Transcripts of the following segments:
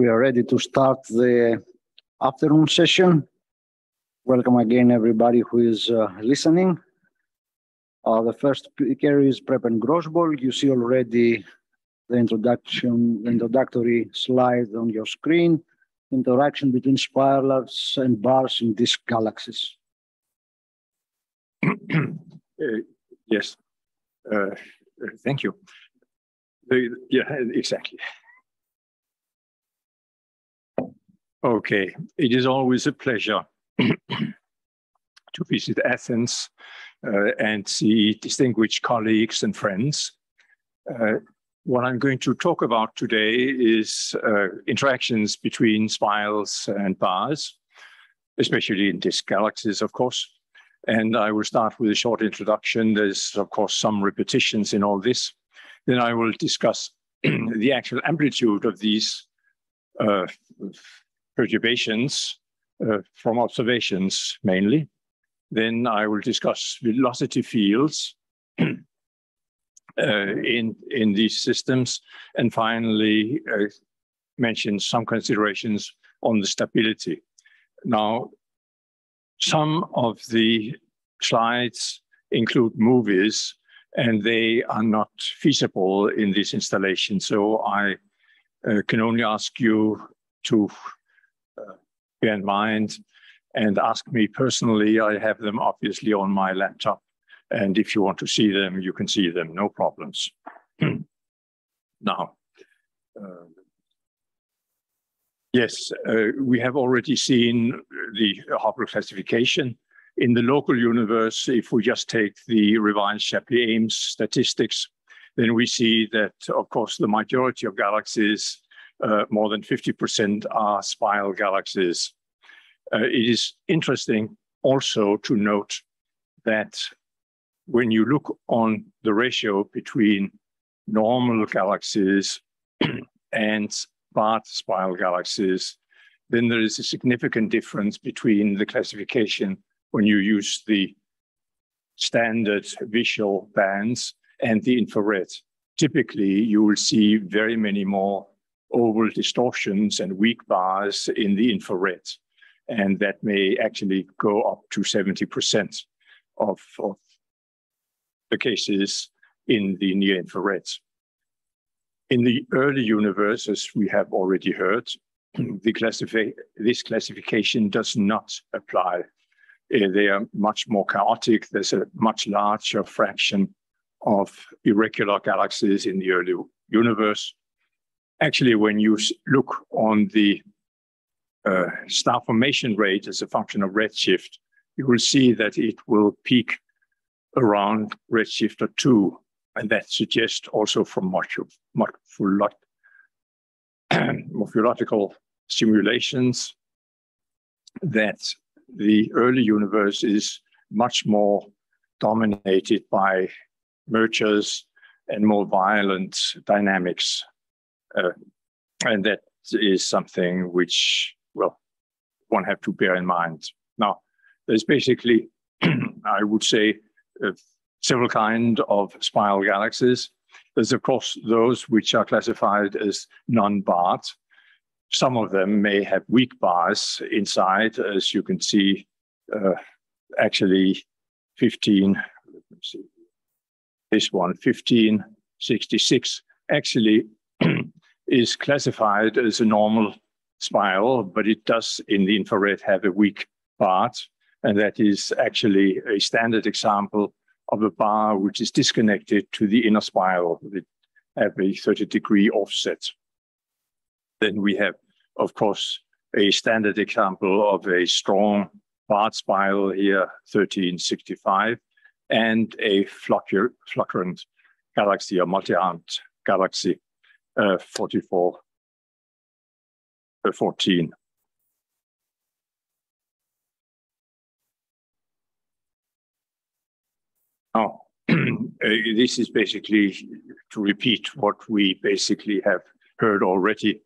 We are ready to start the afternoon session. Welcome again, everybody who is uh, listening. Uh, the first speaker is Preben Grosbol. You see already the introduction, the introductory slide on your screen. Interaction between spirals and bars in disk galaxies. Uh, yes, uh, thank you. Yeah, exactly. Okay, it is always a pleasure to visit Athens uh, and see distinguished colleagues and friends. Uh, what I'm going to talk about today is uh, interactions between spirals and bars, especially in disk galaxies, of course. And I will start with a short introduction. There's, of course, some repetitions in all this. Then I will discuss the actual amplitude of these uh, perturbations uh, from observations mainly. Then I will discuss velocity fields uh, in, in these systems. And finally, uh, mention some considerations on the stability. Now, some of the slides include movies and they are not feasible in this installation. So I uh, can only ask you to bear in mind and ask me personally. I have them obviously on my laptop. And if you want to see them, you can see them, no problems. now, uh, Yes, uh, we have already seen the Hubble classification. In the local universe, if we just take the revised Shapley-Ames statistics, then we see that, of course, the majority of galaxies, uh, more than 50% are spiral galaxies. Uh, it is interesting also to note that when you look on the ratio between normal galaxies and barred spiral galaxies, then there is a significant difference between the classification when you use the standard visual bands and the infrared. Typically, you will see very many more oval distortions and weak bars in the infrared. And that may actually go up to 70% of, of the cases in the near infrared. In the early universe, as we have already heard, the classifi this classification does not apply. Uh, they are much more chaotic. There's a much larger fraction of irregular galaxies in the early universe. Actually, when you look on the uh, star formation rate as a function of redshift, you will see that it will peak around redshift 2 and that suggests also from much of much morphological simulations that the early universe is much more dominated by mergers and more violent dynamics. Uh, and that is something which, well, one have to bear in mind. Now, there's basically, I would say, uh, several kind of spiral galaxies. There's, of course, those which are classified as non-barred. Some of them may have weak bars inside, as you can see, uh, actually 15, let me see, this one, 1566, actually is classified as a normal spiral, but it does in the infrared have a weak part. And that is actually a standard example of a bar which is disconnected to the inner spiral with have a 30 degree offset. Then we have, of course, a standard example of a strong barred spiral here, 1365, and a flocculent galaxy, or multi-armed galaxy, uh, 44, uh, 14. Oh, this is basically to repeat what we basically have heard already.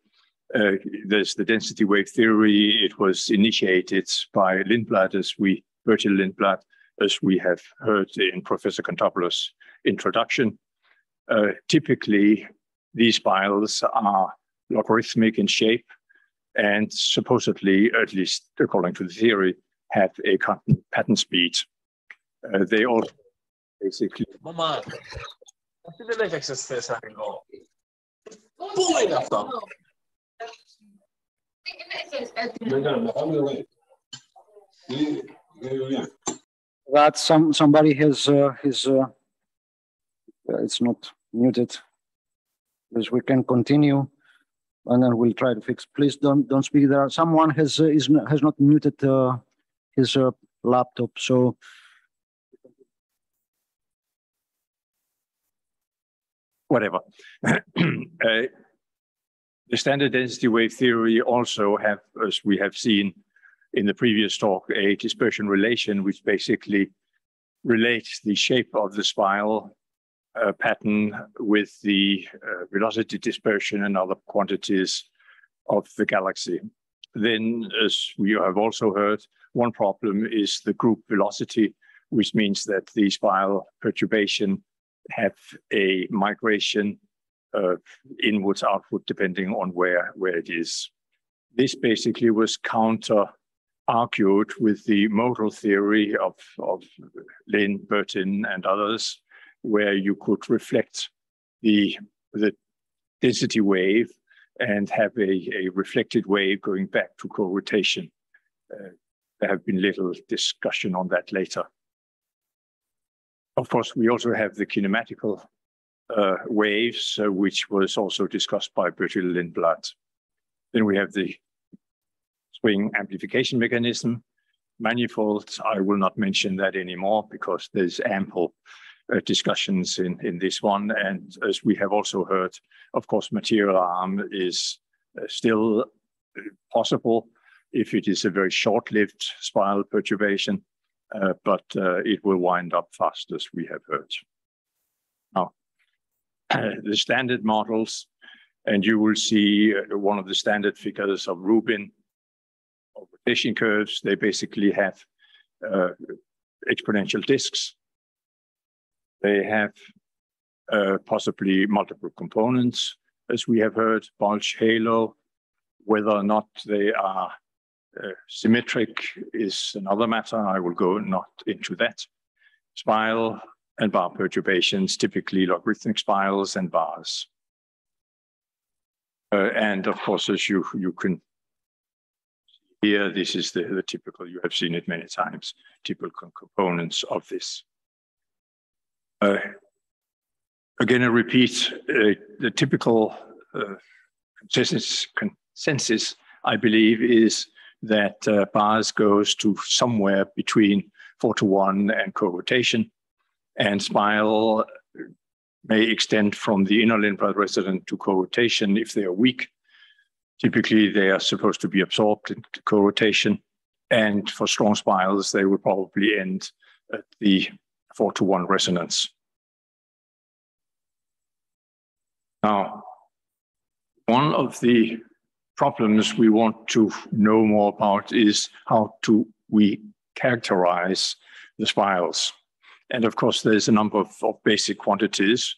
Uh, there's the density wave theory. It was initiated by Lindblad, as we, Bertil Lindblad, as we have heard in Professor Contopoulos' introduction. Uh, typically, these spirals are logarithmic in shape, and supposedly, at least according to the theory, have a pattern speed. Uh, they also basically. Mamma, inte det växer stressa en gång. Boy nästan! That some somebody has uh, his uh, it's not muted because we can continue and then we'll try to fix. Please don't don't speak there. Someone has uh, is has not muted uh, his uh, laptop, so. Whatever. uh, the standard density wave theory also have, as we have seen in the previous talk, a dispersion relation, which basically relates the shape of the spiral uh, pattern with the uh, velocity dispersion and other quantities of the galaxy. Then, as we have also heard, one problem is the group velocity, which means that the spiral perturbation have a migration uh, inwards outward depending on where, where it is. This basically was counter argued with the modal theory of, of Lin, Bertin, and others, where you could reflect the, the density wave and have a, a reflected wave going back to co-rotation. Uh, there have been little discussion on that later. Of course, we also have the kinematical uh, waves, uh, which was also discussed by Bertil Lindblad. Then we have the swing amplification mechanism, manifolds. I will not mention that anymore because there's ample discussions in, this one. And as we have also heard, of course, material arm is uh, still uh, possible if it is a very short-lived spiral perturbation, uh, but uh, it will wind up fast as we have heard. Now, the standard models, and you will see uh, one of the standard figures of Rubin rotation curves. They basically have exponential disks they have uh, possibly multiple components, as we have heard, bulge halo. Whether or not they are uh, symmetric is another matter. I will go not into that. Spiral and bar perturbations, typically logarithmic spirals and bars. Uh, and of course, as you, you can here, this is the, the typical, you have seen it many times, typical components of this. Uh, again, I repeat, uh, the typical uh, consensus, consensus, I believe, is that uh, bars goes to somewhere between four to one and co-rotation, and spiral may extend from the inner Lindblad resonance to co-rotation if they are weak. Typically, they are supposed to be absorbed into co-rotation, and for strong spirals, they will probably end at the four to one resonance. Now, one of the problems we want to know more about is how to we characterize the spirals. And of course, there's a number of, of basic quantities.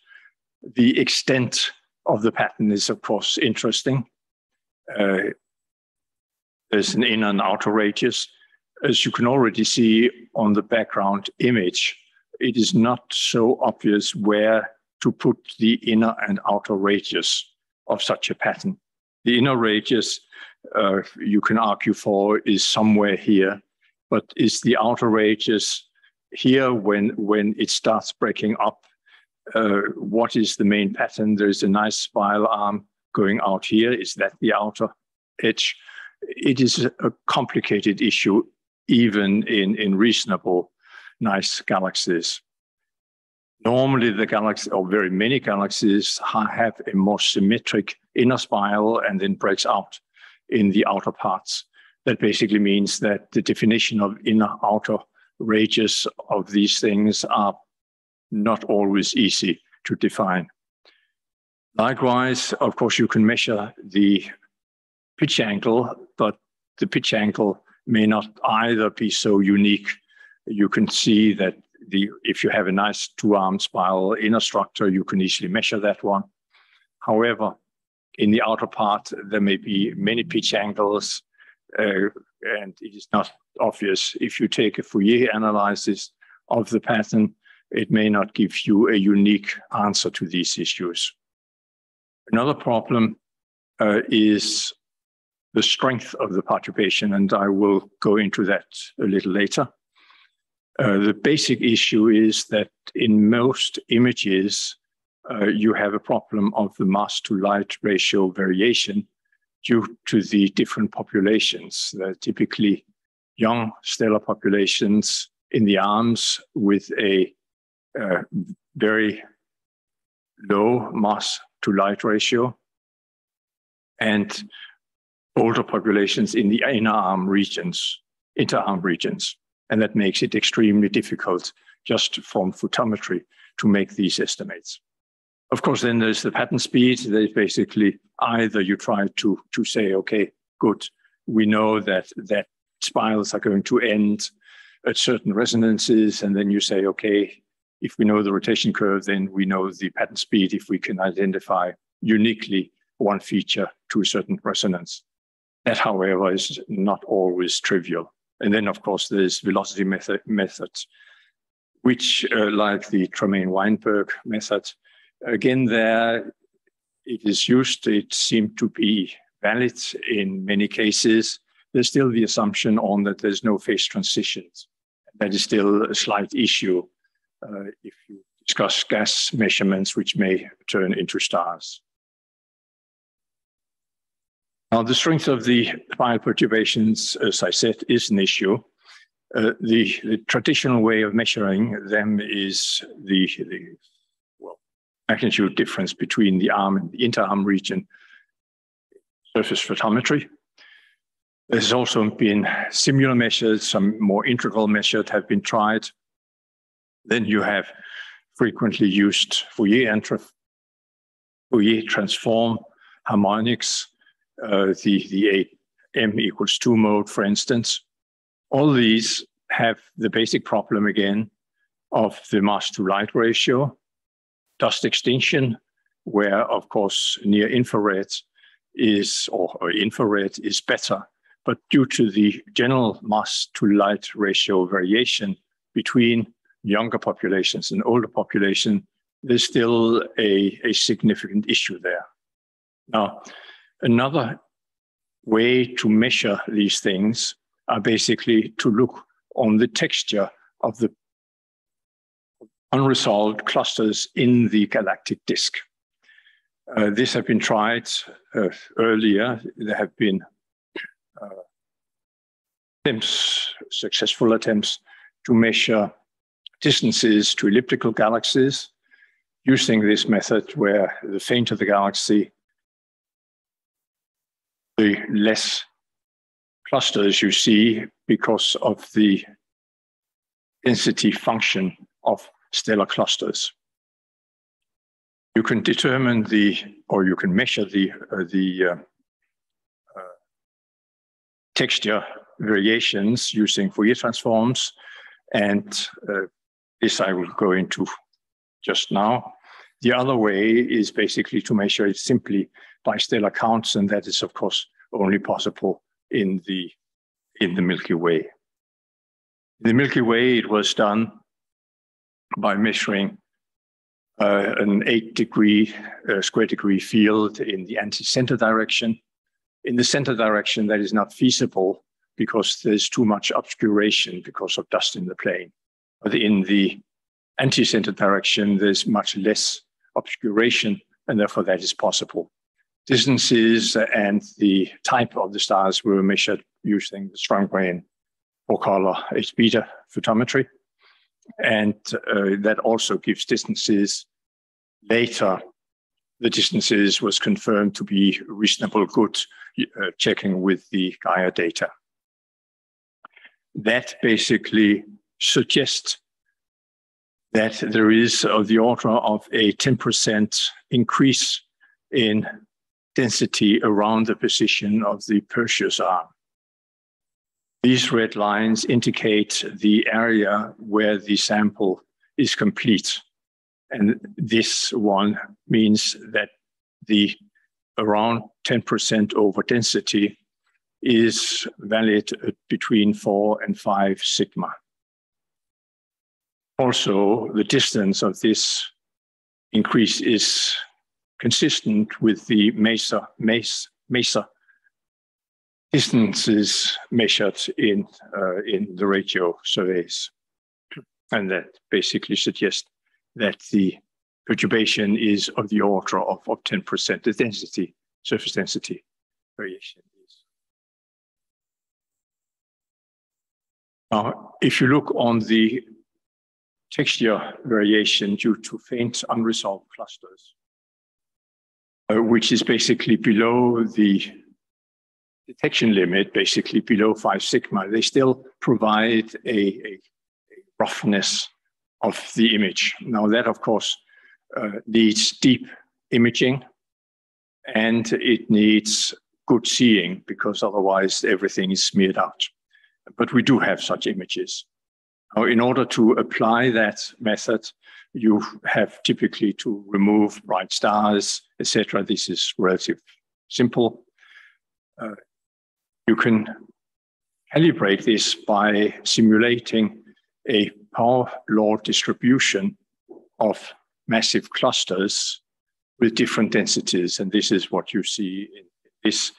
The extent of the pattern is, of course, interesting. Uh, there's an inner and outer radius. As you can already see on the background image, it is not so obvious where to put the inner and outer radius of such a pattern. The inner radius, uh, you can argue for, is somewhere here, but is the outer radius here when, when it starts breaking up? Uh, what is the main pattern? There's a nice spiral arm going out here. Is that the outer edge? It is a complicated issue, even in, in reasonable, nice galaxies. Normally, the galaxy, or very many galaxies, have a more symmetric inner spiral and then breaks out in the outer parts. That basically means that the definition of inner outer radius of these things are not always easy to define. Likewise, of course, you can measure the pitch angle, but the pitch angle may not either be so unique. You can see that the, if you have a nice two-armed spiral inner structure, you can easily measure that one. However, in the outer part, there may be many pitch angles, uh, and it is not obvious. If you take a Fourier analysis of the pattern, it may not give you a unique answer to these issues. Another problem uh, is the strength of the perturbation, and I will go into that a little later. Uh, the basic issue is that in most images, uh, you have a problem of the mass to light ratio variation due to the different populations. They're typically young stellar populations in the arms with a uh, very low mass to light ratio and older populations in the inner arm regions, interarm regions. And that makes it extremely difficult just from photometry to make these estimates. Of course, then there's the pattern speed. There's basically either you try to, to say, okay, good, we know that, that spirals are going to end at certain resonances. And then you say, okay, if we know the rotation curve, then we know the pattern speed if we can identify uniquely one feature to a certain resonance. That, however, is not always trivial. And then, of course, there's velocity method, methods, which, uh, like the Tremaine-Weinberg method, again, there it is used, it seemed to be valid in many cases. There's still the assumption on that there's no phase transitions. That is still a slight issue uh, if you discuss gas measurements, which may turn into stars. Now, the strength of the spiral perturbations, as I said, is an issue. Uh, the, the, traditional way of measuring them is the, the well, magnitude difference between the arm and the interarm region surface photometry. There's also been similar measures, some more integral measures have been tried. Then you have frequently used Fourier, Fourier transform harmonics, uh, the, the M equals two mode, for instance. All these have the basic problem again of the mass to light ratio, dust extinction, where of course near infrared is, or, or infrared is better. But due to the general mass to light ratio variation between younger populations and older population, there's still a, a significant issue there. Now, Another way to measure these things are basically to look on the texture of the unresolved clusters in the galactic disk. Uh, this has been tried uh, earlier. There have been uh, attempts, successful attempts to measure distances to elliptical galaxies using this method where the fainter the galaxy, the less clusters you see because of the density function of stellar clusters. You can determine the, or you can measure the, uh, the uh, uh, texture variations using Fourier transforms. And uh, this I will go into just now. The other way is basically to measure it simply by stellar counts, and that is, of course, only possible in the in the Milky Way. In the Milky Way, it was done by measuring uh, an eight degree uh, square degree field in the anti-center direction. In the center direction, that is not feasible because there's too much obscuration because of dust in the plane. But in the anti-center direction, there's much less obscuration, and therefore that is possible. Distances and the type of the stars were measured using the Strömgren four color H beta photometry. And uh, that also gives distances. Later, the distances was confirmed to be reasonable good, uh, checking with the Gaia data. That basically suggests that there is of the order of a 10% increase in density around the position of the Perseus arm. These red lines indicate the area where the sample is complete. And this one means that the around 10% over density is valid between 4 and 5 sigma. Also, the distance of this increase is consistent with the maser, maser, maser distances measured in, uh, in the radio surveys. And that basically suggests that the perturbation is of the order of, of 10%, the density, surface density variation. Now, if you look on the texture variation due to faint unresolved clusters, uh, which is basically below the detection limit, basically below five sigma, they still provide a, a, roughness of the image. Now that, of course, uh, needs deep imaging and it needs good seeing because otherwise everything is smeared out. But we do have such images. Now, in order to apply that method, you have typically to remove bright stars, etc. This is relatively simple. Uh, you can calibrate this by simulating a power law distribution of massive clusters with different densities. And this is what you see in this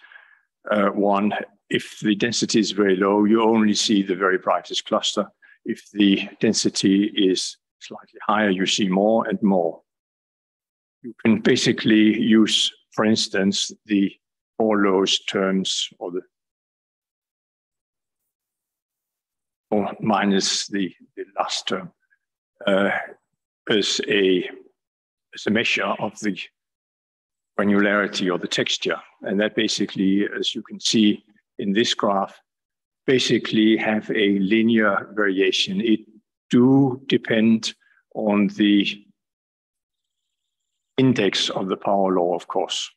uh, one. If the density is very low, you only see the very brightest cluster. If the density is slightly higher, you see more and more. You can basically use, for instance, the Borlow's terms or the or minus the, the last term uh, as a as a measure of the granularity or the texture. And that basically, as you can see in this graph, basically have a linear variation. It do depend on the index of the power law, of course.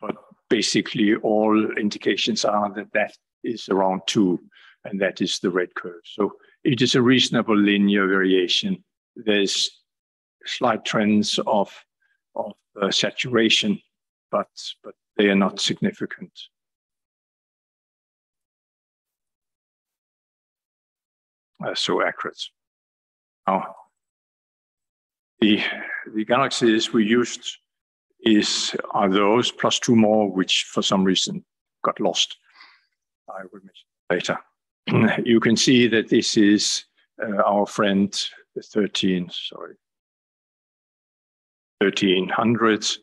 But basically all indications are that that is around two and that is the red curve. So it is a reasonable linear variation. There's slight trends of, of uh, saturation, but, but they are not significant. So accurate. Now, the, the galaxies we used is are those plus two more, which for some reason got lost. I will mention later. you can see that this is uh, our friend 13, sorry, 1300s.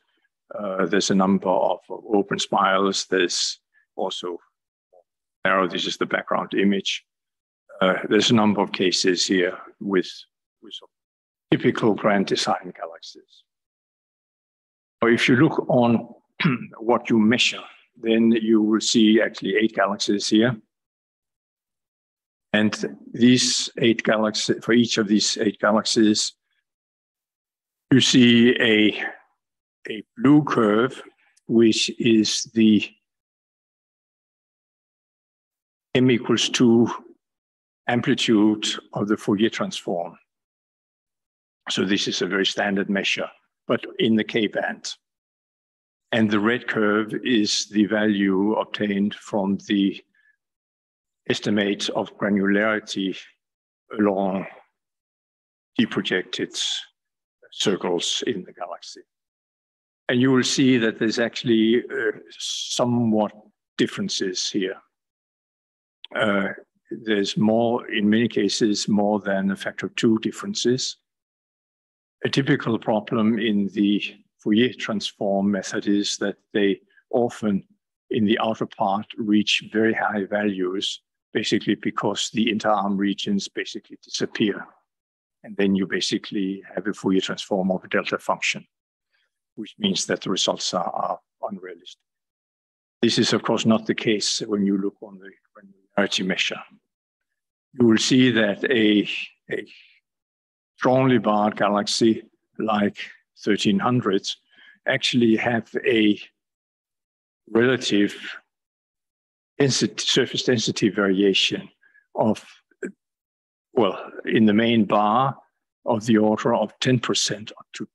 Uh, there's a number of open spirals. There's also narrow. This is the background image. Uh, there's a number of cases here with, with typical grand design galaxies. So if you look on what you measure, then you will see actually eight galaxies here. And these eight galaxies, for each of these eight galaxies, you see a, a blue curve, which is the m equals 2 amplitude of the Fourier transform. So this is a very standard measure, but in the K-band. And the red curve is the value obtained from the estimate of granularity along deprojected circles in the galaxy. And you will see that there's actually uh, somewhat differences here. Uh, there's more, in many cases, more than a factor of two differences. A typical problem in the Fourier transform method is that they often, in the outer part, reach very high values basically because the interarm regions basically disappear. And then you basically have a Fourier transform of a delta function, which means that the results are, are unrealistic. This is, of course, not the case when you look on the granularity measure. You will see that a, a strongly barred galaxy like 1300 actually have a relative density, surface density variation of, well, in the main bar of the order of 10% up to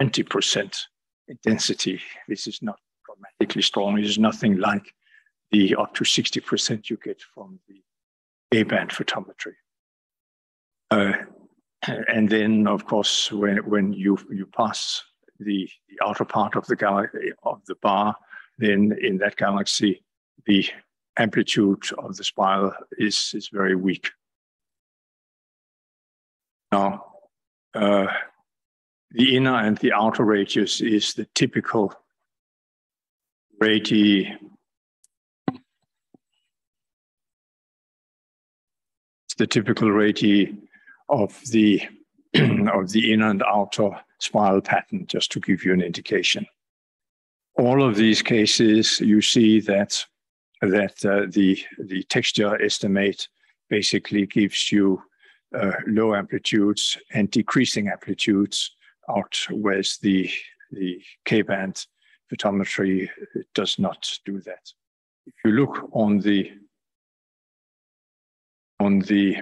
20% in density. This is not dramatically strong. It is nothing like the up to 60% you get from the A-band photometry. Uh, and then, of course, when, when you, you pass the, the outer part of the, gal- of the bar, then in that galaxy, the amplitude of the spiral is, is very weak. Now, uh, the inner and the outer radius is the typical radii it's the typical radii of the of the inner and outer spiral pattern, just to give you an indication. All of these cases, you see that that uh, the the texture estimate basically gives you uh, low amplitudes and decreasing amplitudes out, whereas the the K-band photometry does not do that. If you look on the on the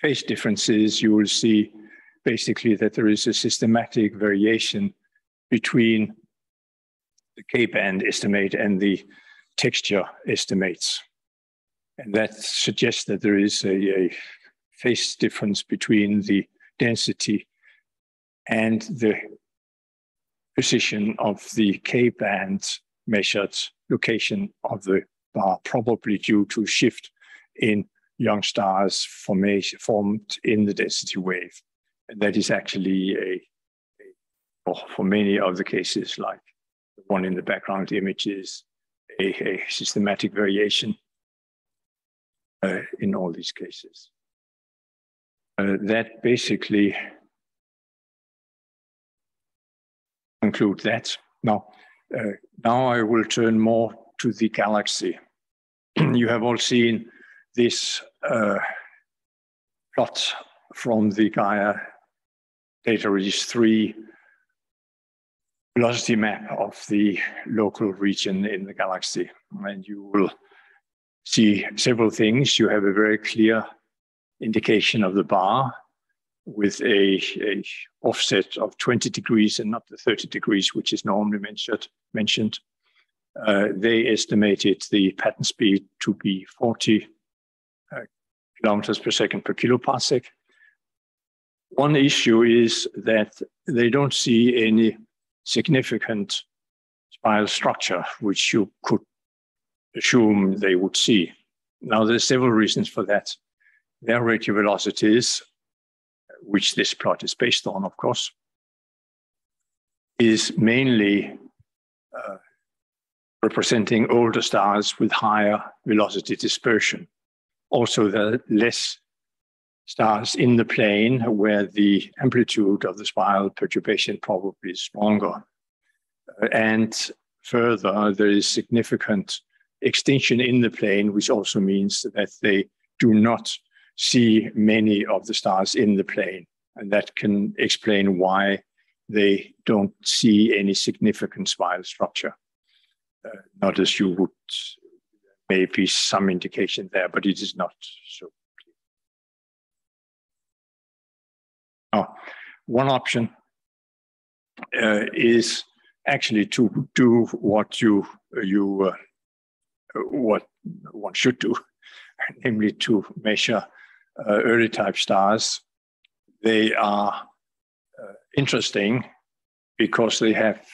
phase differences, you will see basically that there is a systematic variation between the K-band estimate and the texture estimates. And that suggests that there is a, a phase difference between the density and the position of the K-band measured location of the bar, probably due to shift in young stars formation formed in the density wave. And that is actually a, a for many of the cases, like the one in the background images, a, a systematic variation uh, in all these cases. Uh, that basically conclude that. Now, uh, now I will turn more to the galaxy. you have all seen this uh, plot from the Gaia data release 3 velocity map of the local region in the galaxy. And you will see several things. You have a very clear indication of the bar with a, a offset of 20 degrees and not the 30 degrees, which is normally mentioned. mentioned. Uh, they estimated the pattern speed to be 40 uh, kilometers per second per kiloparsec. One issue is that they don't see any significant spiral structure, which you could assume they would see. Now, there's several reasons for that. Their radial velocities, which this plot is based on, of course, is mainly uh, representing older stars with higher velocity dispersion. Also, the less stars in the plane where the amplitude of the spiral perturbation probably is stronger. Uh, and further, there is significant extinction in the plane, which also means that they do not see many of the stars in the plane. And that can explain why they don't see any significant spiral structure. Uh, not as you would, maybe some indication there, but it is not so Now, one option uh, is actually to do what you you uh, what one should do, namely to measure uh, early type stars. They are uh, interesting because they have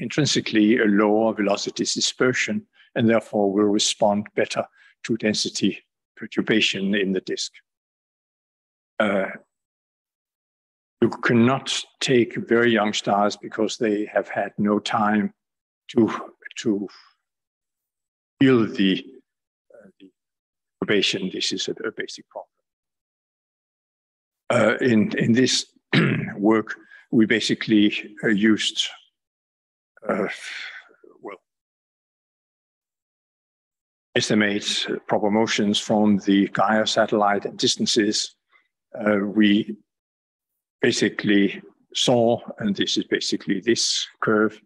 intrinsically a lower velocity dispersion and therefore will respond better to density perturbation in the disk. Uh, you cannot take very young stars because they have had no time to to feel the, uh, the probation. This is a, a basic problem. Uh, in in this work, we basically uh, used estimates uh, proper motions from the Gaia satellite and distances. Uh, we basically saw, and this is basically this curve,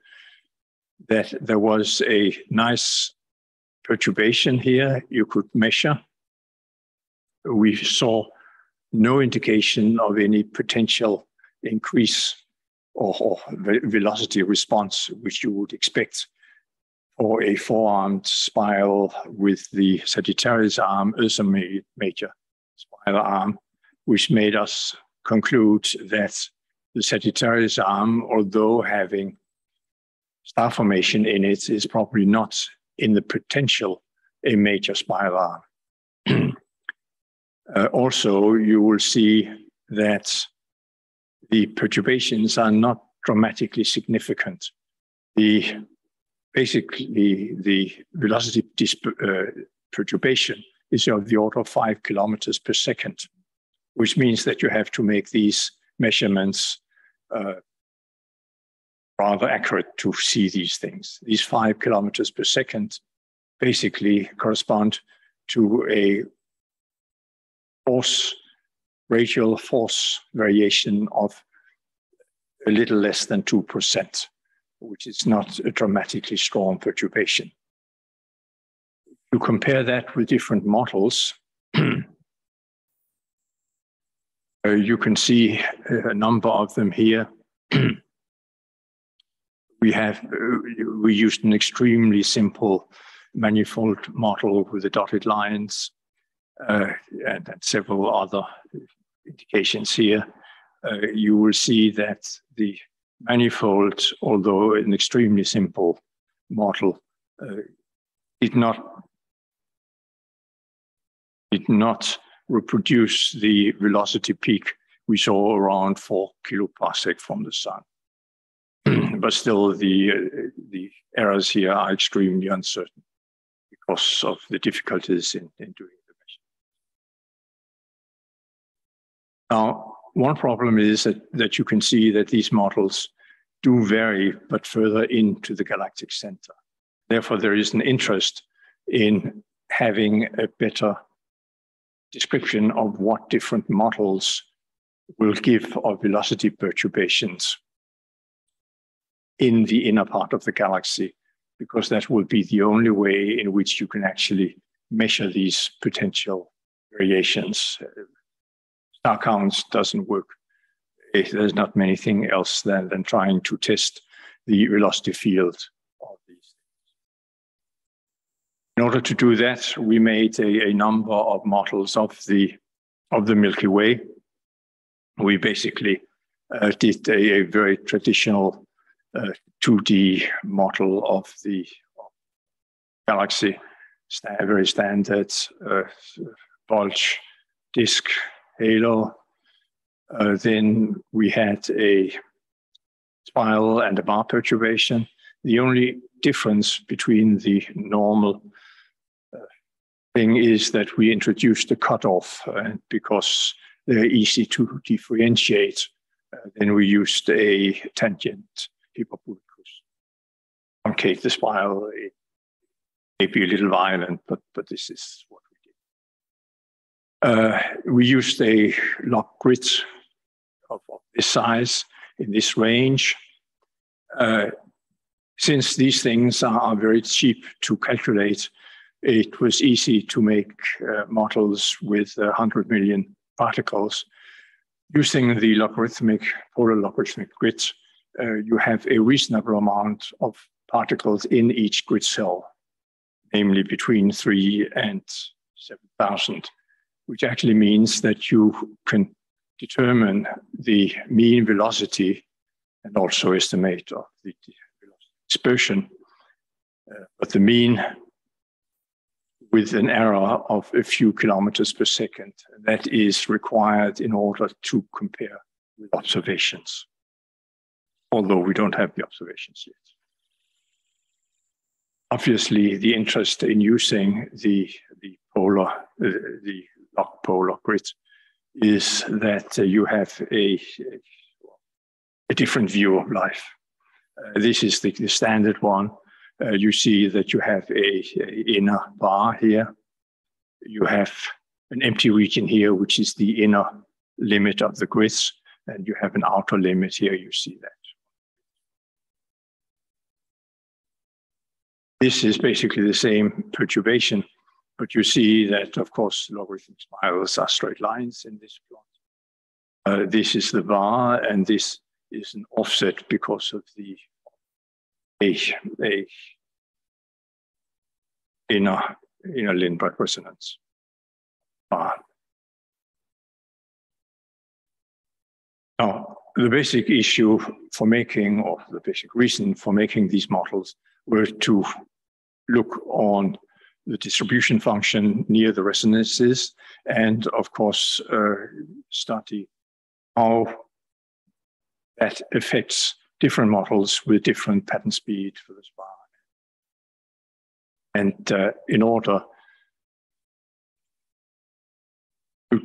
that there was a nice perturbation here you could measure. We saw no indication of any potential increase or, or velocity response, which you would expect for a four-armed spiral with the Sagittarius arm as a major spiral arm, which made us conclude that the Sagittarius arm, although having star formation in it, is probably not in the potential a major spiral arm. uh, also, you will see that the perturbations are not dramatically significant. The basically the velocity uh, perturbation is of the order of five kilometers per second, which means that you have to make these measurements uh, rather accurate to see these things. These five kilometers per second basically correspond to a force, radial force variation of a little less than 2%, which is not a dramatically strong perturbation. You compare that with different models, uh, you can see a number of them here. we have uh, we used an extremely simple manifold model with the dotted lines uh, and, and, several other indications here. Uh, you will see that the manifold, although an extremely simple model, uh, did not did not reproduce the velocity peak we saw around four kiloparsec from the sun. but still, the uh, the errors here are extremely uncertain because of the difficulties in, in doing the measurement. Now, one problem is that, that you can see that these models do vary, but further into the galactic center. Therefore, there is an interest in having a better description of what different models will give of velocity perturbations in the inner part of the galaxy, because that will be the only way in which you can actually measure these potential variations star counts doesn't work. If There's not many things else than, than trying to test the velocity field of these things. In order to do that, we made a, a number of models of the of the Milky Way. We basically uh, did a, a, very traditional uh, 2D model of the galaxy, very standard uh, bulge disk halo. Uh, then we had a spiral and a bar perturbation. The only difference between the normal uh, thing is that we introduced a cutoff uh, because they're easy to differentiate. Uh, then we used a tangent hyperbolicus. Truncate the spiral. It may be a little violent, but, but this is what uh, we used a log grid of, of, this size in this range. Uh, since these things are, very cheap to calculate, it was easy to make uh, models with 100 million particles. Using the logarithmic, polar logarithmic grid, uh, you have a reasonable amount of particles in each grid cell, namely between 3 and 7,000 which actually means that you can determine the mean velocity and also estimate of the dispersion. Uh, but the mean with an error of a few kilometers per second, that is required in order to compare with observations, although we don't have the observations yet. Obviously, the interest in using the, the polar, uh, the log or grid is that uh, you have a, a different view of life. Uh, this is the, the standard one. Uh, you see that you have a, a, inner bar here. You have an empty region here, which is the inner limit of the grids, and you have an outer limit here. You see that. This is basically the same perturbation but you see that, of course, logarithmic spirals are straight lines in this plot. Uh, this is the var, and this is an offset because of the a, a in a, in Lindblad resonance. Uh, now, the basic issue for making, or the basic reason for making these models were to look on the distribution function near the resonances, and of course, uh, study how that affects different models with different pattern speed for the spire. And uh, in order to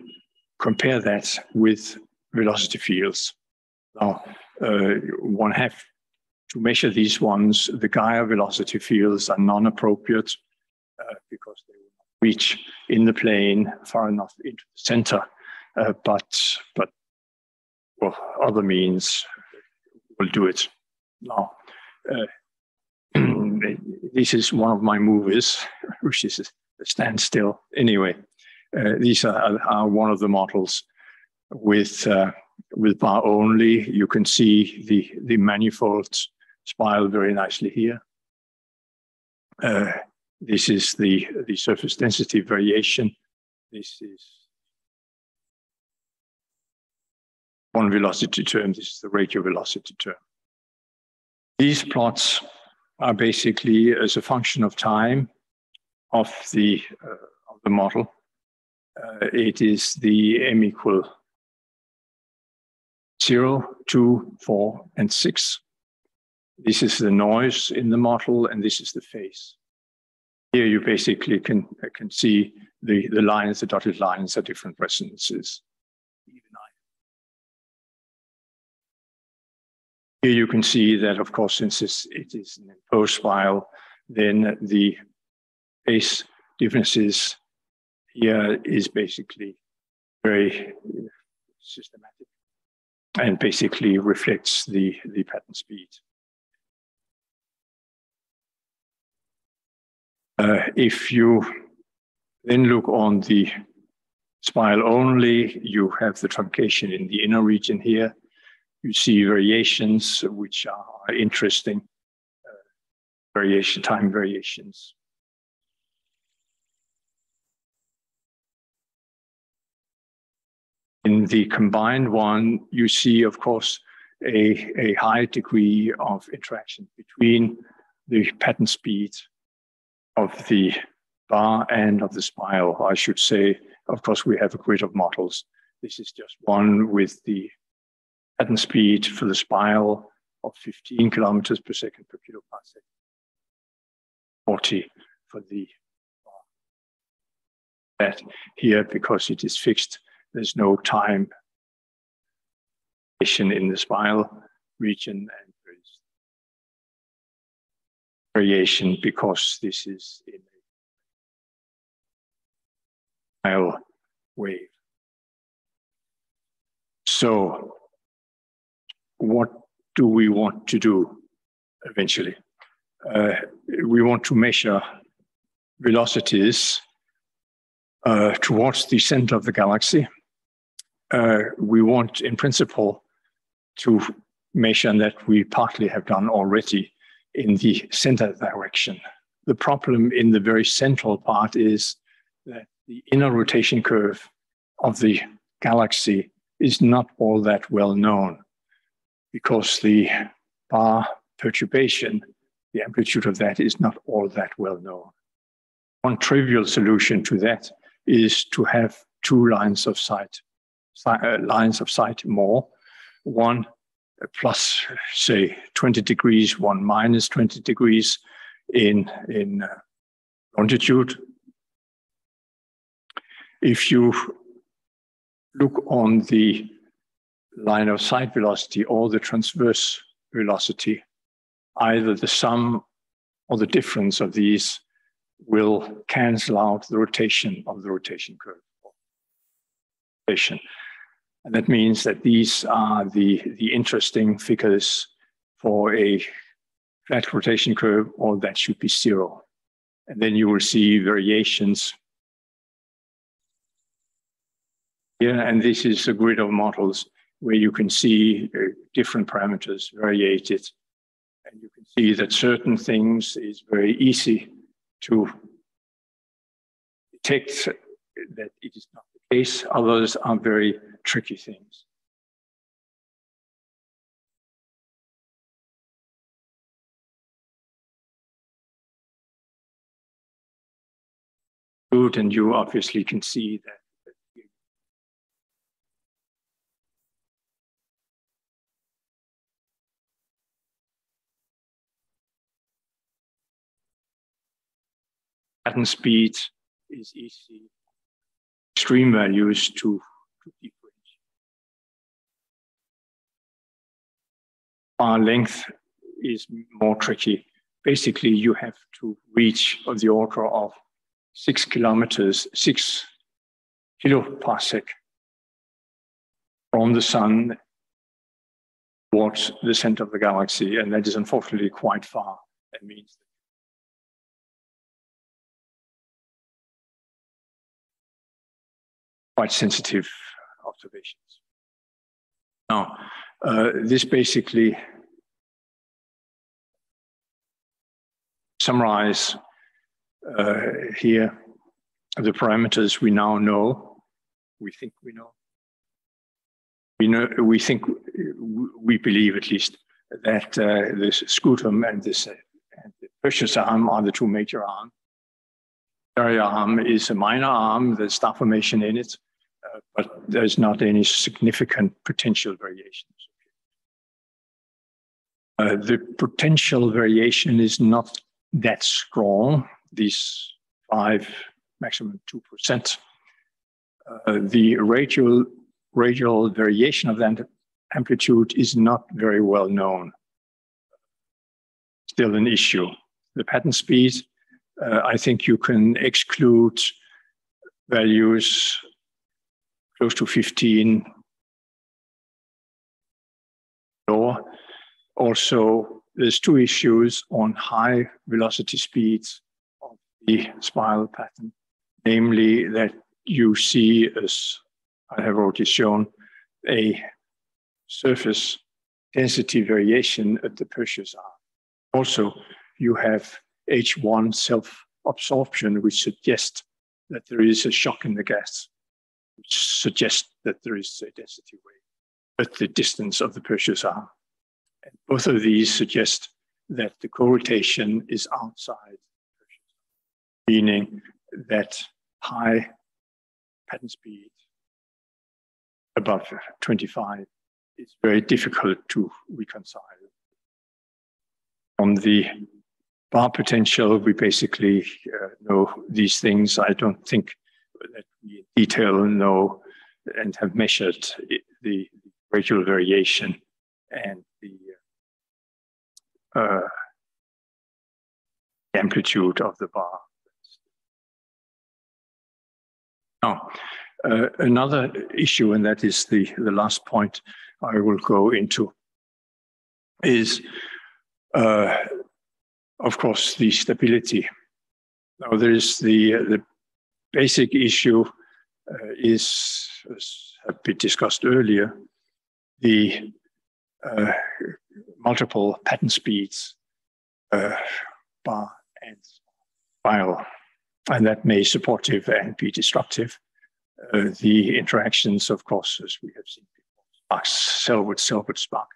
compare that with velocity fields, now uh, one have to measure these ones. The Gaia velocity fields are non-appropriate because they will not reach in the plane far enough into the center. Uh, but but well, other means will do it. Now, uh, this is one of my movies, which is a standstill. Anyway, uh, these are, are, one of the models with uh, with bar only. You can see the the manifold spiral very nicely here. Uh, this is the the surface density variation. This is one velocity term. This is the radial velocity term. These plots are basically as a function of time of the, uh, of the model. Uh, it is the m equal 0, 2, 4, and 6. This is the noise in the model, and this is the phase. Here you basically can, uh, can see the, the lines, the dotted lines are different resonances. Here you can see that, of course, since it is an imposed file, then the base differences here is basically very uh, systematic and basically reflects the, the pattern speed. Uh, if you then look on the spiral only, you have the truncation in the inner region here you see variations which are interesting, uh, variation, time variations. In the combined one, you see, of course, a, a high degree of interaction between the pattern speed of the bar and of the spiral. I should say, of course, we have a grid of models. This is just one with the pattern speed for the spiral of 15 kilometers per second per kiloparsec. 40 for the that here because it is fixed. There's no time in the spiral region variation because this is in a wave. So what do we want to do eventually? Uh, we want to measure velocities uh, towards the center of the galaxy. Uh, we want, in principle, to measure and that we partly have done already in the center direction. The problem in the very central part is that the inner rotation curve of the galaxy is not all that well known because the bar perturbation, the amplitude of that is not all that well known. One trivial solution to that is to have two lines of sight, uh, lines of sight more, one plus, say, 20 degrees, one minus 20 degrees in, in uh, longitude. If you look on the line of sight velocity or the transverse velocity, either the sum or the difference of these will cancel out the rotation of the rotation curve. And that means that these are the, the interesting figures for a flat rotation curve, or that should be zero. And then you will see variations here, and this is a grid of models where you can see uh, different parameters variated. And you can see that certain things is very easy to detect that it is not the case. Others are very tricky things. Good, and you obviously can see that pattern speed is easy. Extreme values to, to Bar length is more tricky. Basically, you have to reach of the order of six kilometers, six kiloparsec from the sun towards the center of the galaxy, and that is unfortunately quite far. That means quite sensitive observations. Now, uh, this basically summarize uh, here the parameters we now know, we think we know. We know, we think, we believe at least that uh, this scutum and this uh, and the Perseus arm are the two major arms. Area arm is a minor arm, there's star formation in it but there's not any significant potential variations. Uh, the potential variation is not that strong, these five, maximum 2%. Uh, the radial, radial variation of that amplitude is not very well known. Still an issue. The pattern speed, uh, I think you can exclude values close to 15 lower. Also, there's two issues on high velocity speeds of the spiral pattern, namely that you see, as I have already shown, a surface density variation at the Perseus arm. Also, you have H1 self-absorption, which suggests that there is a shock in the gas which suggests that there is a density wave at the distance of the Perseus arm. And both of these suggest that the co-rotation is outside meaning that high pattern speed above 25 is very difficult to reconcile. On the bar potential, we basically uh, know these things. I don't think that we in detail know and have measured the radial variation and the uh, amplitude of the bar. Now, uh, another issue, and that is the, the last point I will go into, is, uh, of course, the stability. Now, there is the, the basic issue uh, is, as had been discussed earlier, the uh, multiple pattern speeds uh, bar and file, and that may supportive and be destructive. Uh, the interactions, of course, as we have seen sparks, cell with cell with spark,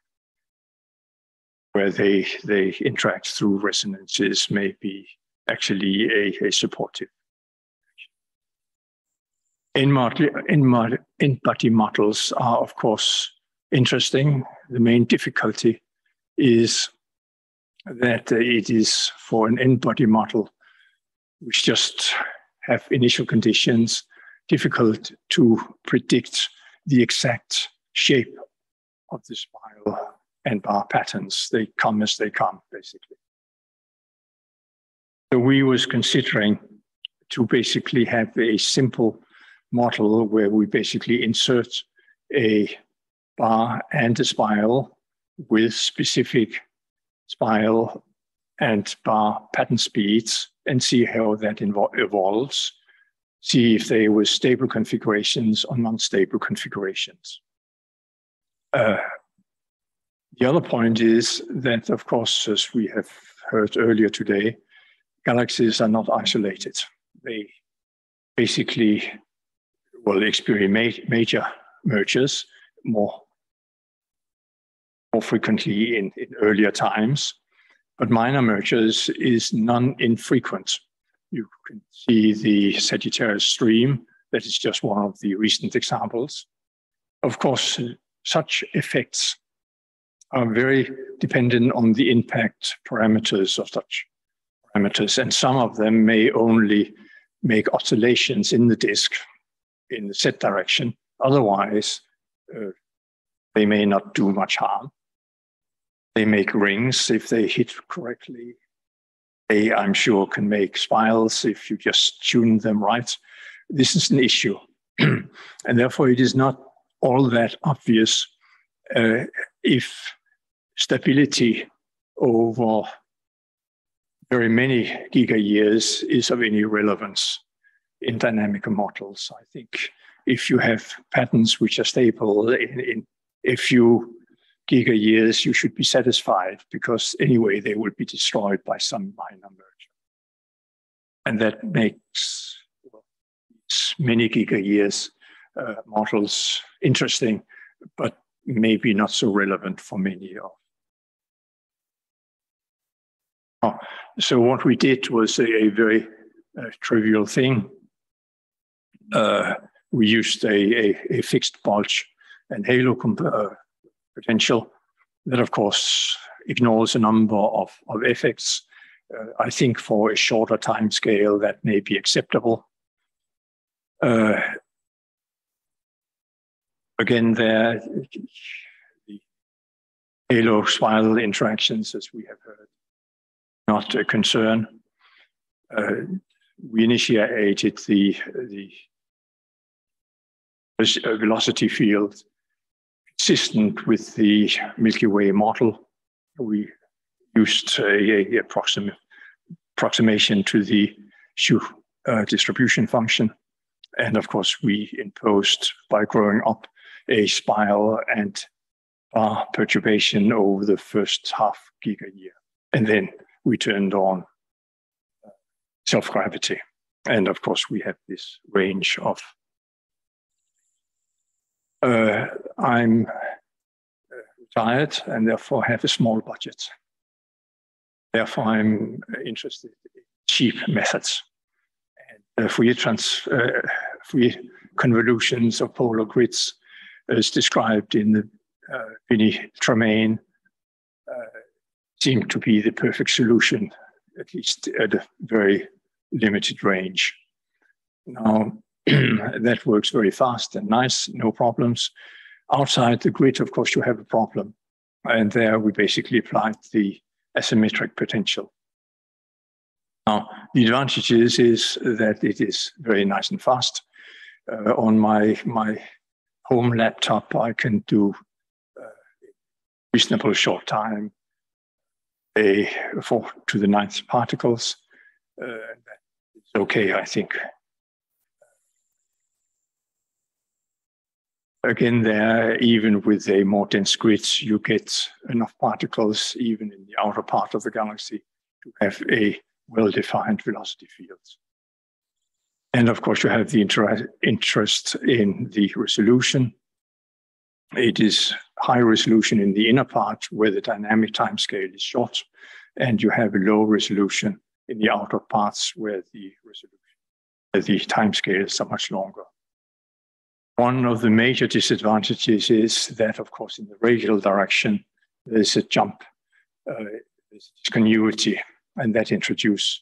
where they, they interact through resonances may be actually a, a supportive N-body models are, of course, interesting. The main difficulty is that it is for an N-body model, which just have initial conditions, difficult to predict the exact shape of the spiral and bar patterns. They come as they come, basically. So we was considering to basically have a simple model where we basically insert a bar and a spiral with specific spiral and bar pattern speeds and see how that evolves. See if they were stable configurations or non-stable configurations. Uh, the other point is that, of course, as we have heard earlier today, galaxies are not isolated. They basically will experience major mergers more, more frequently in, in earlier times. But minor mergers is non-infrequent. You can see the Sagittarius stream. That is just one of the recent examples. Of course, such effects are very dependent on the impact parameters of such parameters, and some of them may only make oscillations in the disk in the z direction. Otherwise, uh, they may not do much harm. They make rings if they hit correctly. They, I'm sure, can make spirals if you just tune them right. This is an issue. and therefore, it is not all that obvious uh, if stability over very many giga years is of any relevance in dynamic models. I think if you have patterns which are stable in, in a few giga years, you should be satisfied because anyway, they will be destroyed by some minor merger. And that makes many giga years uh, models interesting, but maybe not so relevant for many of. Oh, so what we did was a, a very uh, trivial thing. Uh, we used a, a, a, fixed bulge and halo uh, potential that, of course, ignores a number of, of effects. Uh, I think for a shorter time scale, that may be acceptable. Uh, again, there, the halo spiral interactions, as we have heard, not a concern. Uh, we initiated the, the velocity field consistent with the Milky Way model. We used a, a approxim approximation to the Shu uh, distribution function. And of course, we imposed by growing up a spiral and bar perturbation over the first half giga year. And then we turned on self gravity. And of course, we have this range of uh, I'm retired and therefore have a small budget. Therefore, I'm interested in cheap methods. And uh, Fourier, trans, uh, Fourier convolutions of polar grids, as described in the uh, Binney-Tremaine, uh, seem to be the perfect solution, at least at a very limited range. Now, that works very fast and nice, no problems. Outside the grid, of course, you have a problem. And there we basically applied the asymmetric potential. Now, the advantage is, is that it is very nice and fast. Uh, on my, my home laptop, I can do uh, reasonable short time a four to the ninth particles. Uh, it's okay, I think. Again, there, even with a more dense grid, you get enough particles, even in the outer part of the galaxy, to have a well-defined velocity field. And of course, you have the inter interest in the resolution. It is high resolution in the inner part where the dynamic time scale is short, and you have a low resolution in the outer parts where the resolution, the timescales are much longer. One of the major disadvantages is that, of course, in the radial direction, there's a jump, uh, there's discontinuity, and that introduces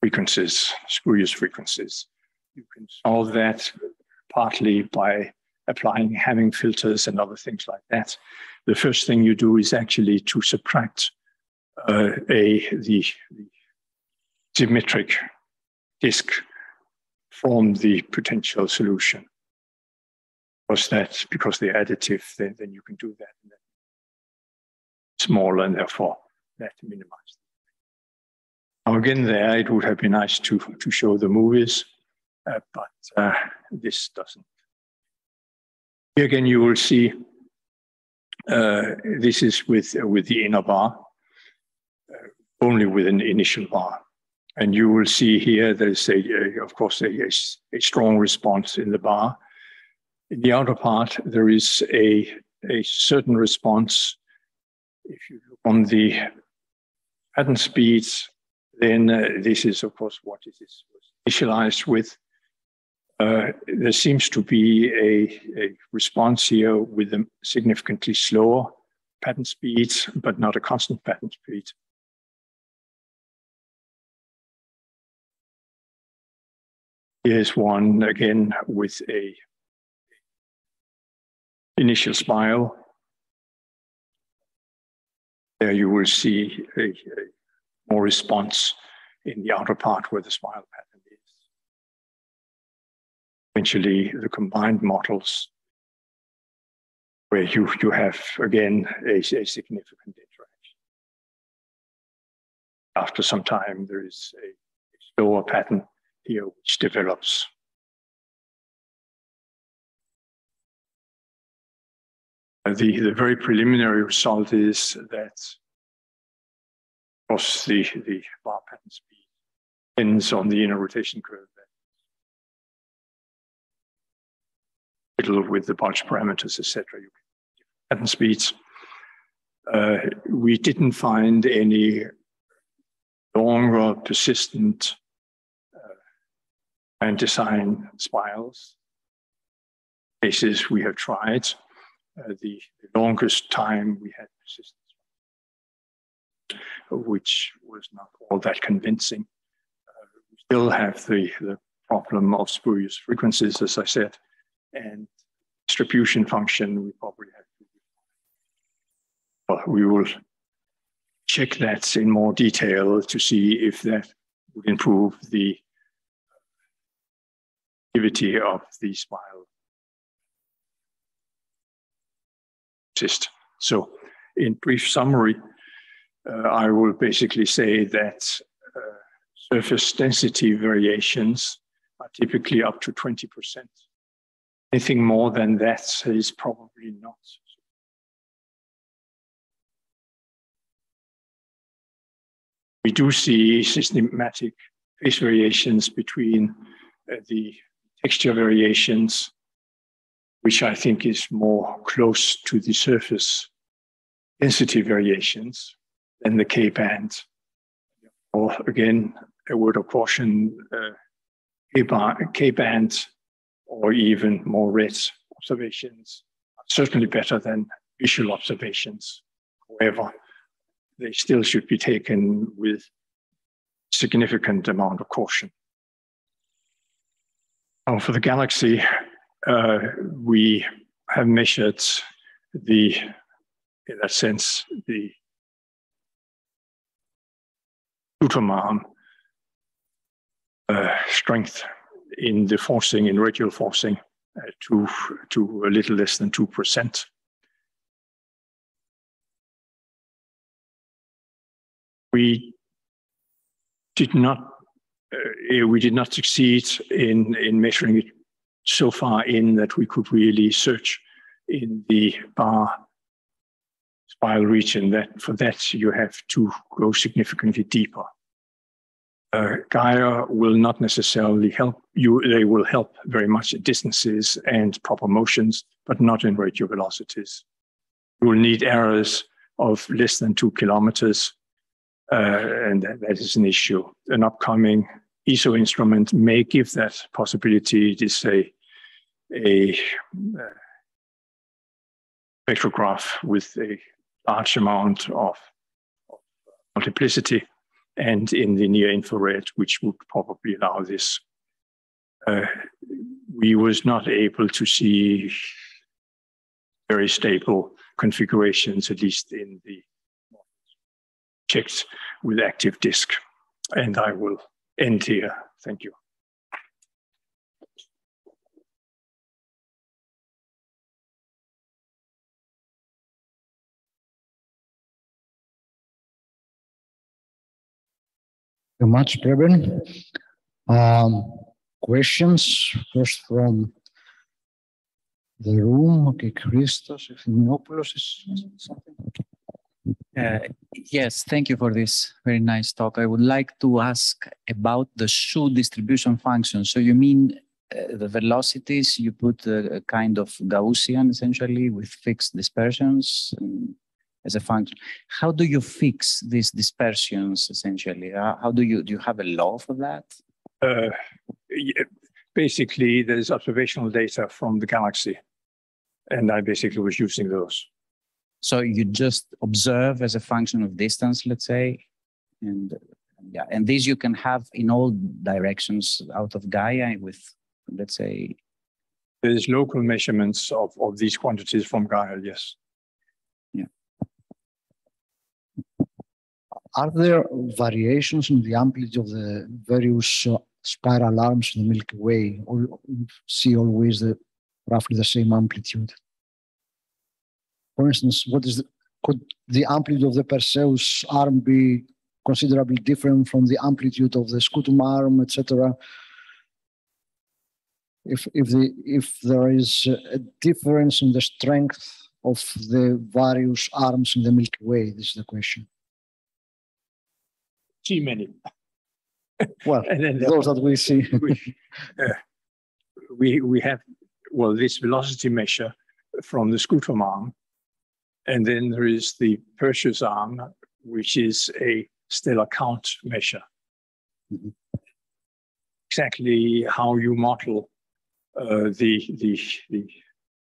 frequencies, spurious frequencies. You can solve that partly by applying Hamming filters and other things like that. The first thing you do is actually to subtract uh, a the, the symmetric disk from the potential solution. Because that because they're additive, then, then you can do that. Smaller and therefore that minimized. Now again, there it would have been nice to to show the movies, uh, but uh, this doesn't. Here again, you will see uh, this is with with the inner bar, uh, only with an initial bar. And you will see here there's a, of course, a, a, a, strong response in the bar. In the outer part, there is a, a certain response. If you look on the pattern speeds, then uh, this is, of course, what it is initialized with. Uh, there seems to be a, a, response here with a significantly slower pattern speed, but not a constant pattern speed. Here's one again with a initial smile. There you will see a, a more response in the outer part where the smile pattern is. Eventually, the combined models where you, you have again a, a significant interaction. After some time, there is a, slower pattern here which develops. The, the very preliminary result is that course, the, the bar pattern speed depends on the inner rotation curve. With the bulge parameters, etc. You pattern speeds. Uh, we didn't find any longer persistent and design spirals. Cases we have tried. Uh, the, longest time we had persistent which was not all that convincing. Uh, we still have the, the problem of spurious frequencies, as I said, and distribution function we probably have to do. well, we will check that in more detail to see if that would improve the activity of the spiral cyst. So in brief summary, uh, I will basically say that uh, surface density variations are typically up to 20%. Anything more than that is probably not. We do see systematic phase variations between uh, the texture variations, which I think is more close to the surface density variations than the K band. Or again, a word of caution, uh, K band or even more red observations are certainly better than visual observations. However, they still should be taken with significant amount of caution. Now for the galaxy, uh, we have measured the, in that sense, the Superman uh, strength in the forcing, in radial forcing, uh, to, to a little less than 2%. We did not uh, we did not succeed in, in measuring it so far in that we could really search in the bar spiral region, that for that you have to go significantly deeper. Uh, Gaia will not necessarily help you. They will help very much at distances and proper motions, but not in radio velocities. You will need errors of less than two kilometers, and that, is an issue. An upcoming ESO instrument may give that possibility. It is a, a uh, spectrograph with a large amount of, of multiplicity and in the near infrared, which would probably allow this. Uh, we was not able to see very stable configurations, at least in the checked with active disk. And I will end here. Thank you. very much, Preben. Um, questions first from the room. Okay, Christos, Efthymiopoulos is something. Uh, yes, thank you for this very nice talk. I would like to ask about the Shu distribution function. So you mean uh, the velocities, you put a, a, kind of Gaussian essentially with fixed dispersions um, as a function. How do you fix these dispersions essentially? How, how do you, do you have a law for that? Uh, basically, there's observational data from the galaxy and I basically was using those. So you just observe as a function of distance, let's say, and yeah, and these you can have in all directions out of Gaia with, let's say. There's local measurements of, of these quantities from Gaia, yes. Yeah. Are there variations in the amplitude of the various uh, spiral arms in the Milky Way, or see always the roughly the same amplitude? For instance, what is the, could the amplitude of the Perseus arm be considerably different from the amplitude of the Scutum arm, etc.? If if the if there is a difference in the strength of the various arms in the Milky Way, this is the question. Too many. Well, and then those that we see. we, uh, we we have well this velocity measure from the Scutum arm and then there is the Perseus arm, which is a stellar count measure. Mm-hmm. Exactly how you model uh, the, the, the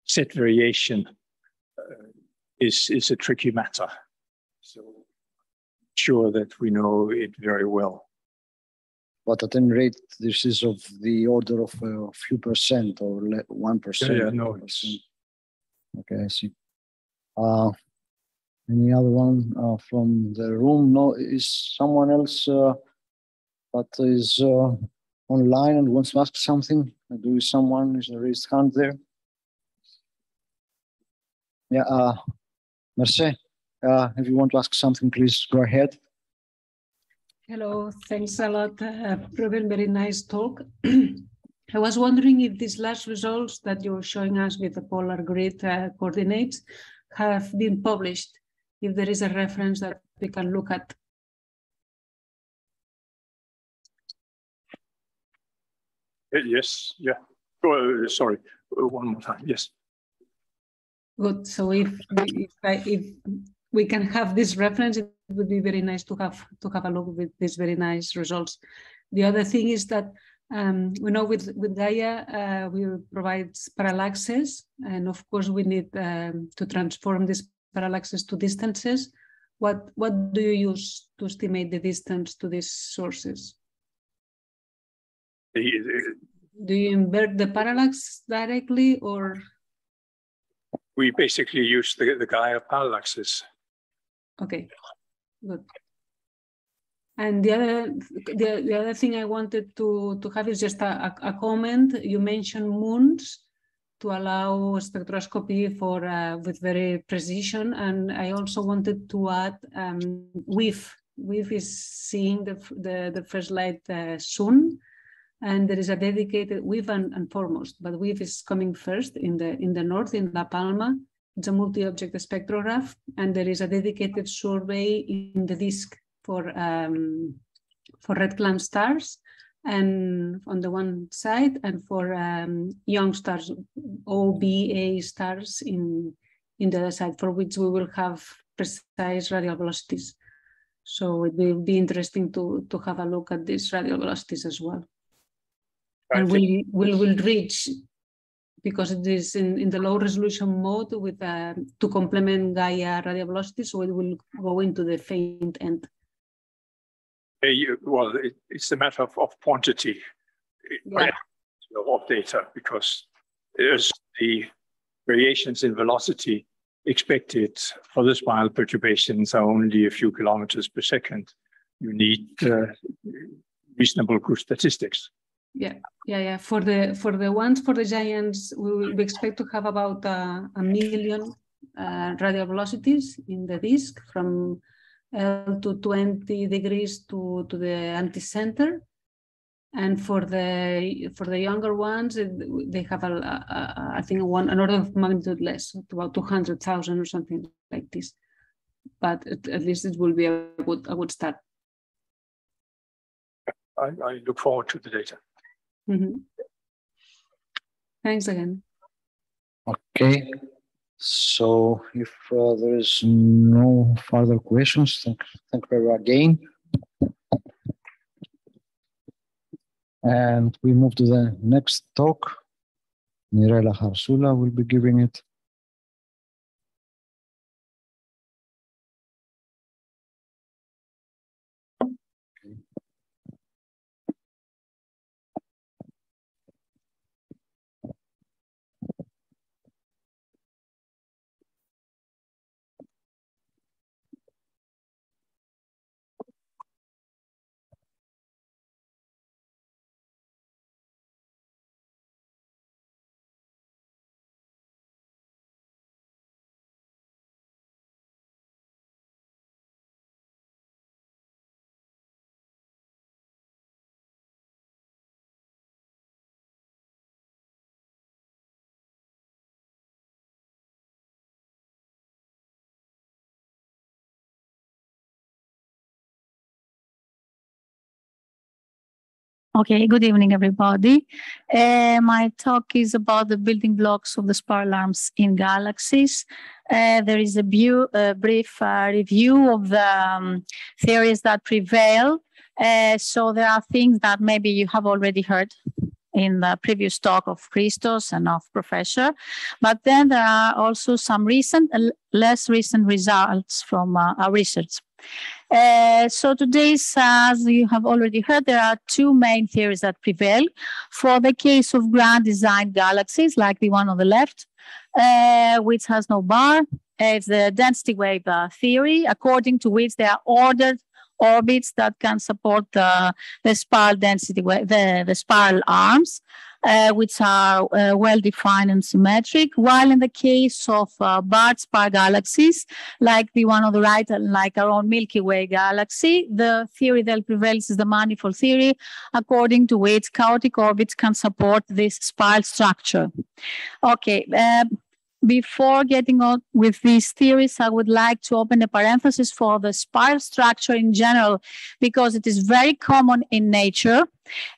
set variation uh, is, is a tricky matter. So sure that we know it very well. But at any rate, this is of the order of a few percent or one percent. Yeah, yeah, no. Okay, I see. Uh, any other one uh, from the room? No, is someone else uh, that is uh, online and wants to ask something? Do someone is a raised hand there? Yeah, uh, Merce, uh, if you want to ask something, please go ahead. Hello, thanks a lot, uh, Ruben. Very nice talk. I was wondering if these last results that you're showing us with the polar grid uh, coordinates have been published, if there is a reference that we can look at. Uh, yes, yeah. Oh, uh, sorry, uh, one more time, yes. Good, so if, if, I, if we can have this reference, it would be very nice to have to have a look with these very nice results. The other thing is that um, we know with, with Gaia, uh, we provide parallaxes, and of course we need um, to transform these parallaxes to distances. What, what do you use to estimate the distance to these sources? do you invert the parallax directly or? We basically use the, the Gaia parallaxes. Okay, good. And the other, the, the other thing I wanted to, to have is just a, a, comment. You mentioned MOONS to allow spectroscopy for uh, with very precision. And I also wanted to add um, WEAVE. WEAVE is seeing the, the, the first light uh, soon. And there is a dedicated WEAVE and, and 4MOST, but WEAVE is coming first in the in the north in La Palma. It's a multi-object spectrograph, and there is a dedicated survey in the disk for um, for red clump stars and on the one side and for um, young stars OBA stars in in the other side for which we will have precise radial velocities. So it will be interesting to to have a look at these radial velocities as well. I and we will will reach because it is in, in the low resolution mode with uh, to complement Gaia radial velocity, so it will go into the faint end well, it, it's a matter of, of quantity yeah. of data because there's the variations in velocity expected for the spiral perturbations are only a few kilometers per second. You need uh, reasonable good statistics. Yeah, yeah, yeah. For the for the ones for the giants, we, we expect to have about uh, a million uh, radial velocities in the disk from L to 20 degrees to, to the anti-center. And for the for the younger ones, they have a, a, a I think one an order of magnitude less, about two hundred thousand or something like this. but at, at least it will be a good, a good start. I, I look forward to the data. Mhm. Thanks again. Okay, so if uh, there is no further questions, thank, thank you again. And we move to the next talk. Mirela Harsoula will be giving it. Okay, good evening, everybody. Uh, my talk is about the building blocks of the spiral arms in galaxies. Uh, there is a brief uh, review of the um, theories that prevail. Uh, so there are things that maybe you have already heard in the previous talk of Christos and of Professor. But then there are also some recent, less recent results from uh, our research. Uh, so today, as you have already heard, there are two main theories that prevail. For the case of grand design galaxies, like the one on the left, uh, which has no bar, it's the density wave theory, according to which they are ordered orbits that can support the, the spiral density, the, the spiral arms uh, which are uh, well defined and symmetric. While in the case of uh, barred spiral galaxies, like the one on the right, and like our own Milky Way galaxy, the theory that prevails is the manifold theory, according to which chaotic orbits can support this spiral structure. Okay. Before getting on with these theories, I would like to open a parenthesis for the spiral structure in general, because it is very common in nature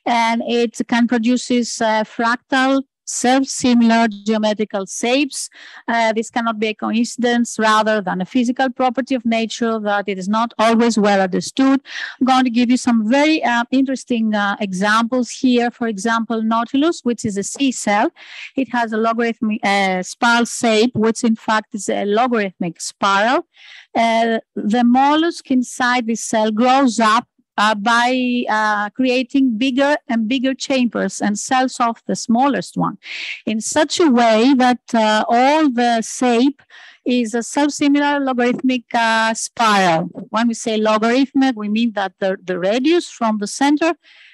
and it can produce uh, fractal self-similar geometrical shapes. Uh, this cannot be a coincidence rather than a physical property of nature that it is not always well understood. I'm going to give you some very uh, interesting uh, examples here. For example, Nautilus, which is a sea cell. It has a logarithmic uh, spiral shape, which in fact is a logarithmic spiral. Uh, the mollusk inside this cell grows up uh, by uh, creating bigger and bigger chambers and cells off the smallest one in such a way that uh, all the shape is a self-similar logarithmic uh, spiral. When we say logarithmic, we mean that the, the radius from the center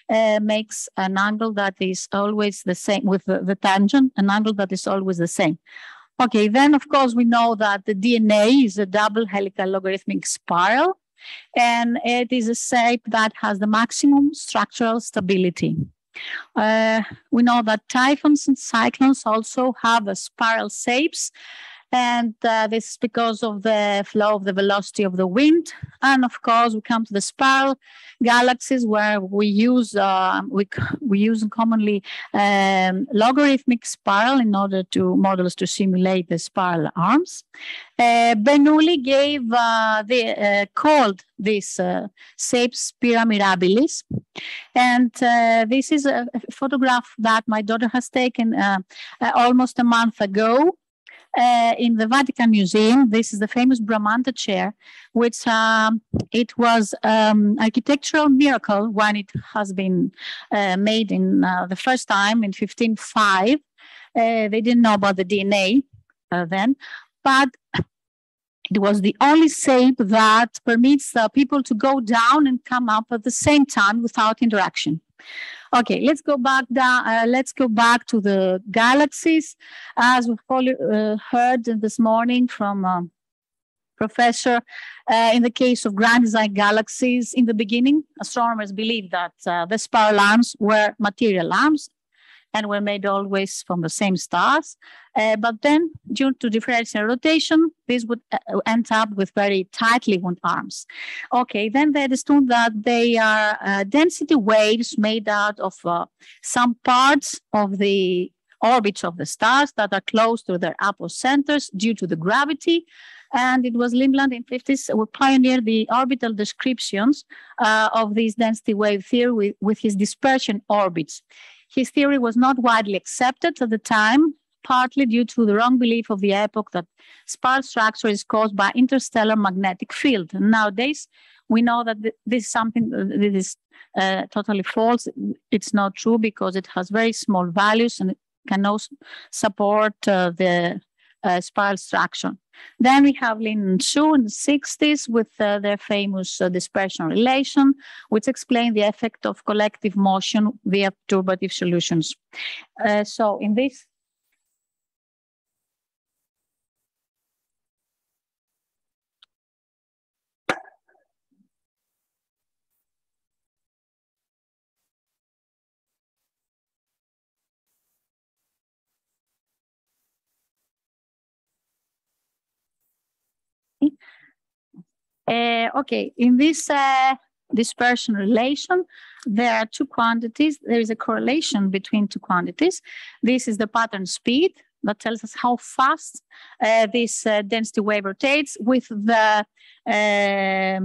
uh, makes an angle that is always the same with the, the tangent, an angle that is always the same. Okay, then of course we know that the DNA is a double helical logarithmic spiral and it is a shape that has the maximum structural stability. Uh, we know that typhoons and cyclones also have spiral shapes and uh, this is because of the flow of the velocity of the wind. And of course, we come to the spiral galaxies where we use uh, we we use commonly um, logarithmic spiral in order to models to simulate the spiral arms. Uh, Bernoulli gave uh, the uh, called this uh, shapes spira mirabilis, and uh, this is a photograph that my daughter has taken almost a month ago uh, in the Vatican Museum. This is the famous Bramante chair, which um, it was um, architectural miracle when it has been uh, made in uh, the first time in 1505. Uh, they didn't know about the DNA uh, then, but it was the only shape that permits the people to go down and come up at the same time without interaction. Okay, let's go back down. Uh, let's go back to the galaxies, as we've uh, heard this morning from um, Professor. Uh, in the case of grand design galaxies, in the beginning, astronomers believed that uh, the spiral arms were material arms, and were made always from the same stars. Uh, but then, due to differential rotation, this would uh, end up with very tightly wound arms. Okay, then they understood that they are uh, density waves made out of uh, some parts of the orbits of the stars that are close to their apocenters due to the gravity. And it was Lindblad in 50s who pioneered the orbital descriptions uh, of this density wave theory with, with his dispersion orbits. His theory was not widely accepted at the time, partly due to the wrong belief of the epoch that spiral structure is caused by interstellar magnetic field. Nowadays, we know that this is something that is uh, totally false. It's not true because it has very small values and can also support uh, the uh, spiral structure. Then we have Lin and Shu in the 60s with uh, their famous uh, dispersion relation, which explain the effect of collective motion via turbative solutions. Uh, so in this Uh, okay, in this uh, dispersion relation, there are two quantities. There is a correlation between two quantities. This is the pattern speed that tells us how fast uh, this uh, density wave rotates with the uh,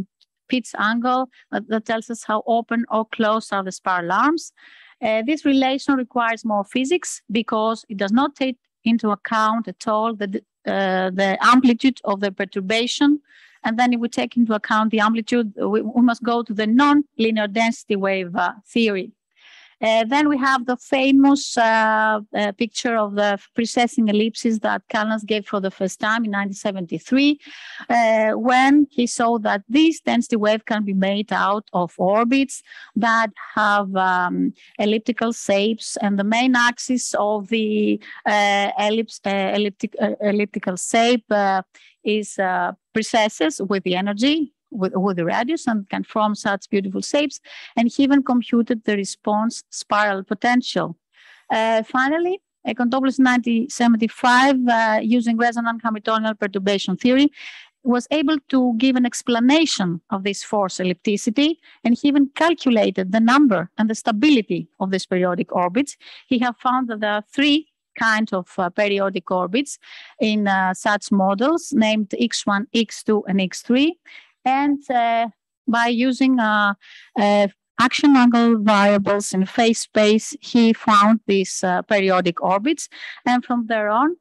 pitch angle that, that, tells us how open or closed are the spiral arms. Uh, this relation requires more physics because it does not take into account at all the, the amplitude of the perturbation and then if we take into account the amplitude, we, we must go to the non-linear density wave uh, theory. Uh, then we have the famous uh, uh, picture of the precessing ellipses that Kalnajs gave for the first time in 1973, uh, when he saw that this density wave can be made out of orbits that have um, elliptical shapes, and the main axis of the uh, ellipse, uh, elliptic, elliptical shape is precesses with the energy with, with the radius and can form such beautiful shapes. And he even computed the response spiral potential. Uh, finally, Contopoulos in 1975, uh, using resonant Hamiltonian perturbation theory, was able to give an explanation of this force ellipticity, and he even calculated the number and the stability of these periodic orbits. He have found that there are three kinds of uh, periodic orbits in uh, such models named X1, X2, and X3 and uh, by using uh, uh, action angle variables in phase space, he found these periodic orbits. And from there on,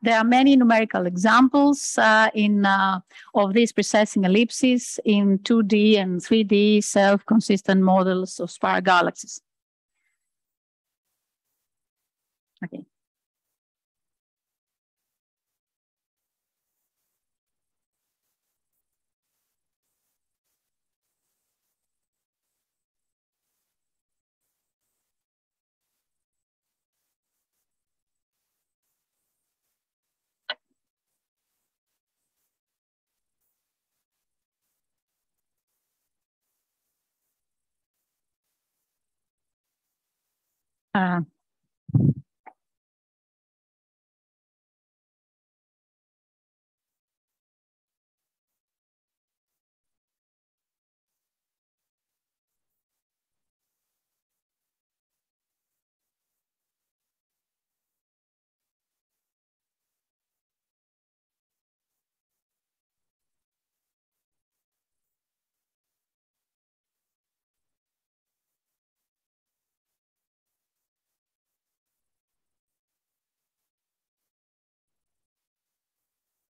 there are many numerical examples uh, in uh, of these precessing ellipses in 2D and 3D self-consistent models of spiral galaxies. Okay. Uh,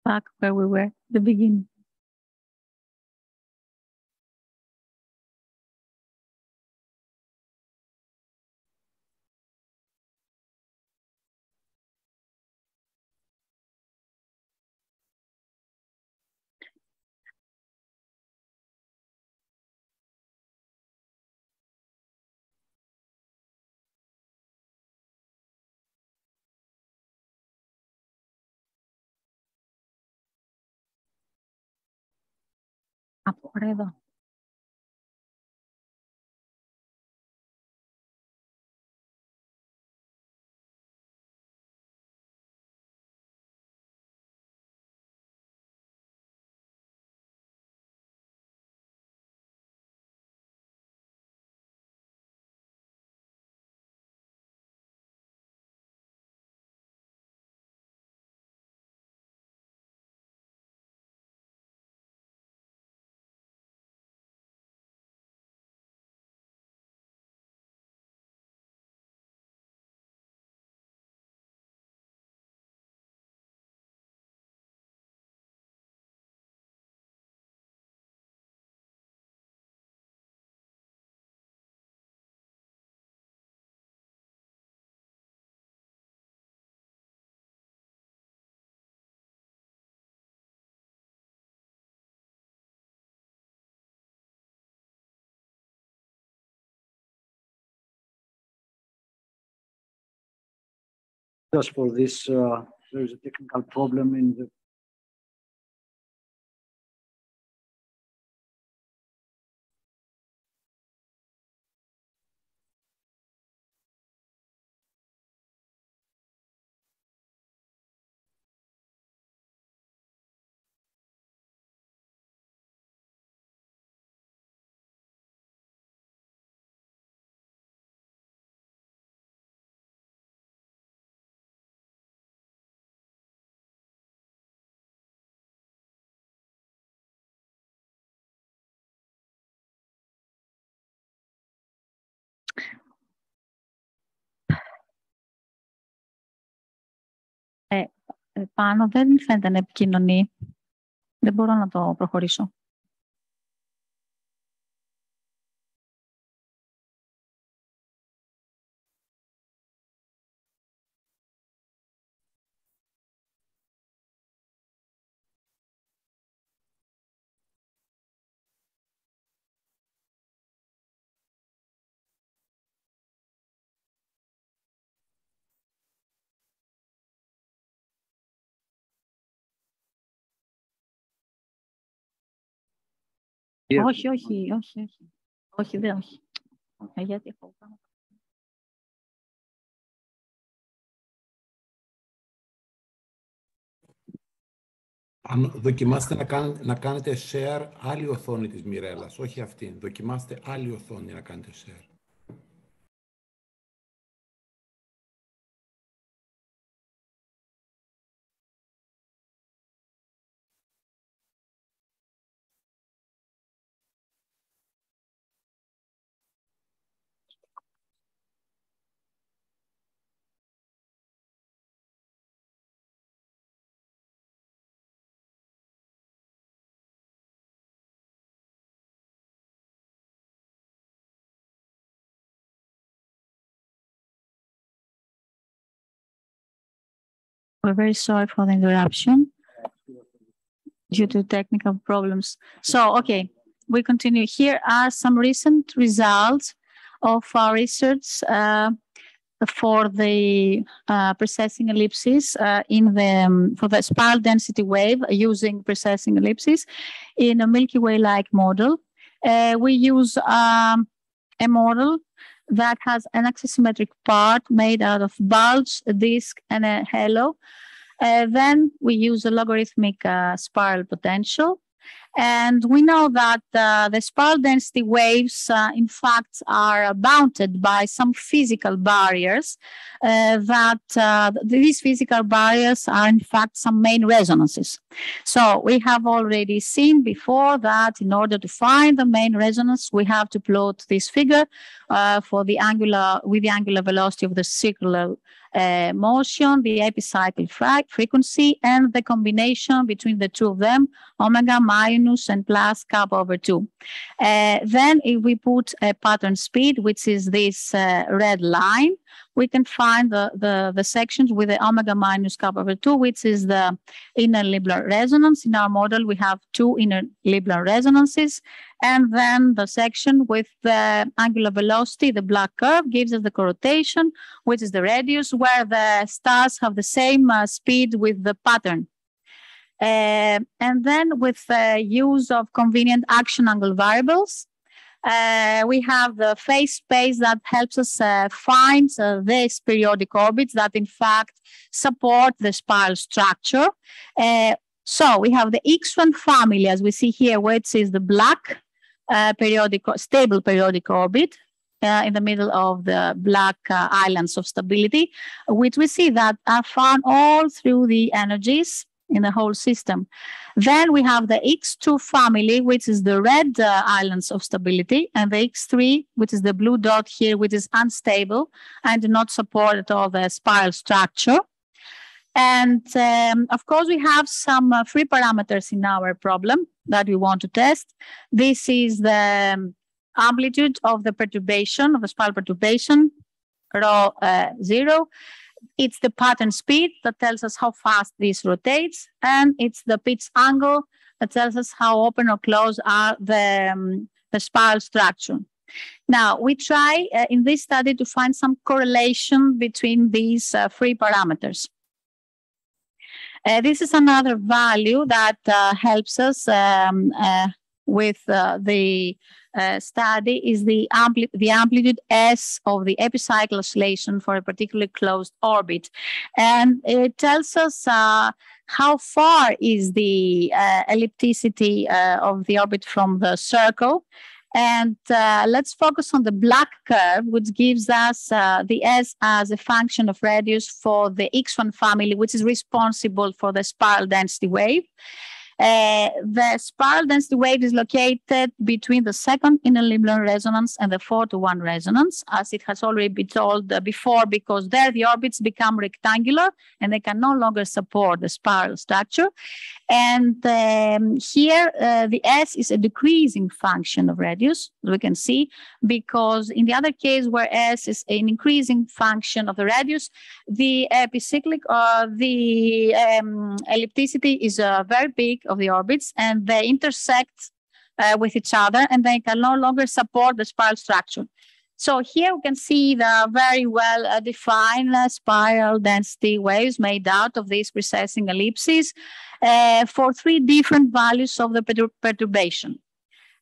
back where we were the beginning. acuerdo. Just for this, uh, there is a technical problem in the πάνω δεν φαίνεται να επικοινωνεί. Δεν μπορώ να το προχωρήσω. Όχι, όχι, όχι, όχι. Όχι, δεν, όχι. Ε, γιατί έχω πάνω. Αν δοκιμάστε να, κάνετε, να κάνετε share άλλη οθόνη της Μιρέλας, όχι αυτή. Δοκιμάστε άλλη οθόνη να κάνετε share. We're very sorry for the interruption due to technical problems. So, okay, we continue. Here are some recent results of our research uh, for the uh, ellipses uh, in the um, for the spiral density wave using precessing ellipses in a Milky Way-like model. Uh, we use um, a model that has an axisymmetric part made out of bulge, a disk, and a halo. Uh, then we use a logarithmic uh, spiral potential. And we know that uh, the spiral density waves, uh, in fact, are bounded by some physical barriers. uh, that uh, these physical barriers are, in fact, some main resonances. So we have already seen before that in order to find the main resonance, we have to plot this figure uh, for the angular with the angular velocity of the circular uh, motion, the epicycle frequency, and the combination between the two of them, omega minus and plus kappa over 2. Uh, then if we put a pattern speed, which is this uh, red line, we can find the, the, the sections with the omega minus kappa over 2, which is the inner Lindblad resonance. In our model, we have two inner Lindblad resonances. And then the section with the angular velocity, the black curve, gives us the corrotation, which is the radius, where the stars have the same uh, speed with the pattern. Uh, and then with the use of convenient action angle variables, uh, we have the phase space that helps us uh, find uh, these periodic orbits that in fact support the spiral structure. Uh, so we have the X1 family, as we see here, which is the black uh, periodic, stable periodic orbit. In the middle of the black islands of stability, which we see that are found all through the energies in the whole system. Then we have the X2 family, which is the red uh, islands of stability, and the X3, which is the blue dot here, which is unstable and not support at all the spiral structure. And um, of course, we have some uh, free parameters in our problem that we want to test. This is the um, amplitude of the perturbation, of the spiral perturbation, rho uh, zero. It's the pattern speed that tells us how fast this rotates, and it's the pitch angle that tells us how open or closed are the, um, the spiral structure. Now, we try uh, in this study to find some correlation between these uh, three parameters. Uh, this is another value that uh, helps us um, uh, with uh, the study is the, ampli the amplitude S of the epicycle oscillation for a particularly closed orbit. And it tells us how far is the ellipticity of the orbit from the circle and uh, let's focus on the black curve, which gives us uh, the S as a function of radius for the X1 family, which is responsible for the spiral density wave. Uh, the spiral density wave is located between the second inner Lindblad resonance and the 4 to 1 resonance, as it has already been told before, because there the orbits become rectangular and they can no longer support the spiral structure. And um, here uh, the S is a decreasing function of radius, as we can see, because in the other case where S is an increasing function of the radius, the epicyclic or uh, the um, ellipticity is uh, very big of the orbits and they intersect uh, with each other and they can no longer support the spiral structure. So here we can see the very well uh, defined uh, spiral density waves made out of these precessing ellipses uh, for three different values of the perturbation.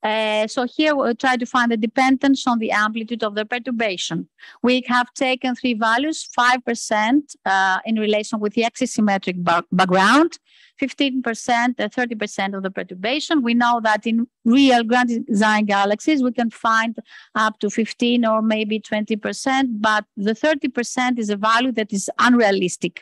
Uh, so here we try to find the dependence on the amplitude of the perturbation. We have taken three values, 5% uh, in relation with the axisymmetric background, 15%, 30% uh, of the perturbation. We know that in real grand design galaxies, we can find up to 15 or maybe 20%, but the 30% is a value that is unrealistic.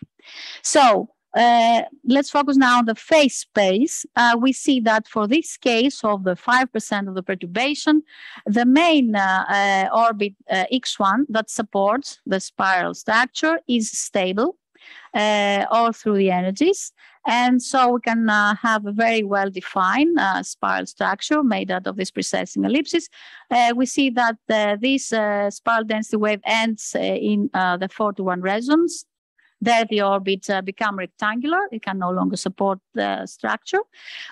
So uh, let's focus now on the phase space. Uh, we see that for this case of the 5% of the perturbation, the main uh, uh orbit uh, X1 that supports the spiral structure is stable Uh, all through the energies. And so we can uh, have a very well defined uh, spiral structure made out of these precessing ellipses. we see that this spiral density wave ends in the 4 to 1 resonance there the orbits uh, become rectangular. It can no longer support the structure.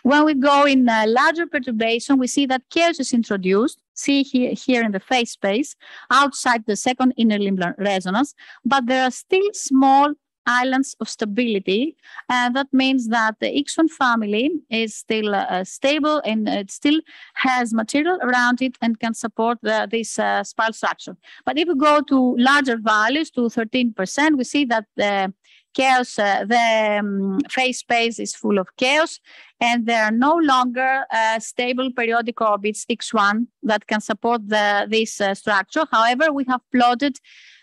When we go in larger perturbation, we see that chaos is introduced. See here, here in the phase space outside the second inner Lindblad resonance, but there are still small islands of stability. And that means that the X1 family is still uh, stable and it still has material around it and can support the, this uh, spiral structure. But if we go to larger values, to 13%, we see that the chaos, uh, the um, phase space is full of chaos, and there are no longer uh, stable periodic orbits X1 that can support the, this uh, structure. However, we have plotted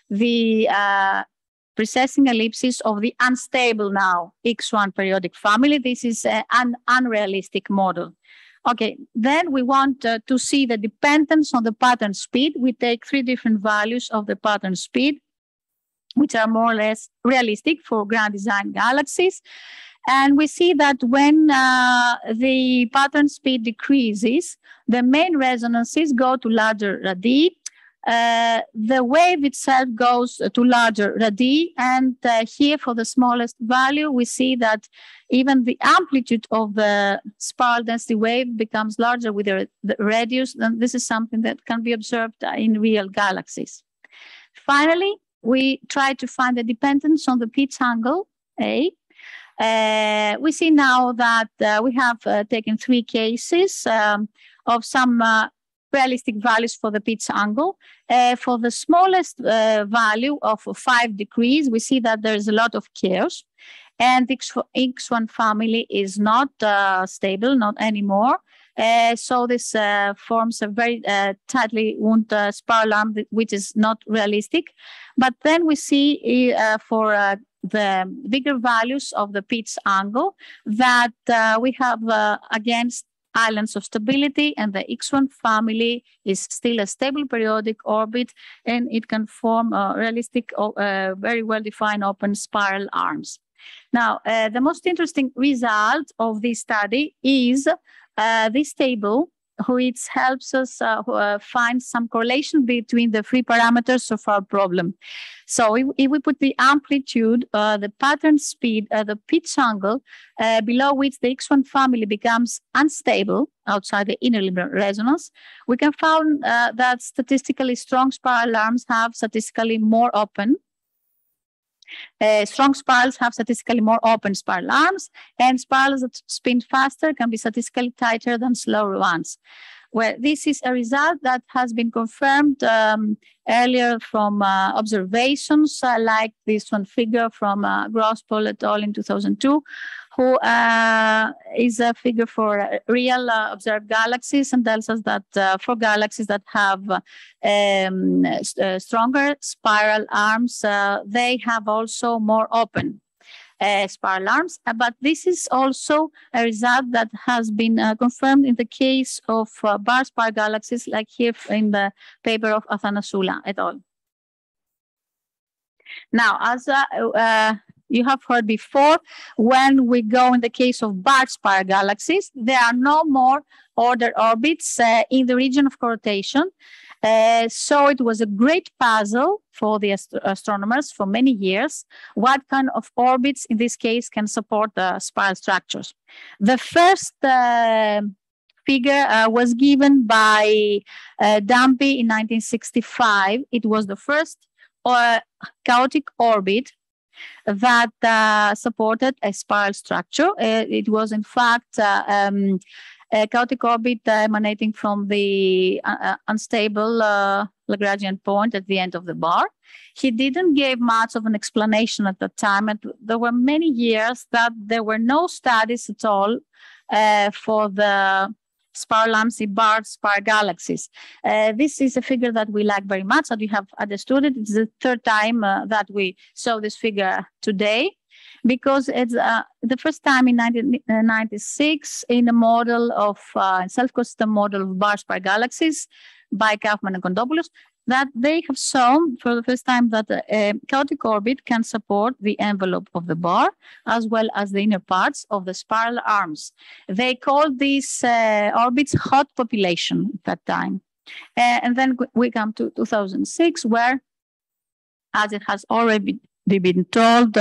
the uh, precessing ellipses of the unstable now X1 periodic family. This is an unrealistic model. Okay, then we want uh, to see the dependence on the pattern speed. We take three different values of the pattern speed, which are more or less realistic for grand design galaxies. And we see that when uh, the pattern speed decreases, the main resonances go to larger radii uh, the wave itself goes to larger radii. And uh, here for the smallest value, we see that even the amplitude of the spiral density wave becomes larger with the, the radius. And this is something that can be observed in real galaxies. Finally, we try to find the dependence on the pitch angle, A. Uh, we see now that uh, we have uh, taken three cases um, of some realistic values for the pitch angle. Uh, for the smallest uh, value of 5 degrees, we see that there is a lot of chaos. And the X1 family is not uh, stable, not anymore. Uh, so this uh, forms a very uh, tightly wound spiral arm, which is not realistic. But then we see for the bigger values of the pitch angle that we have against islands of stability and the X1 family is still a stable periodic orbit and it can form a realistic, uh, very well-defined open spiral arms. Now, uh, the most interesting result of this study is uh, this table which helps us uh, uh, find some correlation between the three parameters of our problem. So if, if we put the amplitude, uh, the pattern speed, uh, the pitch angle, uh, below which the X1 family becomes unstable outside the inner Lindblad resonance, we can find uh, that statistically strong spiral arms have statistically more open uh, strong spirals have statistically more open spiral arms, and spirals that spin faster can be statistically tighter than slower ones. Well, this is a result that has been confirmed um, earlier from uh, observations uh, like this one figure from uh, Grosbol et al. in 2002, who uh, is a figure for uh, real uh, observed galaxies and tells us that uh, for galaxies that have um, stronger spiral arms, they have also more open uh, spiral arms. Uh, but this is also a result that has been uh, confirmed in the case of uh, bar spiral galaxies, like here in the paper of Athanassoula et al. Now, as uh, uh, you have heard before, when we go in the case of bar spiral galaxies, there are no more ordered orbits in the region of rotation. Uh, so it was a great puzzle for the ast astronomers for many years. What kind of orbits, in this case, can support the spiral structures? The first uh, figure uh, was given by uh, Danby in 1965. It was the first uh, chaotic orbit that uh, supported a spiral structure. It was, in fact, um, chaotic orbit emanating from the uh, uh, unstable uh, Lagrangian point at the end of the bar. He didn't give much of an explanation at the time, and there were many years that there were no studies at all uh, for the spiral arms in bar spiral galaxies. Uh, this is a figure that we like very much, and we have understood it. It's the third time uh, that we saw this figure today because it's uh, the first time in 1996 in a model of uh, self-consistent model of bar spiral galaxies by Kaufmann and Contopoulos that they have shown for the first time that a chaotic orbit can support the envelope of the bar as well as the inner parts of the spiral arms. They called these uh, orbits hot population at that time. Uh, and then we come to 2006 where as it has already they've been told.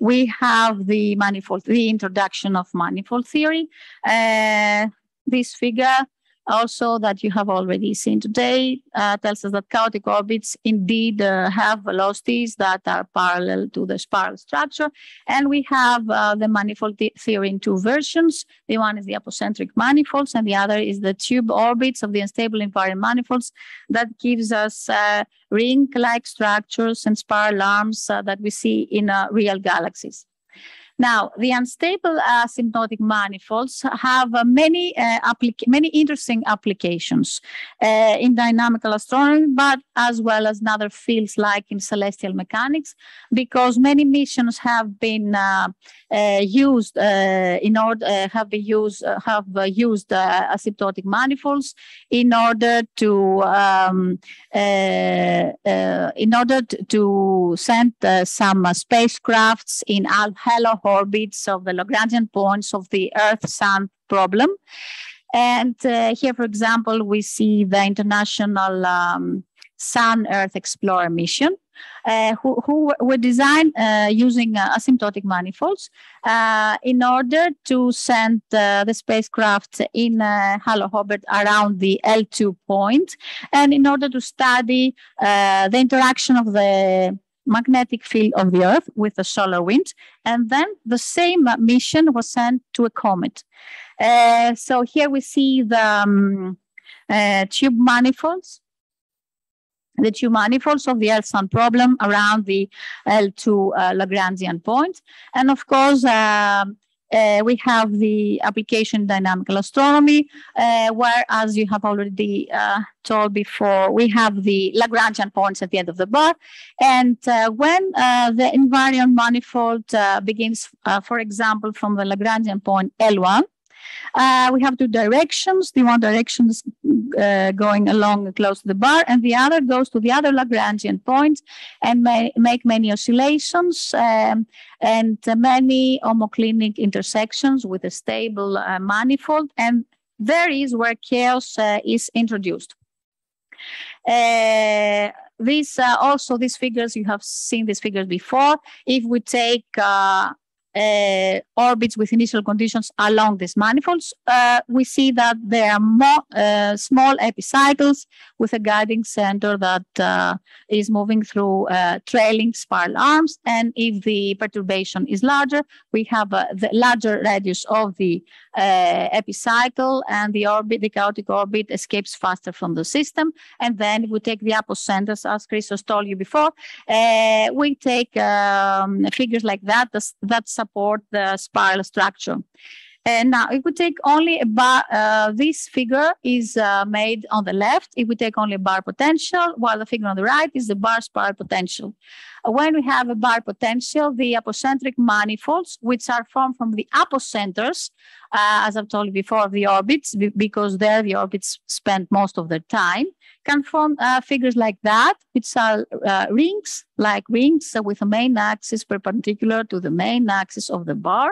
We have the manifold, the introduction of manifold theory. Uh, this figure also that you have already seen today uh, tells us that chaotic orbits indeed uh, have velocities that are parallel to the spiral structure. And we have uh, the manifold th theory in two versions. The one is the apocentric manifolds, and the other is the tube orbits of the unstable invariant manifolds that gives us uh, ring-like structures and spiral arms uh, that we see in uh, real galaxies. Now, the unstable asymptotic manifolds have uh, many, uh, many interesting applications uh, in dynamical astronomy, but as well as in other fields like in celestial mechanics, because many missions have been uh, uh, used uh, in order have been used have used asymptotic manifolds in order to um, in order to send some spacecrafts in halo orbits of the Lagrangian points of the Earth-Sun problem. And uh, here, for example, we see the International um, Sun Earth Explorer mission, uh, who, who, were designed uh, using uh, asymptotic manifolds uh, in order to send uh, the spacecraft in halo orbit around the L2 point and in order to study the interaction of the magnetic field of the Earth with the solar wind. And then the same mission was sent to a comet. Uh, so here we see the um, uh, tube manifolds, the tube manifolds of the L-Sun problem around the L2 uh, Lagrangian point. And of course, um, uh, we have the application dynamical astronomy, uh, where, as you have already uh, told before, we have the Lagrangian points at the end of the bar. And uh, when uh, the invariant manifold uh, begins, for example, from the Lagrangian point L1, uh, we have two directions. The one direction is uh, going along close to the bar, and the other goes to the other Lagrangian point and may make many oscillations um, and uh, many homoclinic intersections with a stable uh, manifold. And there is where chaos uh, is introduced. Uh, these uh, also these figures you have seen these figures before. If we take uh, uh, orbits with initial conditions along these manifolds, uh, we see that there are more uh, small epicycles with a guiding center that uh, is moving through uh, trailing spiral arms. And if the perturbation is larger, we have uh, the larger radius of the epicycle and the orbit, the chaotic orbit escapes faster from the system. And then we take the apocenters, as Christos told you before, we take um, figures like that, that support the spiral structure. And now, if we take only a bar, uh, this figure is uh, made on the left. If we take only a bar potential, while the figure on the right is the bar spiral potential. Uh, when we have a bar potential, the apocentric manifolds, which are formed from the apocenters, uh, as I've told you before, of the orbits, because there the orbits spend most of their time, can form uh, figures like that, which are uh, rings, like rings with a main axis perpendicular to the main axis of the bar.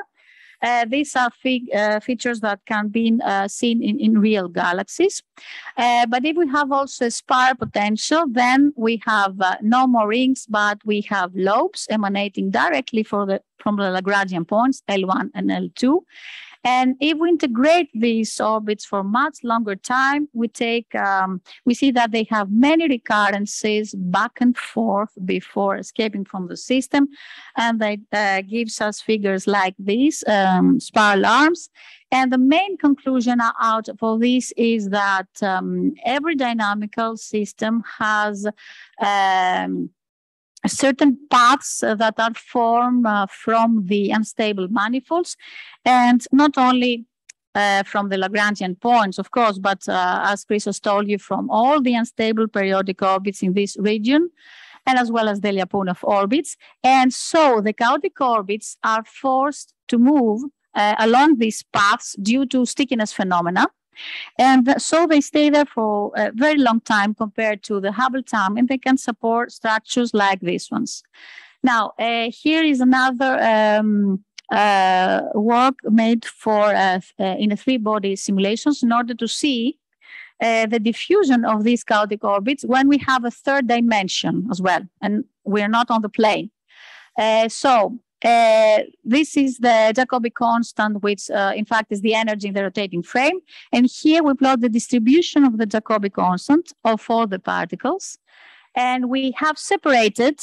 Uh, these are uh, features that can be uh, seen in, in real galaxies. Uh, but if we have also a spiral potential, then we have uh, no more rings, but we have lobes emanating directly the, from the Lagrangian points, L1 and L2. And if we integrate these orbits for much longer time, we take um, we see that they have many recurrences back and forth before escaping from the system, and that uh, gives us figures like these um, spiral arms. And the main conclusion out of all this is that um, every dynamical system has um, certain paths that are formed uh, from the unstable manifolds, and not only uh, from the Lagrangian points, of course, but uh, as Chris has told you, from all the unstable periodic orbits in this region, and as well as the Lyapunov orbits. And so the chaotic orbits are forced to move uh, along these paths due to stickiness phenomena. And so they stay there for a very long time compared to the Hubble time, and they can support structures like these ones. Now, uh, here is another um, uh, work made for uh, uh in a three-body simulations in order to see uh, the diffusion of these chaotic orbits when we have a third dimension as well, and we're not on the plane. Uh, so uh, this is the Jacobi constant, which uh, in fact is the energy in the rotating frame. And here we plot the distribution of the Jacobi constant of all the particles. And we have separated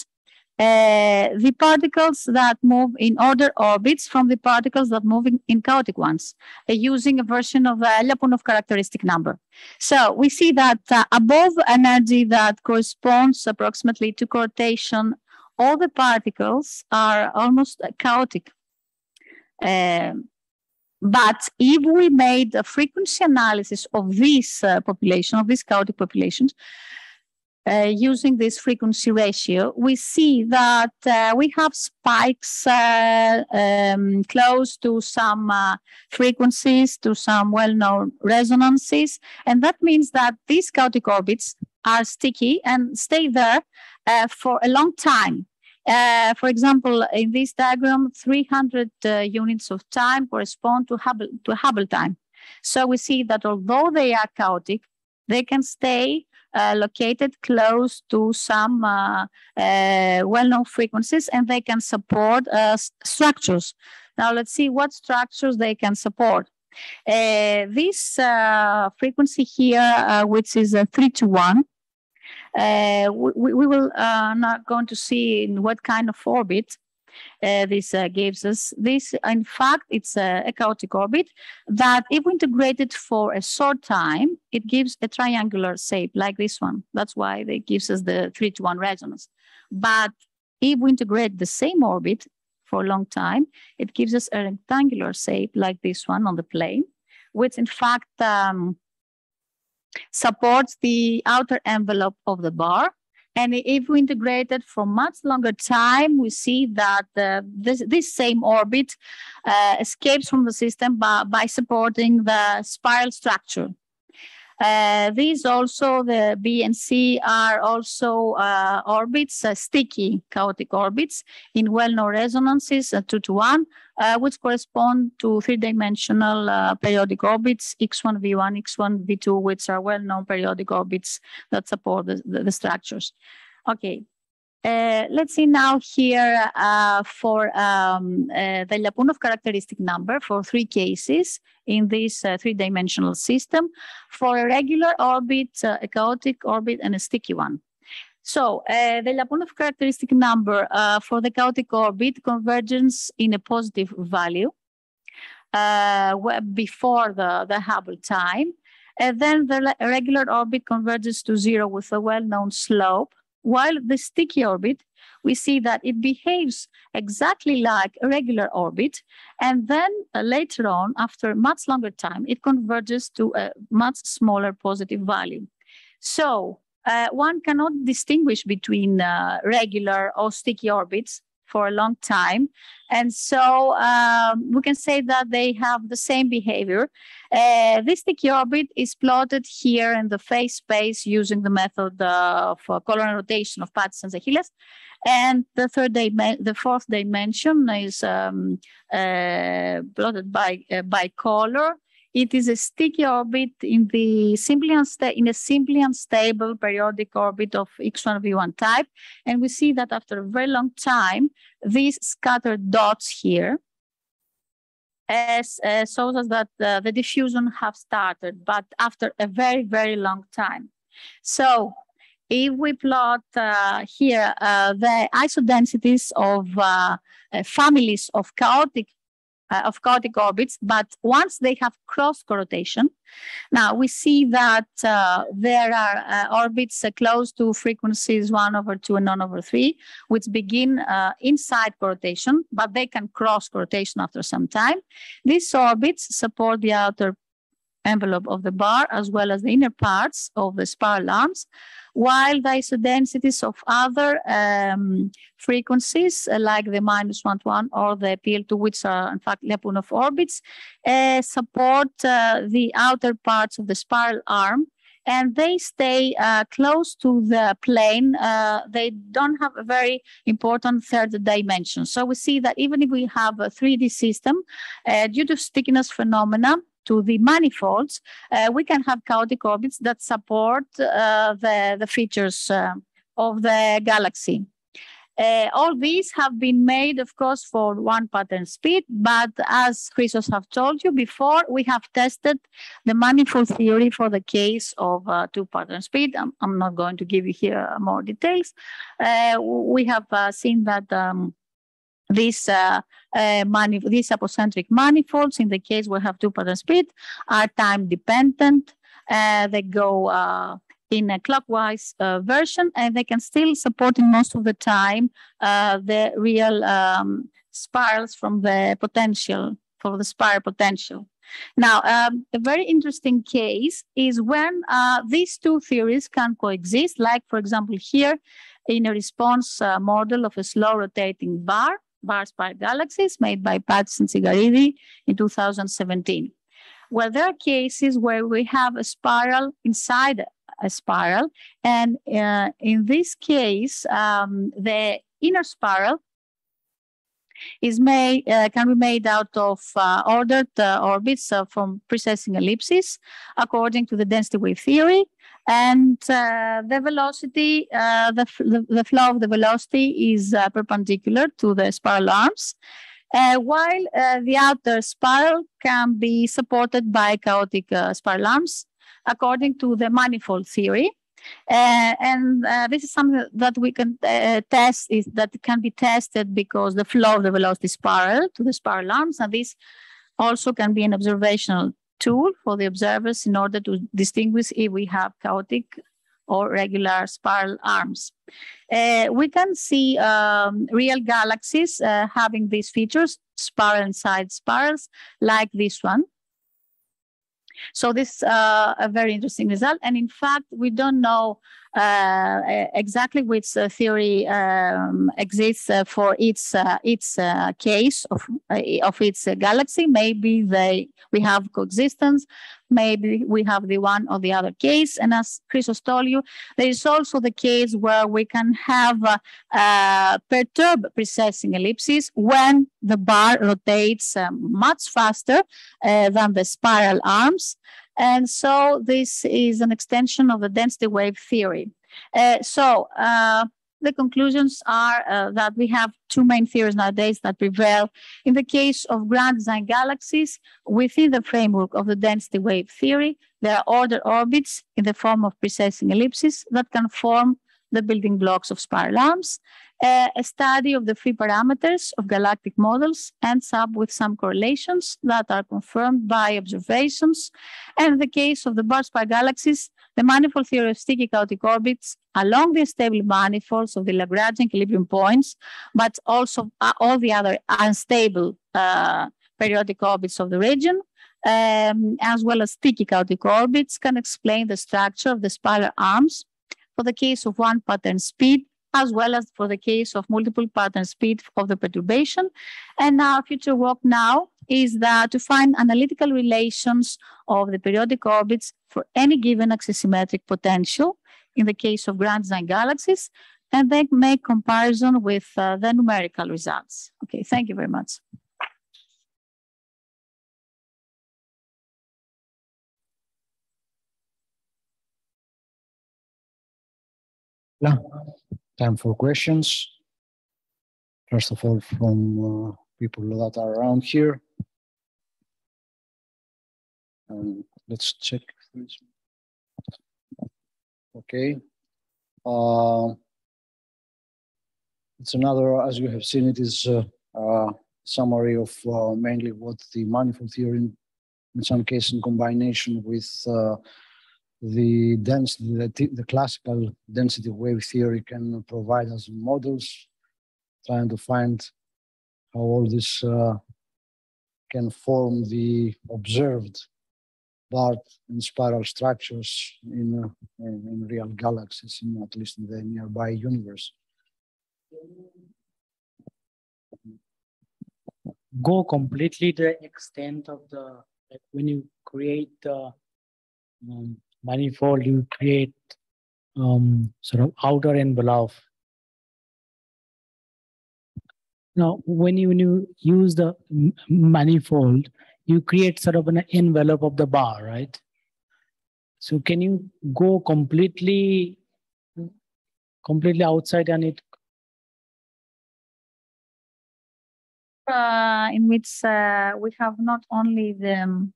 uh, the particles that move in order orbits from the particles that move in, in chaotic ones uh, using a version of the Lyapunov characteristic number. So we see that uh, above energy that corresponds approximately to rotation all the particles are almost chaotic. Um, but if we made a frequency analysis of this uh, population, of these chaotic populations, uh, using this frequency ratio, we see that uh, we have spikes uh, um, close to some uh, frequencies, to some well-known resonances. And that means that these chaotic orbits are sticky and stay there uh, for a long time. Uh, for example, in this diagram, 300 uh, units of time correspond to Hubble, to Hubble time. So we see that although they are chaotic, they can stay uh, located close to some uh, uh, well-known frequencies and they can support uh, structures. Now let's see what structures they can support. this frequency here, which is a 3 to 1, uh, we, we will uh, not going to see in what kind of orbit uh, this uh, gives us. This, in fact, it's a, a, chaotic orbit that if we integrate it for a short time, it gives a triangular shape like this one. That's why it gives us the three to one resonance. But if we integrate the same orbit for a long time, it gives us a rectangular shape like this one on the plane, which in fact um, supports the outer envelope of the bar. And if we integrate it for much longer time, we see that uh, this, this same orbit uh, escapes from the system by, by supporting the spiral structure. Uh, these also, the B and C are also uh, orbits, uh, sticky chaotic orbits in well-known resonances, uh, two to one, uh, which correspond to three-dimensional periodic orbits, X1V1, X1V2, which are well-known periodic orbits that support the, the, the structures. Okay, uh, let's see now here uh, for um, uh, the Lyapunov characteristic number for three cases in this uh, three-dimensional system for a regular orbit, uh, a chaotic orbit, and a sticky one. So the Lyapunov characteristic number for the chaotic orbit convergence in a positive value before the, the Hubble time. And then the regular orbit converges to zero with a well-known slope while the sticky orbit, we see that it behaves exactly like a regular orbit. And then uh, later on, after much longer time, it converges to a much smaller positive value. So uh, one cannot distinguish between uh, regular or sticky orbits for a long time. And so um, we can say that they have the same behavior. Uh, this orbit is plotted here in the phase space using the method of uh, color rotation of Patsis and Zachilas. And the third the fourth dimension is um, uh, plotted by, uh, by color. It is a sticky orbit in the simply unsta- in a simply unstable periodic orbit of X1V1 type. And we see that after a very long time, these scattered dots here as, uh, shows us that uh, the diffusion have started, but after a very, very long time. So if we plot uh, here uh, the isodensities of uh, uh, families of chaotic uh, of chaotic orbits, but once they have cross corotation, now we see that uh, there are uh, orbits uh, close to frequencies 1 over 2 and 1 over 3, which begin uh, inside corotation, but they can cross corotation after some time. These orbits support the outer envelope of the bar as well as the inner parts of the spiral arms, while the isodensities of other um, frequencies uh, like the minus one to one or the PL2, which are in fact Lyapunov orbits, uh, support uh, the outer parts of the spiral arm and they stay uh, close to the plane. Uh, they don't have a very important third dimension. So we see that even if we have a 3D system, uh, due to stickiness phenomena, to the manifolds, uh, we can have chaotic orbits that support uh, the, the features uh, of the galaxy. Uh, all these have been made, of course, for one pattern speed, but as Christos have told you before, we have tested the manifold theory for the case of uh, two pattern speed. I'm, I'm, not going to give you here more details. Uh, we have seen that um, these uh, uh, these apocentric manifolds, in the case we have two pattern speed, are time dependent. Uh, they go uh, in a clockwise uh, version, and they can still support in most of the time uh, the real um, spirals from the potential for the spiral potential. Now, um, a very interesting case is when these two theories can coexist, like, for example, here in a response model of a slow rotating bar bar spiral galaxies made by Patsis and Tsigaridi in 2017. Well, there are cases where we have a spiral inside a spiral, and uh, in this case, um, the inner spiral is made uh, can be made out of uh, ordered uh, orbits uh, from precessing ellipses according to the density wave theory and uh, the velocity, uh, the, the, the, flow of the velocity is uh, perpendicular to the spiral arms, uh, while uh, the outer spiral can be supported by chaotic uh, spiral arms according to the manifold theory. and this is something that we can test is that can be tested because the flow of the velocity spiral to the spiral arms, and this also can be an observational tool for the observers in order to distinguish if we have chaotic or regular spiral arms. Uh, we can see um, real galaxies uh, having these features, spiral inside spirals, like this one. So this is uh, a very interesting result. And in fact, we don't know exactly which uh, theory um, exists uh, for its uh, its uh, case of of its galaxy. Maybe they we have coexistence. Maybe we have the one or the other case. And as Christos told you, there is also the case where we can have perturbed precessing ellipses when the bar rotates um, much faster than the spiral arms. And so this is an extension of the density wave theory. Uh, so uh, the conclusions are uh, that we have two main theories nowadays that prevail. In the case of grand design galaxies, within the framework of the density wave theory, there are ordered orbits in the form of precessing ellipses that can form the building blocks of spiral arms. A study of the free parameters of galactic models ends up with some correlations that are confirmed by observations. And in the case of the bar spiral galaxies, the manifold theory of sticky chaotic orbits along the stable manifolds of the Lagrangian equilibrium points, but also uh, all the other unstable uh, periodic orbits of the region, um, as well as sticky chaotic orbits, can explain the structure of the spiral arms for the case of one pattern speed as well as for the case of multiple pattern speed of the perturbation. And our future work now is that to find analytical relations of the periodic orbits for any given axisymmetric potential in the case of grand design galaxies, and then make comparison with uh, the numerical results. Okay, thank you very much. Time for questions. First of all, from uh, people that are around here. And let's check. Okay. Uh, it's another, as you have seen, it is a, a summary of uh, mainly what the manifold theory, in some cases in combination with uh, the density, the, the classical density wave theory can provide us models, trying to find how all this uh, can form the observed bar and spiral structures in, uh, in real galaxies, in, at least in the nearby universe. Go completely the extent of the, like when you create the um, manifold, you create um, sort of outer envelope. Now, when you, when you use the manifold, you create sort of an envelope of the bar, right? So can you go completely, completely outside and it? Uh, in which uh, we have not only the um,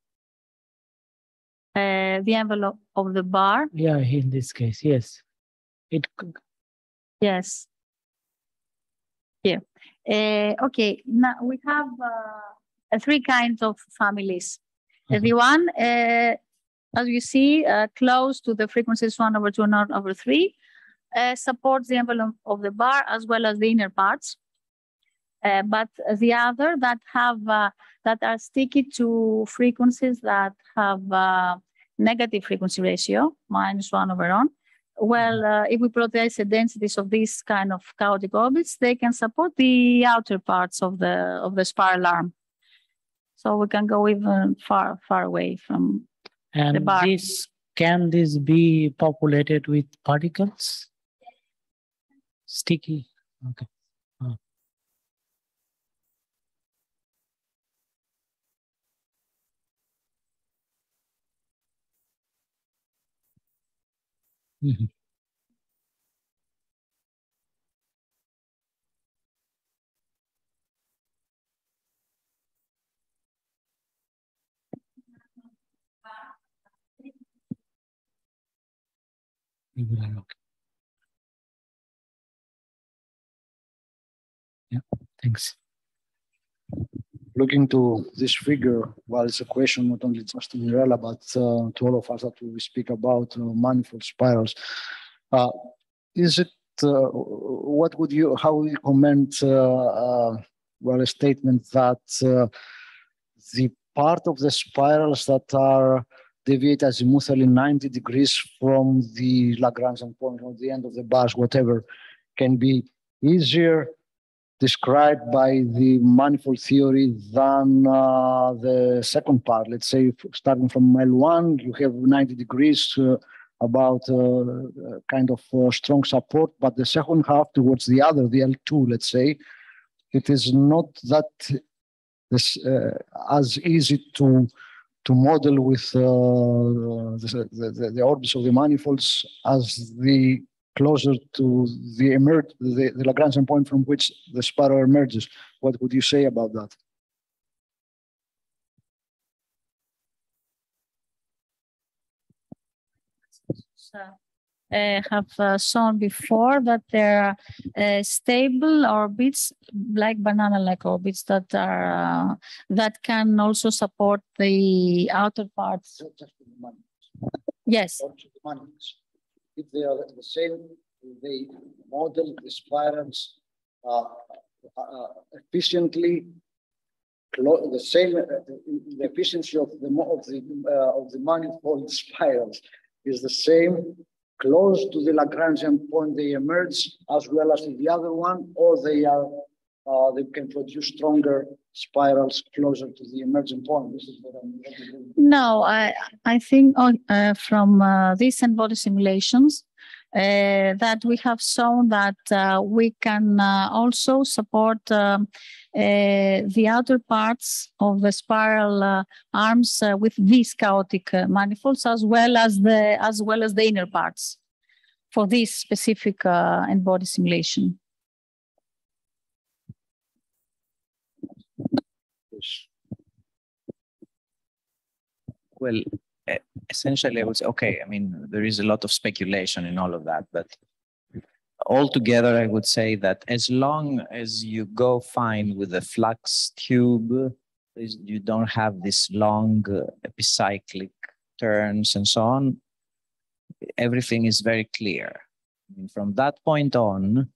uh, the envelope of the bar. Yeah, in this case, yes. It. Yes. Yeah. Uh, okay, now we have uh, three kinds of families. Mm -hmm. The one, uh, as you see, uh, close to the frequencies one over two and one over three, uh, supports the envelope of the bar as well as the inner parts. Uh, but the other that have uh, that are sticky to frequencies that have uh, negative frequency ratio, minus one over one. Well, mm-hmm. uh, if we protect the densities of these kind of chaotic orbits, they can support the outer parts of the of the spiral arm. So we can go even far, far away from and the bar. this can this be populated with particles? Sticky. Okay. Mhm. Yeah, thanks looking to this figure, well, it's a question not only just to Mirella, but uh, to all of us that we speak about uh, manifold spirals. Uh, is it, uh, what would you, how would you comment, uh, uh, well, a statement that the part of the spirals that are deviate azimuthally 90 degrees from the Lagrangian point or the end of the bars, whatever, can be easier described by the manifold theory than uh, the second part. Let's say starting from L1, you have 90 degrees uh, about uh, uh kind of uh, strong support, but the second half towards the other, the L2, let's say, it is not that this, uh, as easy to to model with the, the, the orbits of the manifolds as the closer to the, emerge, the, the Lagrangian point from which the spiral emerges. What would you say about that? Uh, have uh, shown before that there are uh, stable orbits like banana-like orbits that are uh, that can also support the outer parts. Yes if they are the same, they model the spirals uh, uh, efficiently, the same, uh, the efficiency of the of the uh, of the manifold spirals is the same close to the Lagrangian point they emerge as well as the other one, or they are uh, they can produce stronger spirals closer to the emerging point. This is what I'm. No, I I think uh, from uh, these n-body simulations uh, that we have shown that uh, we can uh, also support um, uh, the outer parts of the spiral arms with these chaotic manifolds as well as the as well as the inner parts for this specific n-body simulation. Well, essentially, I would say, okay, I mean, there is a lot of speculation in all of that, but altogether, I would say that as long as you go fine with the flux tube, you don't have this long uh, epicyclic turns and so on, everything is very clear. from that point on,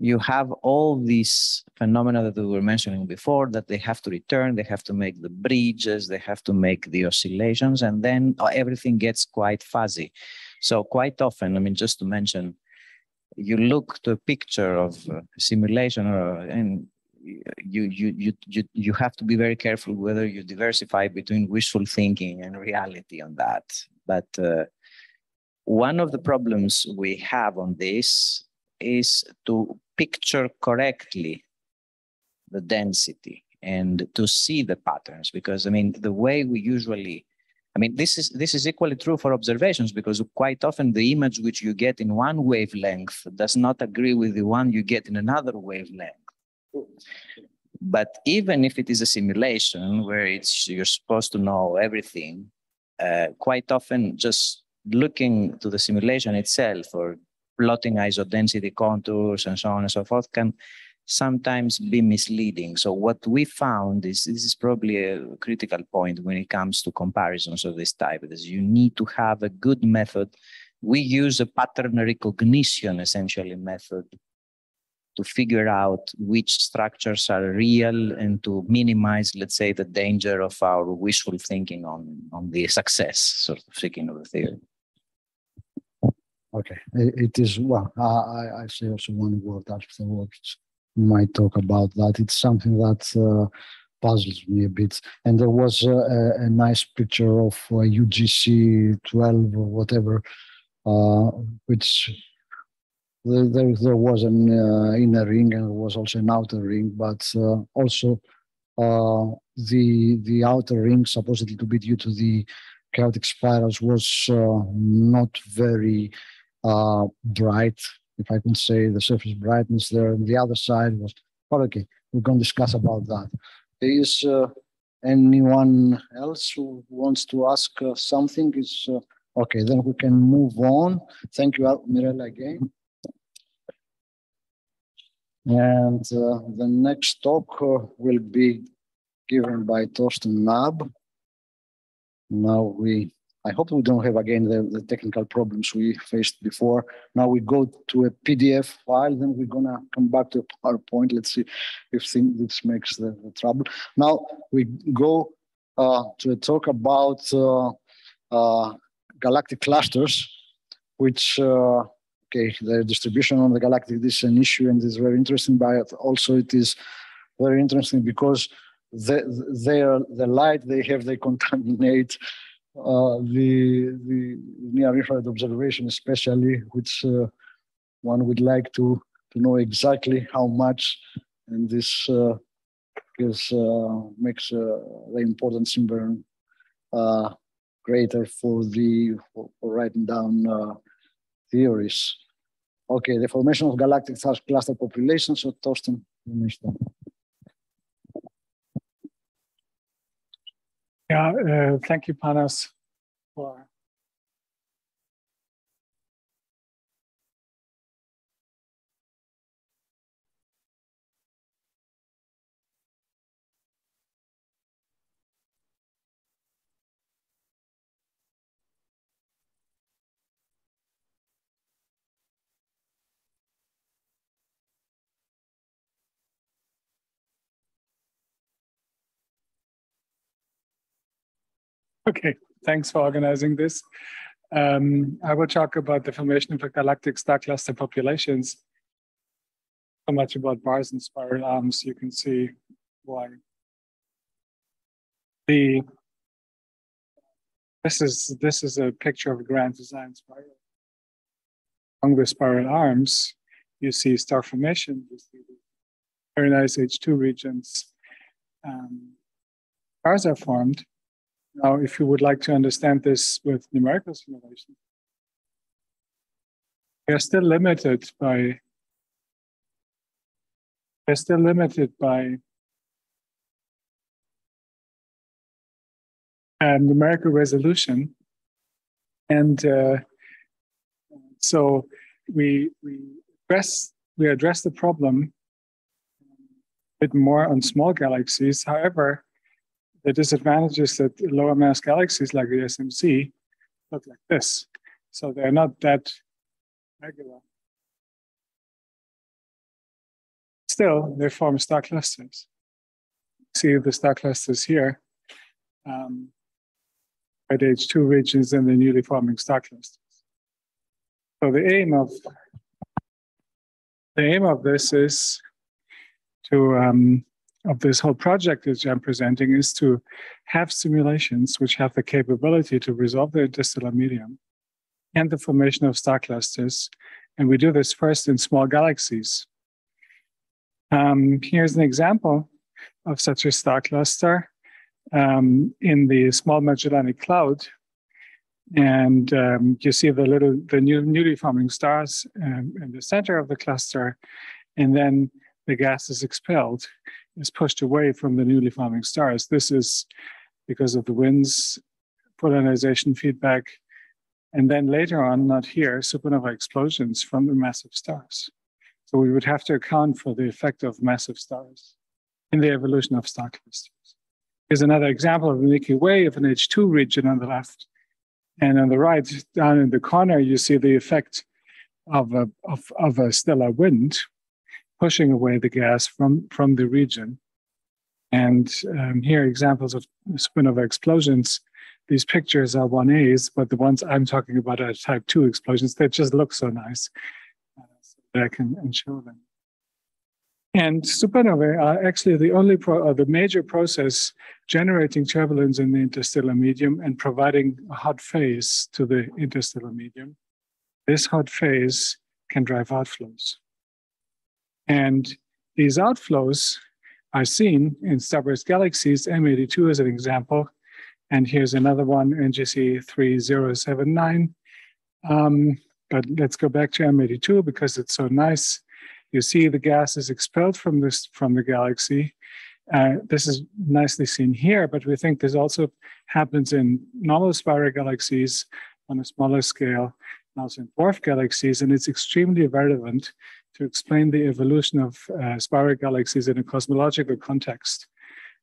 you have all these phenomena that we were mentioning before that they have to return, they have to make the bridges, they have to make the oscillations, and then uh, everything gets quite fuzzy. So quite often, I mean, just to mention, you look to a picture of a simulation or, and you, you, you, you, you have to be very careful whether you diversify between wishful thinking and reality on that. But uh, one of the problems we have on this is to picture correctly the density and to see the patterns because i mean the way we usually i mean this is this is equally true for observations because quite often the image which you get in one wavelength does not agree with the one you get in another wavelength. But even if it is a simulation where it's you're supposed to know everything uh, quite often just looking to the simulation itself or plotting isodensity contours and so on and so forth can sometimes be misleading. So what we found is this is probably a critical point when it comes to comparisons of this type, is you need to have a good method. We use a pattern recognition essentially method to figure out which structures are real and to minimize, let's say, the danger of our wishful thinking on, on the success, sort of thinking of the theory. Okay, it is, well, I, I say also one word afterwards. Might talk about that. It's something that uh, puzzles me a bit. And there was a, a nice picture of uh, UGC 12 or whatever, uh, which there, there, there, was an uh, inner ring and there was also an outer ring, but uh, also uh, the the outer ring supposedly to be due to the chaotic spirals was not very uh, bright, if I can say the surface brightness there. And the other side was, okay, we're going to discuss about that. Is uh, anyone else who wants to ask uh, something? Is uh, okay, then we can move on. Thank you, Mirella, again. And uh, the next talk uh, will be given by Torsten Naab. Now we I hope we don't have again the, the, technical problems we faced before. Now we go to a PDF file, then we're gonna come back to PowerPoint. Let's see if this makes the, the trouble. Now we go uh, to talk about uh, uh, galactic clusters, which uh, okay, the distribution on the galactic is an issue and is very interesting, but also it is very interesting because the, they are, the light they have, they contaminate uh, the, the near infrared observation, especially, which uh, one would like to, to know exactly how much, and this uh, is, uh, makes uh, the importance in burn greater for the for, writing down theories. Okay, the formation of galactic cluster populations. So, Torsten, you may Yeah, uh, thank you, Panos, for Okay, thanks for organizing this. Um, I will talk about the formation of galactic star cluster populations. So much about bars and spiral arms, you can see why. The this is this is a picture of a grand design spiral. Along the spiral arms, you see star formation, you see very nice H2 regions. Um, stars are formed now, if you would like to understand this with numerical simulation, we are still limited by we're still limited by um, numerical resolution. And uh, so we, we address we address the problem a bit more on small galaxies. However, the disadvantage is that lower mass galaxies like the SMC look like this. So they're not that regular. Still, they form star clusters. See the star clusters here um, at H2 regions and the newly forming star clusters. So the aim of the aim of this is to um, of this whole project which I'm presenting is to have simulations which have the capability to resolve the interstellar medium and the formation of star clusters. And we do this first in small galaxies. Um, here's an example of such a star cluster um, in the Small Magellanic Cloud. And um, you see the little, the new, newly forming stars um, in the center of the cluster, and then the gas is expelled is pushed away from the newly forming stars. This is because of the winds, polarization feedback, and then later on, not here, supernova explosions from the massive stars. So we would have to account for the effect of massive stars in the evolution of star clusters. Here's another example of the Milky Way of an H2 region on the left. And on the right, down in the corner, you see the effect of a, of, of a stellar wind, pushing away the gas from, from the region. And um, here are examples of supernova explosions. These pictures are 1As, but the ones I'm talking about are type 2 explosions. They just look so nice uh, so that I can and show them. And supernovae are actually the only, pro, uh, the major process generating turbulence in the interstellar medium and providing a hot phase to the interstellar medium. This hot phase can drive outflows. And these outflows are seen in starburst galaxies. M82 is an example. And here's another one, NGC 3079. Um, but let's go back to M82 because it's so nice. You see the gas is expelled from this from the galaxy. Uh, this is nicely seen here, but we think this also happens in normal spiral galaxies on a smaller scale, also in dwarf galaxies, and it's extremely relevant to explain the evolution of uh, spiral galaxies in a cosmological context.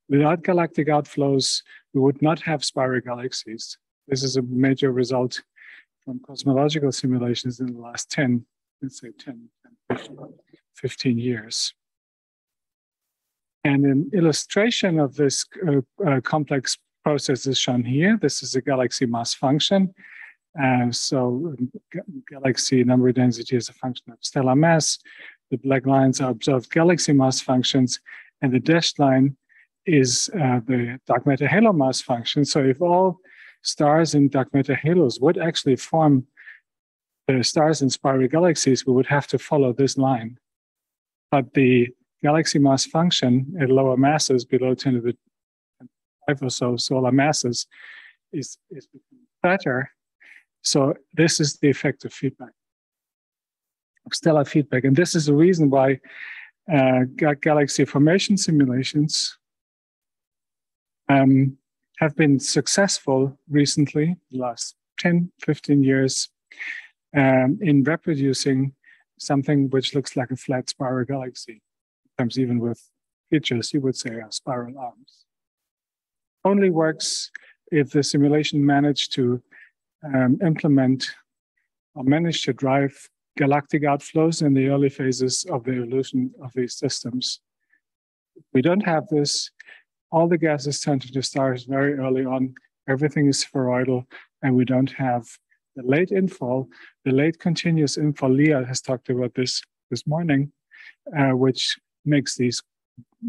Without galactic outflows, we would not have spiral galaxies. This is a major result from cosmological simulations in the last 10, let's say 10, 15 years. And an illustration of this uh, uh, complex process is shown here. This is a galaxy mass function. Uh, so galaxy number density is a function of stellar mass. The black lines are observed galaxy mass functions, and the dashed line is uh, the dark matter halo mass function. So if all stars in dark matter halos would actually form the stars in spiral galaxies, we would have to follow this line. But the galaxy mass function at lower masses, below 10 to the 5 or so solar masses, is, is better so this is the effect of feedback, of stellar feedback. And this is the reason why uh, galaxy formation simulations um, have been successful recently, the last 10, 15 years, um, in reproducing something which looks like a flat spiral galaxy, sometimes even with features you would say are spiral arms. Only works if the simulation managed to um, implement or manage to drive galactic outflows in the early phases of the evolution of these systems. We don't have this. All the gases turn to stars very early on. Everything is spheroidal, and we don't have the late infall, the late continuous infall. Leah has talked about this this morning, uh, which makes these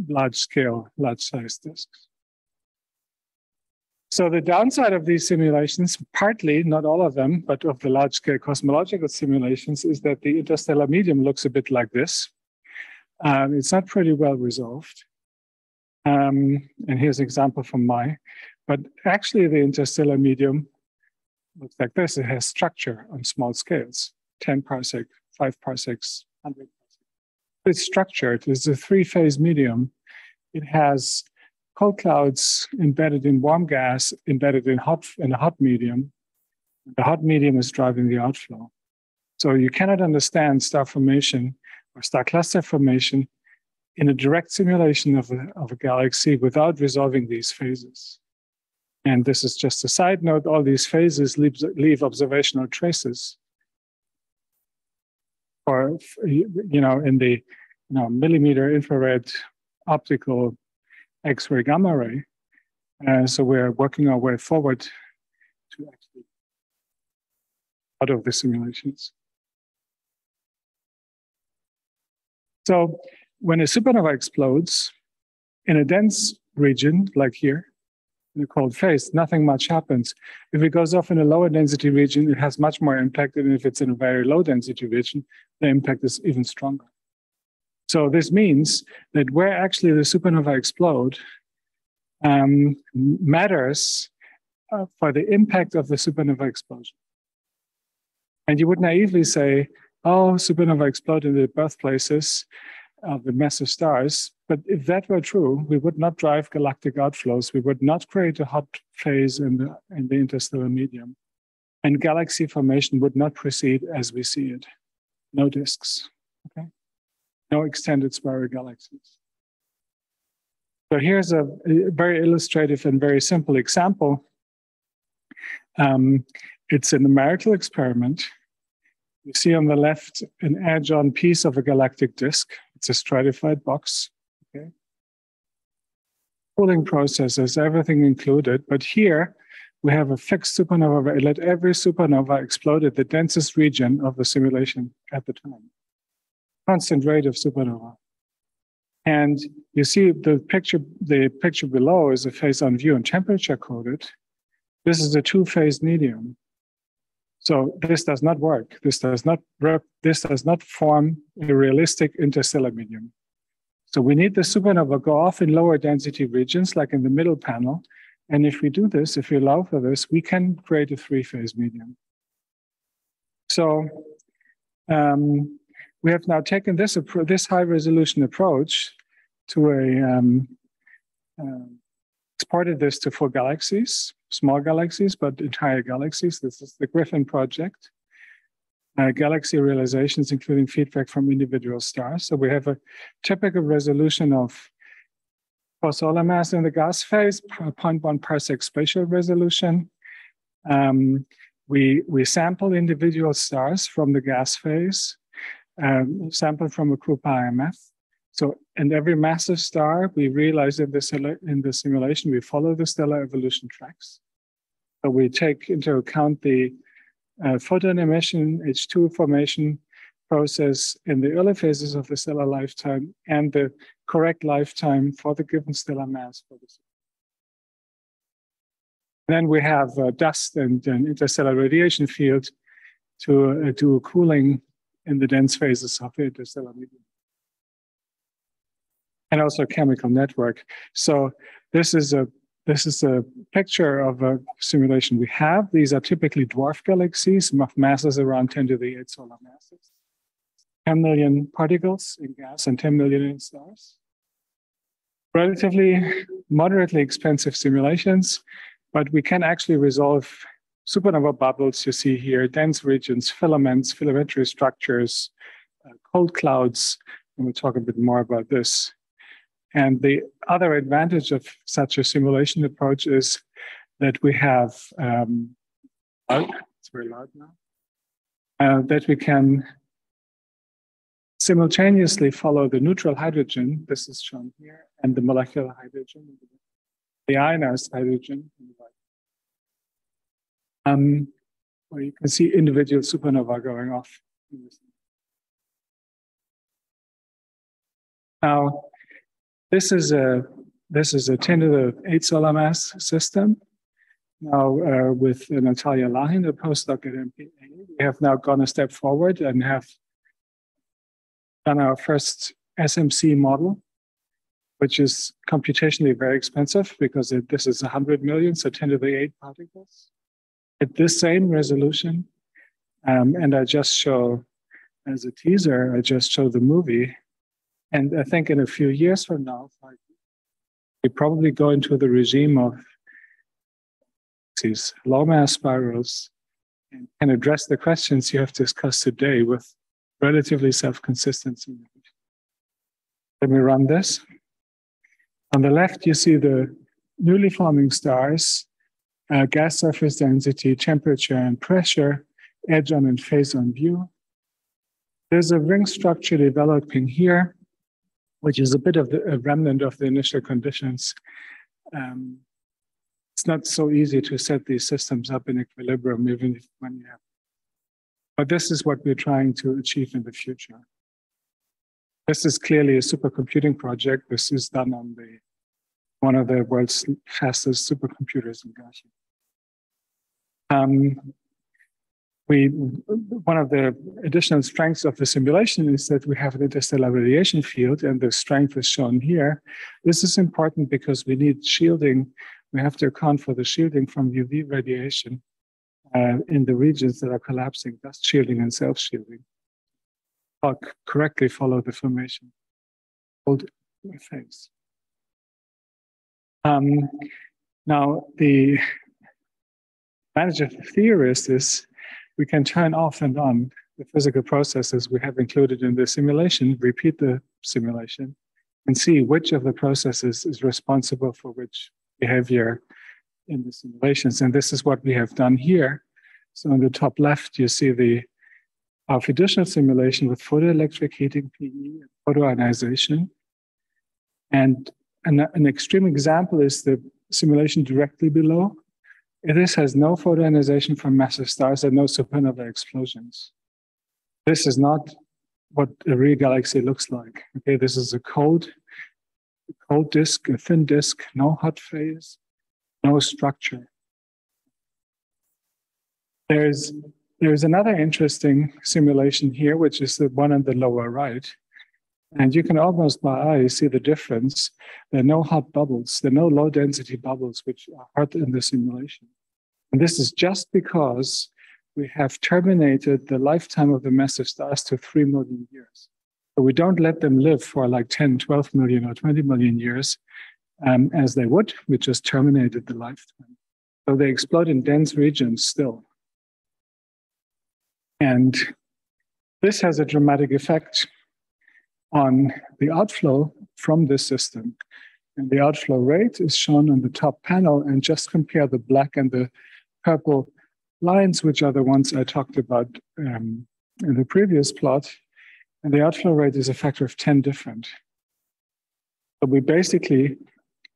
large scale, large size disks. So the downside of these simulations, partly, not all of them, but of the large-scale cosmological simulations, is that the interstellar medium looks a bit like this. Um, it's not pretty well resolved. Um, and here's an example from my. But actually, the interstellar medium looks like this. It has structure on small scales, 10 parsec, 5 parsecs, 100 parsecs. It's structured. It's a three-phase medium. It has cold clouds embedded in warm gas, embedded in hot in a hot medium. The hot medium is driving the outflow. So you cannot understand star formation or star cluster formation in a direct simulation of a, of a galaxy without resolving these phases. And this is just a side note, all these phases leave, leave observational traces. Or, you know, in the you know, millimeter infrared optical X-ray gamma ray. Uh, so we're working our way forward to actually out of the simulations. So when a supernova explodes in a dense region like here, in a cold phase, nothing much happens. If it goes off in a lower density region, it has much more impact than if it's in a very low density region, the impact is even stronger. So this means that where actually the supernova explode um, matters uh, for the impact of the supernova explosion. And you would naively say, oh, supernova explode in the birthplaces of the massive stars. But if that were true, we would not drive galactic outflows. We would not create a hot phase in the, in the interstellar medium. And galaxy formation would not proceed as we see it. No disks. Okay no extended spiral galaxies. So here's a, very illustrative and very simple example. Um, it's a numerical experiment. You see on the left an edge-on piece of a galactic disk. It's a stratified box. Okay. Cooling processes, everything included. But here we have a fixed supernova. Let every supernova explode at the densest region of the simulation at the time constant rate of supernova. And you see the picture, the picture below is a face on view and temperature coded. This is a two-phase medium. So this does not work. This does not this does not form a realistic interstellar medium. So we need the supernova go off in lower density regions, like in the middle panel. And if we do this, if we allow for this, we can create a three-phase medium. So um, we have now taken this, this high resolution approach to a, um, uh, exported this to four galaxies, small galaxies, but entire galaxies. This is the GRIFFIN project. Uh, galaxy realizations, including feedback from individual stars. So we have a typical resolution of four solar mass in the gas phase, 0.1 parsec spatial resolution. Um, we, we sample individual stars from the gas phase um, sample from a Kroupa IMF. So, and every massive star, we realize in the, in the simulation, we follow the stellar evolution tracks. So we take into account the uh, photon emission, H2 formation process in the early phases of the stellar lifetime and the correct lifetime for the given stellar mass for the then we have uh, dust and an interstellar radiation field to uh, do cooling in the dense phases of the interstellar medium. And also chemical network. So this is a this is a picture of a simulation we have. These are typically dwarf galaxies of masses around 10 to the 8 solar masses. 10 million particles in gas and 10 million in stars. Relatively moderately expensive simulations but we can actually resolve supernova bubbles you see here, dense regions, filaments, filamentary structures, uh, cold clouds, and we'll talk a bit more about this. And the other advantage of such a simulation approach is that we have, um, oh, it's very loud now, uh, that we can simultaneously follow the neutral hydrogen, this is shown here, and the molecular hydrogen, the ionized hydrogen. Um, where you can see individual supernova going off. Now, this is a this is a 10 to the 8 solar mass system. Now, uh, with Natalia Lahén, a postdoc at MPA, we have now gone a step forward and have done our first SMC model which is computationally very expensive because it, this is 100 million, so 10 to the 8 particles. At this same resolution, um, and I just show as a teaser, I just show the movie. And I think in a few years from now, we probably go into the regime of these low mass spirals and can address the questions you have discussed today with relatively self consistency. Let me run this. On the left, you see the newly forming stars, uh, gas surface density, temperature, and pressure, edge on and face on view. There's a ring structure developing here, which is a bit of the, a remnant of the initial conditions. Um, it's not so easy to set these systems up in equilibrium, even if when you have. But this is what we're trying to achieve in the future. This is clearly a supercomputing project. This is done on the one of the world's fastest supercomputers in Garching. Um, we, one of the additional strengths of the simulation is that we have an interstellar radiation field, and the strength is shown here. This is important because we need shielding. We have to account for the shielding from UV radiation uh, in the regions that are collapsing, dust shielding and self shielding correctly follow the formation. Hold my face. Um, now, the advantage of the theorist is we can turn off and on the physical processes we have included in the simulation, repeat the simulation, and see which of the processes is responsible for which behavior in the simulations. And this is what we have done here. So on the top left, you see the our fiducial simulation with photoelectric heating PE and photoionization. And an, an extreme example is the simulation directly below. This has no photoionization from massive stars and no supernova explosions. This is not what a real galaxy looks like. Okay, this is a cold, cold disk, a thin disk, no hot phase, no structure. There's there's another interesting simulation here, which is the one on the lower right. And you can almost by eye see the difference. There are no hot bubbles, there are no low density bubbles, which are hot in the simulation. And this is just because we have terminated the lifetime of the massive stars to 3 million years. So we don't let them live for like 10, 12 million or 20 million years um, as they would. We just terminated the lifetime. So they explode in dense regions still. And this has a dramatic effect on the outflow from this system. And the outflow rate is shown on the top panel and just compare the black and the purple lines, which are the ones I talked about um, in the previous plot. And the outflow rate is a factor of 10 different. So we basically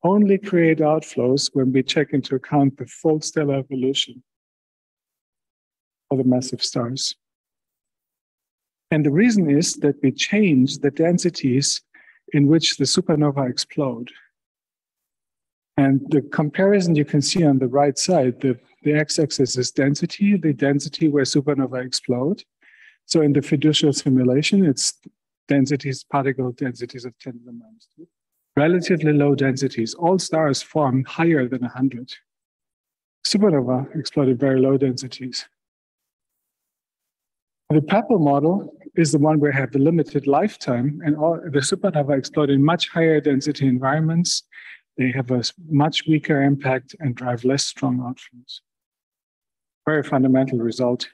only create outflows when we take into account the full stellar evolution of the massive stars. And the reason is that we change the densities in which the supernova explode. And the comparison you can see on the right side, the, the x-axis is density, the density where supernova explode. So in the fiducial simulation, it's densities, particle densities of 10 to the minus 2. Relatively low densities. All stars form higher than 100. Supernova exploded very low densities. The purple model is the one where we have the limited lifetime and all the supernova explode in much higher density environments. They have a much weaker impact and drive less strong outflows. Very fundamental result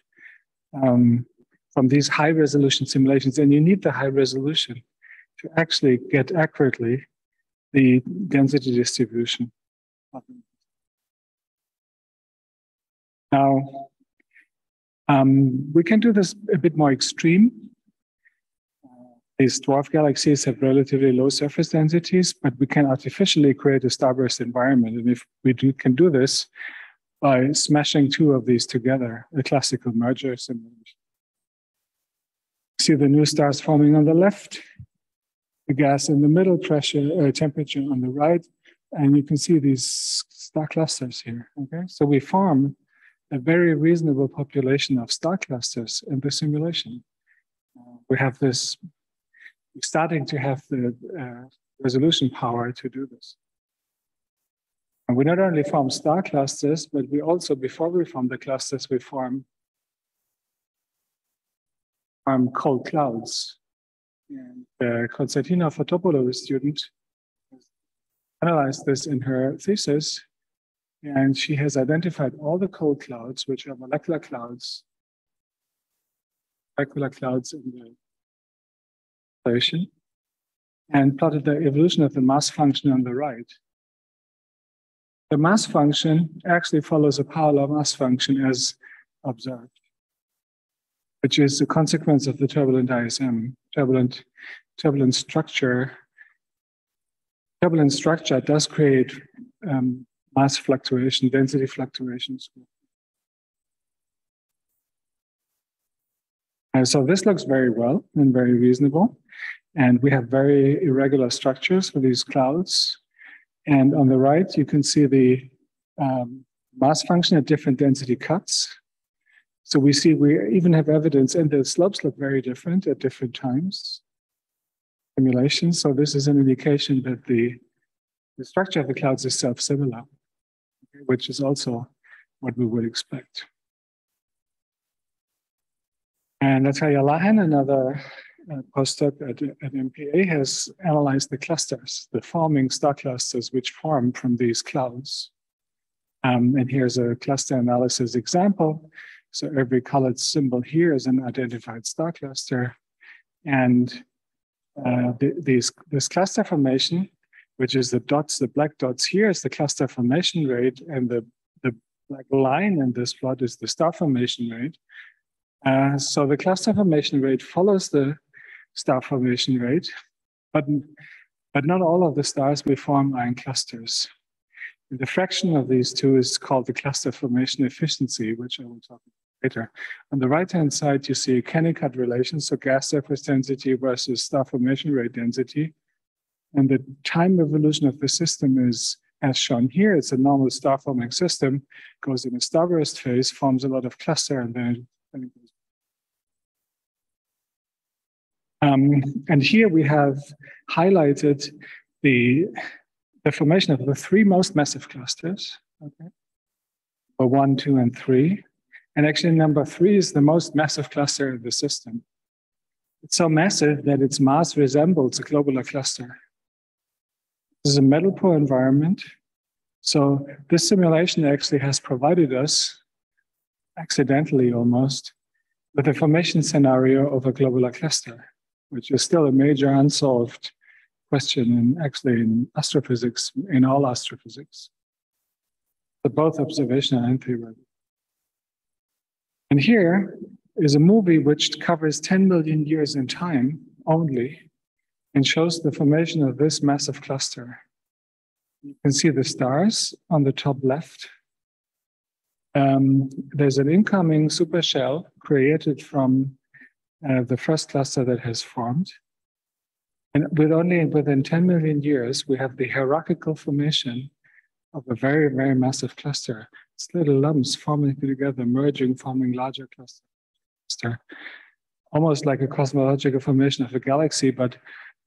um, from these high resolution simulations. And you need the high resolution to actually get accurately the density distribution. Now, um, we can do this a bit more extreme. These dwarf galaxies have relatively low surface densities, but we can artificially create a starburst environment. And if we do, can do this by smashing two of these together, a classical merger simulation. See the new stars forming on the left, the gas in the middle, pressure, uh, temperature on the right, and you can see these star clusters here. Okay, so we form a very reasonable population of star clusters in the simulation. We have this, starting to have the uh, resolution power to do this. And we not only form star clusters, but we also, before we form the clusters, we form, form cold clouds. And uh, Konstantina Fotopoulou, a student, analyzed this in her thesis and she has identified all the cold clouds, which are molecular clouds, molecular clouds in the and plotted the evolution of the mass function on the right. The mass function actually follows a power law mass function as observed, which is a consequence of the turbulent ISM, turbulent, turbulent structure. Turbulent structure does create um, mass fluctuation, density fluctuations. And so this looks very well and very reasonable. And we have very irregular structures for these clouds. And on the right, you can see the um, mass function at different density cuts. So we see we even have evidence, and the slopes look very different at different times. Simulations. So this is an indication that the, the structure of the clouds is self-similar which is also what we would expect. And Natalia Lahén, another uh, postdoc at, at MPA, has analyzed the clusters, the forming star clusters which form from these clouds. Um, and here's a cluster analysis example. So every colored symbol here is an identified star cluster. And uh, the, these, this cluster formation which is the dots, the black dots here is the cluster formation rate, and the, the black line in this plot is the star formation rate. Uh, so the cluster formation rate follows the star formation rate, but, but not all of the stars we form are in clusters. And the fraction of these two is called the cluster formation efficiency, which I will talk about later. On the right-hand side, you see a Kennicutt relation, so gas surface density versus star formation rate density. And the time evolution of the system is as shown here. It's a normal star forming system, goes in a starburst phase, forms a lot of cluster, and then it goes. Um, and here we have highlighted the, the formation of the three most massive clusters, okay? One, two, and three. And actually, number three is the most massive cluster in the system. It's so massive that its mass resembles a globular cluster. This is a metal poor environment. So this simulation actually has provided us, accidentally almost, with a formation scenario of a globular cluster, which is still a major unsolved question in actually in astrophysics, in all astrophysics. But both observational and theoretical. And here is a movie which covers 10 million years in time only, and shows the formation of this massive cluster. You can see the stars on the top left. Um, there's an incoming supershell created from uh, the first cluster that has formed. And with only within 10 million years, we have the hierarchical formation of a very, very massive cluster. It's little lumps forming together, merging, forming larger cluster. Almost like a cosmological formation of a galaxy, but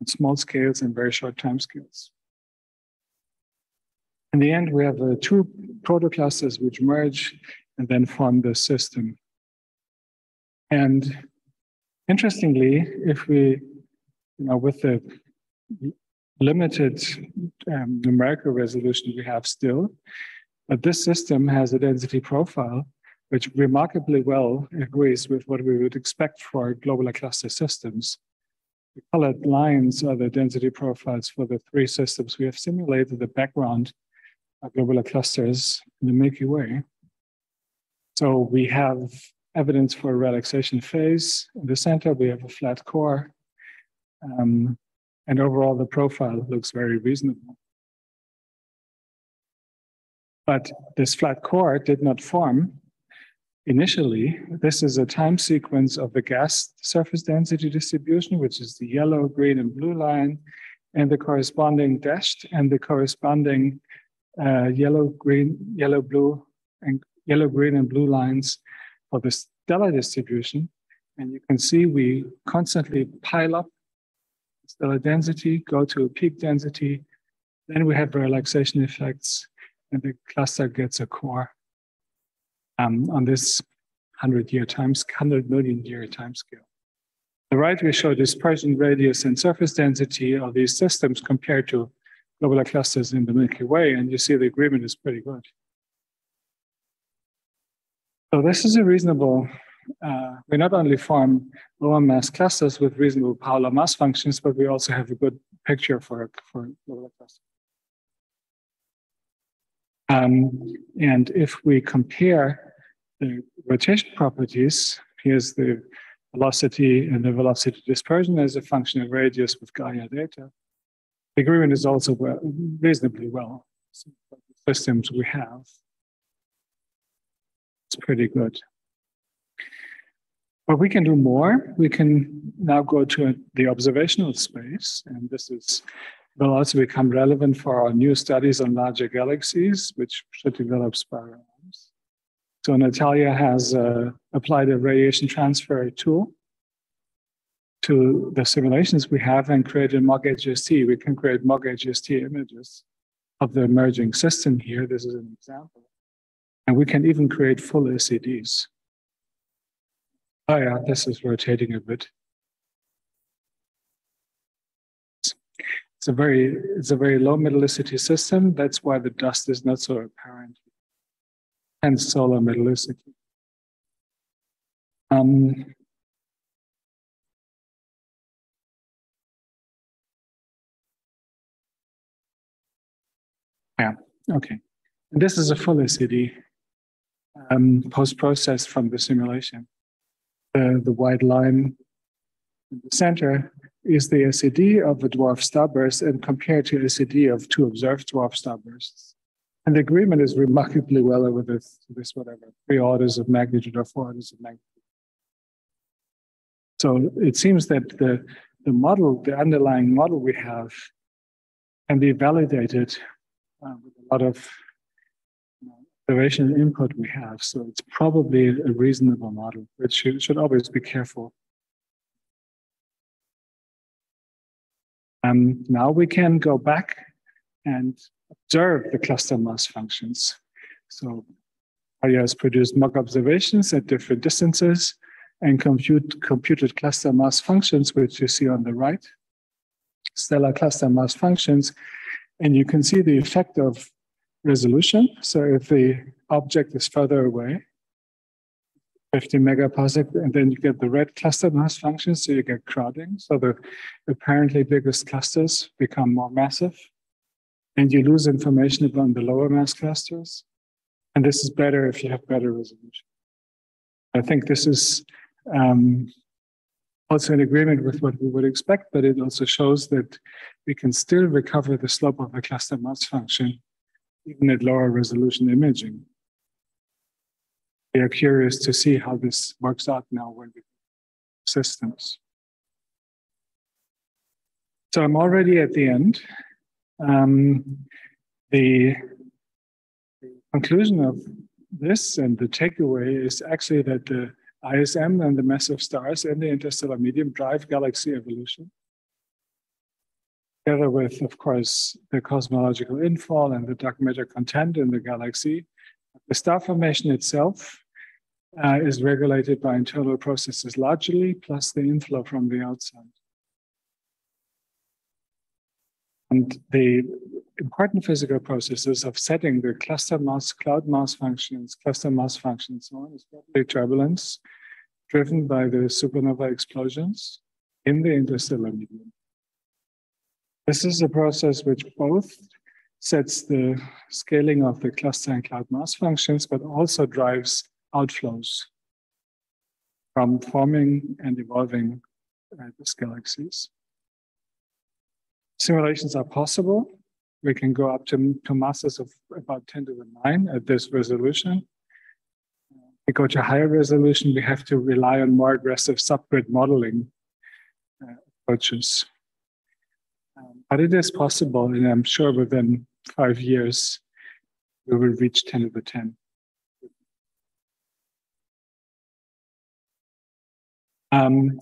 on small scales and very short time scales. In the end, we have uh, two protoclusters which merge and then form the system. And interestingly, if we you know, with the limited um, numerical resolution we have still, but this system has a density profile which remarkably well agrees with what we would expect for globular cluster systems. The colored lines are the density profiles for the three systems we have simulated the background of globular clusters in the Milky Way. So we have evidence for a relaxation phase. In the center, we have a flat core. Um, and overall, the profile looks very reasonable. But this flat core did not form initially. This is a time sequence of the gas surface density distribution, which is the yellow, green, and blue line, and the corresponding dashed and the corresponding uh, yellow, green, yellow, blue, and yellow, green, and blue lines for the stellar distribution. And you can see we constantly pile up stellar density, go to a peak density. Then we have relaxation effects, and the cluster gets a core um, on this 100 year times, 100 million year time scale. The right, we show dispersion radius and surface density of these systems compared to globular clusters in the Milky Way, and you see the agreement is pretty good. So this is a reasonable uh, we not only form lower mass clusters with reasonable power mass functions, but we also have a good picture for, for lower clusters. Um, and if we compare the rotation properties, here's the velocity and the velocity dispersion as a function of radius with Gaia data. The agreement is also well, reasonably well. Systems we have, it's pretty good. But we can do more. We can now go to the observational space, and this is will also become relevant for our new studies on larger galaxies, which should develop spiral arms. So Natalia has uh, applied a radiation transfer tool to the simulations we have and created mock HST. We can create mock HST images of the emerging system here. This is an example. And we can even create full SEDs. Oh yeah, this is rotating a bit. It's a very it's a very low metallicity system. That's why the dust is not so apparent. Hence solar metallicity. Um, yeah, okay. And this is a full SED um, post-process from the simulation the, the white line in the center is the SED of a dwarf starburst and compared to SED of two observed dwarf starbursts. And the agreement is remarkably well over this, this whatever, three orders of magnitude or four orders of magnitude. So it seems that the, the model, the underlying model we have, can be validated uh, with a lot of observation input we have. So it's probably a reasonable model, but you should always be careful. Um, now we can go back and observe the cluster mass functions. So Arya has produced mock observations at different distances and compute, computed cluster mass functions, which you see on the right, stellar cluster mass functions. And you can see the effect of resolution. So if the object is further away, 50 megaparsec, and then you get the red cluster mass function, so you get crowding. So the apparently biggest clusters become more massive, and you lose information about the lower mass clusters. And this is better if you have better resolution. I think this is um, also in agreement with what we would expect, but it also shows that we can still recover the slope of the cluster mass function even at lower resolution imaging. We are curious to see how this works out now when we systems. So I'm already at the end. Um, the, the conclusion of this and the takeaway is actually that the ISM and the massive stars and the interstellar medium drive galaxy evolution. Together with, of course, the cosmological infall and the dark matter content in the galaxy, the star formation itself uh, is regulated by internal processes largely, plus the inflow from the outside. And the important physical processes of setting the cluster mass, cloud mass functions, cluster mass functions, so on, is probably turbulence driven by the supernova explosions in the interstellar medium. This is a process which both sets the scaling of the cluster and cloud mass functions, but also drives outflows from forming and evolving uh, these galaxies. Simulations are possible. We can go up to, to masses of about 10 to the 9 at this resolution. We go to higher resolution, we have to rely on more aggressive subgrid modeling uh, approaches. But it is possible, and I'm sure within five years, we will reach 10 to the 10. Um,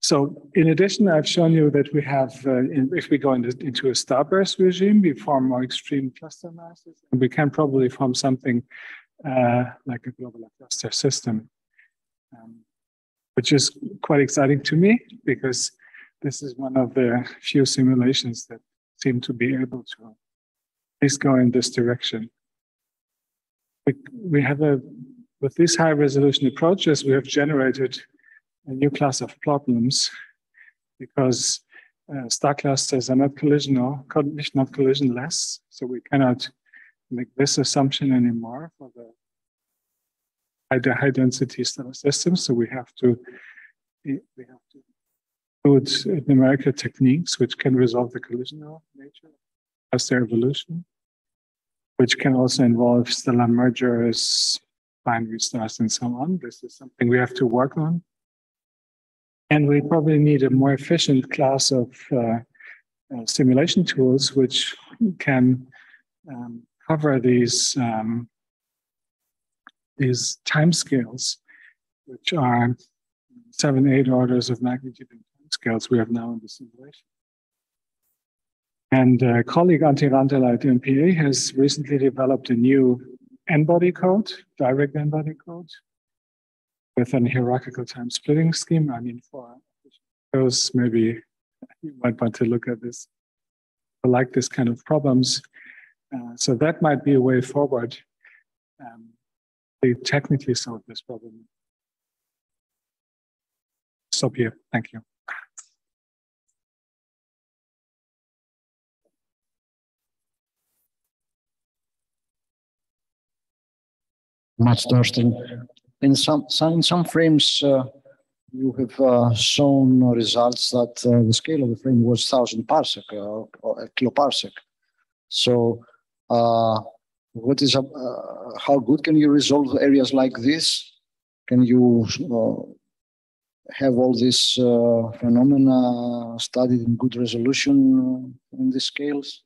so in addition, I've shown you that we have, uh, in, if we go into, into, a starburst regime, we form more extreme cluster masses, and we can probably form something uh, like a globular cluster system, um, which is quite exciting to me because this is one of the few simulations that seem to be able to at least go in this direction. We, we have a, with these high resolution approaches, we have generated a new class of problems because uh, star clusters are not collisional, collision, not collisionless. So we cannot make this assumption anymore for the high, high density stellar systems. So we have to we have to include numerical techniques which can resolve the collisional nature of their evolution, which can also involve stellar mergers, binary stars, and so on. This is something we have to work on. And we probably need a more efficient class of uh, uh, simulation tools which can um, cover these um, these timescales, which are seven, eight orders of magnitude in timescales we have now in the simulation. And a colleague Antti Rantala at MPA has recently developed a new n-body code, direct n-body code, with an hierarchical time splitting scheme. I mean, for those maybe you might want to look at this. I like this kind of problems. Uh, so that might be a way forward. Um, they technically solve this problem. Stop here. Thank you. Much, Thorsten in some, in some frames uh, you have uh, shown results that uh, the scale of the frame was thousand parsec or, or kiloparsec. So uh, what is uh, how good can you resolve areas like this? Can you uh, have all these phenomena studied in good resolution in these scales?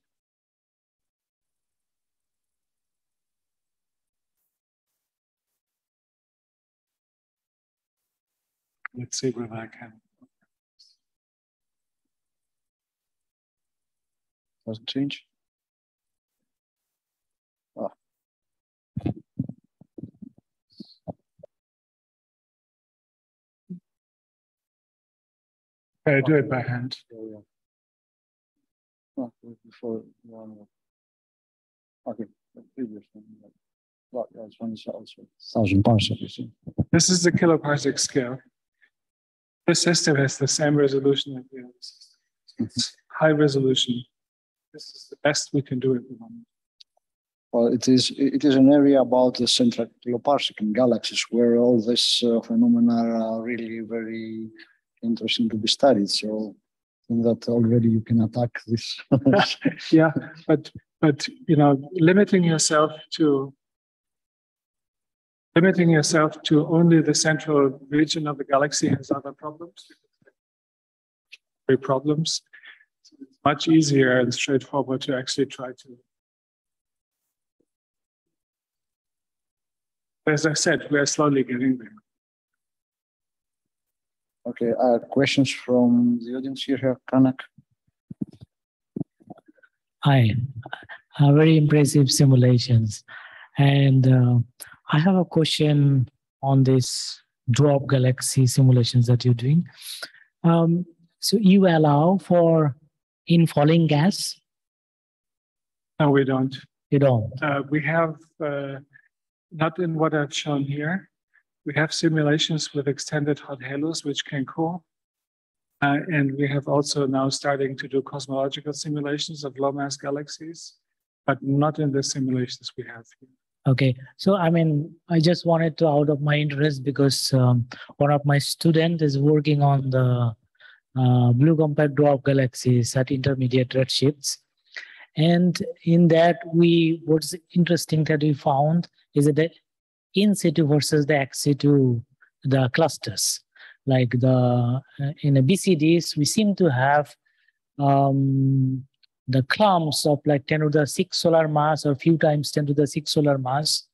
Let's see whether I can. Doesn't change. Oh. I do it by hand. Oh, yeah. Oh, before one. Okay, the previous one. Well, yeah, this one is also thousand parsec, you see. This is the kiloparsec scale. This system has the same resolution as the other system. It's high resolution. This is the best we can do at the moment. Well, it is it is an area about the central kiloparsec in galaxies where all these uh, phenomena are really very interesting to be studied. So I think that already you can attack this. yeah, but but you know, limiting yourself to limiting yourself to only the central region of the galaxy has other problems. Problems. So it's much easier and straightforward to actually try to as I said, we are slowly getting there. Okay, uh, questions from the audience here, Kanak? Hi, uh, very impressive simulations. And uh, I have a question on this dwarf galaxy simulations that you're doing. Um, so you allow for infalling gas? No, we don't. You don't? Uh, we have uh, not in what I've shown here. We have simulations with extended hot halos, which can cool. Uh, and we have also now starting to do cosmological simulations of low mass galaxies, but not in the simulations we have here. Okay, so I mean, I just wanted to out of my interest because um, one of my student is working on the uh, blue compact dwarf galaxies at intermediate redshifts. And in that, we what's interesting that we found is that the in situ versus the ex situ, the clusters. Like the uh, in the BCDs, we seem to have um, the clumps of like 10 to the 6 solar mass or few times 10 to the 6 solar mass,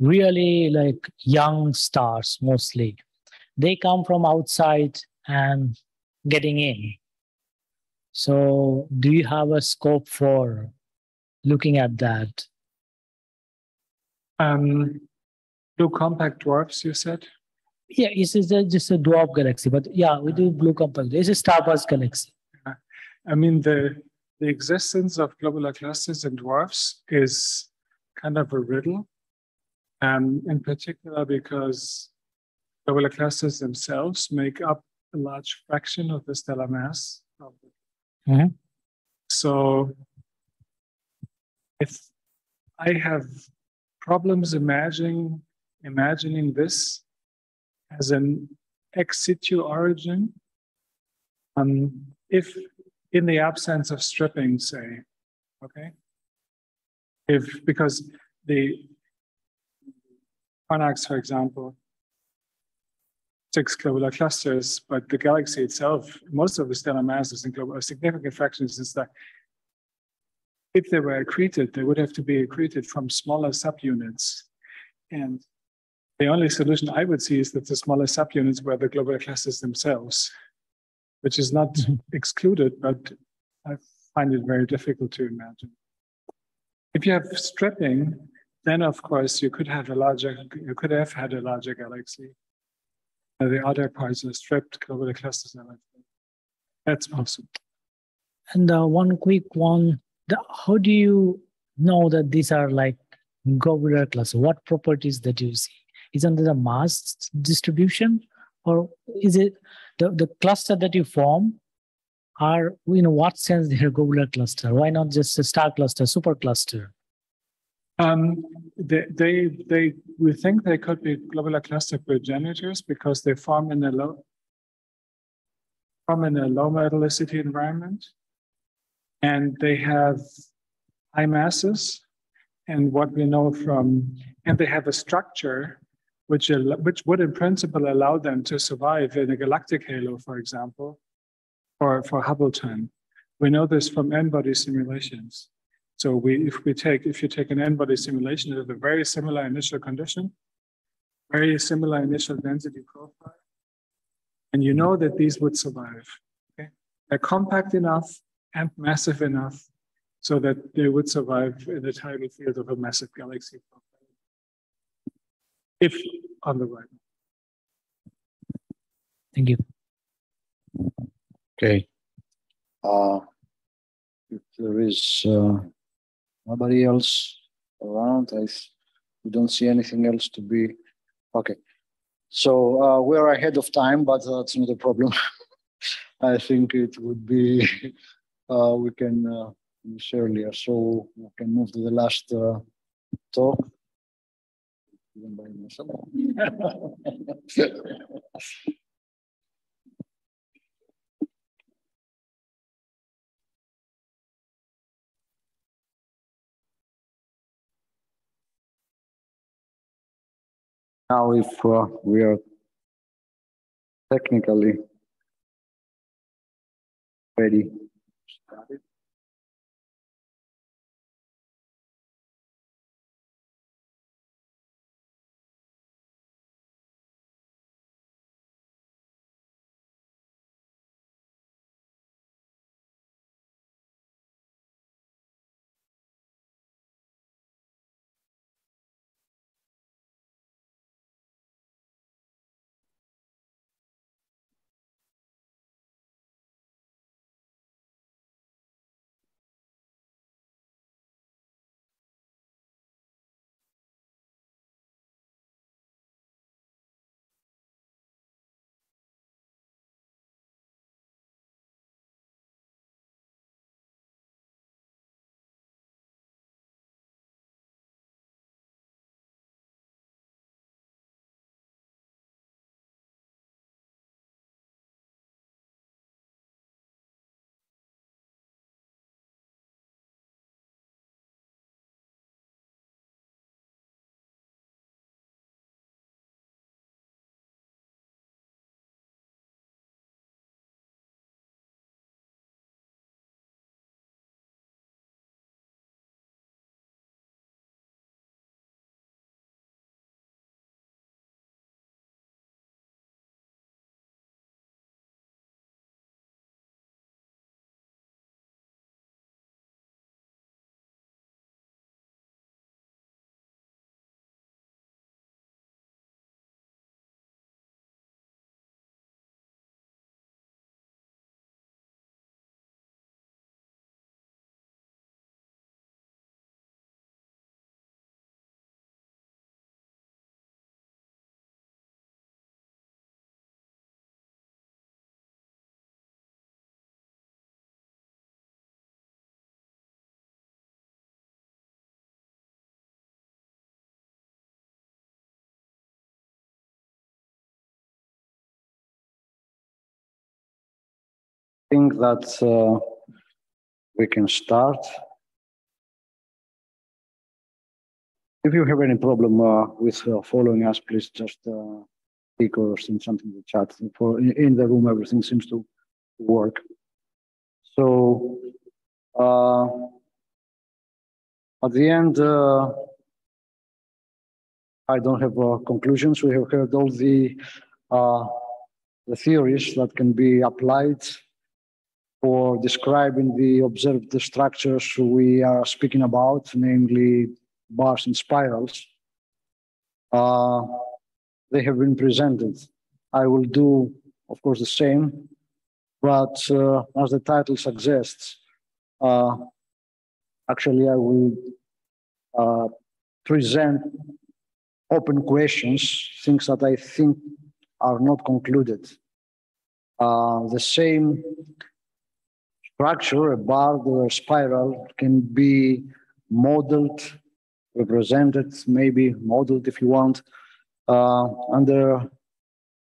really like young stars mostly. They come from outside and getting in. So do you have a scope for looking at that? Um, blue compact dwarfs, you said? Yeah, this is a, just a dwarf galaxy, but yeah, we do blue compact. It's a starburst galaxy. I mean, the the existence of globular clusters and dwarfs is kind of a riddle, um, in particular because globular clusters themselves make up a large fraction of the stellar mass. Mm-hmm. So, if I have problems imagining imagining this as an ex situ origin. Um, if in the absence of stripping, say, okay, if because the Fornax, for example, six globular clusters, but the galaxy itself, most of the stellar mass is in global, significant fractions is that if they were accreted, they would have to be accreted from smaller subunits. And the only solution I would see is that the smaller subunits were the globular clusters themselves, which is not excluded, but I find it very difficult to imagine. If you have stripping, then of course you could have a larger, you could have had a larger galaxy. The other parts are stripped globular clusters. That's possible. And uh, one quick one the, how do you know that these are like globular clusters? What properties that you see? Is it the mass distribution, or is it the, the cluster that you form? Are in what sense they're globular cluster? Why not just a star cluster, super cluster? Um, they, they, they, we think they could be globular cluster progenitors because they form in a low, form in a low metallicity environment and they have high masses. And what we know from, and they have a structure which, which would in principle allow them to survive in a galactic halo, for example, or for Hubble time. We know this from n-body simulations. So we, if we take, if you take an n-body simulation with a very similar initial condition, very similar initial density profile, and you know that these would survive. Okay? They're compact enough and massive enough so that they would survive in the tidal field of a massive galaxy. If on the right. Thank you. Okay. Uh, if there is uh, nobody else around, I we don't see anything else to be. Okay. So uh, we're ahead of time, but that's not a problem. I think it would be uh, we can uh, finish earlier. So we can move to the last even by myself. now, if uh, we are technically ready. Think that uh, we can start. If you have any problem uh, with uh, following us, please just uh, speak or send something in the chat. For in the room, everything seems to work. So uh, at the end, uh, I don't have conclusions. We have heard all the the theories that can be applied for describing the observed structures we are speaking about, namely bars and spirals. Uh, they have been presented. I will do, of course, the same, but uh, as the title suggests, uh, actually I will uh, present open questions, things that I think are not concluded. Uh, the same structure, a bar or a spiral, can be modeled, represented, maybe modeled if you want, uh, under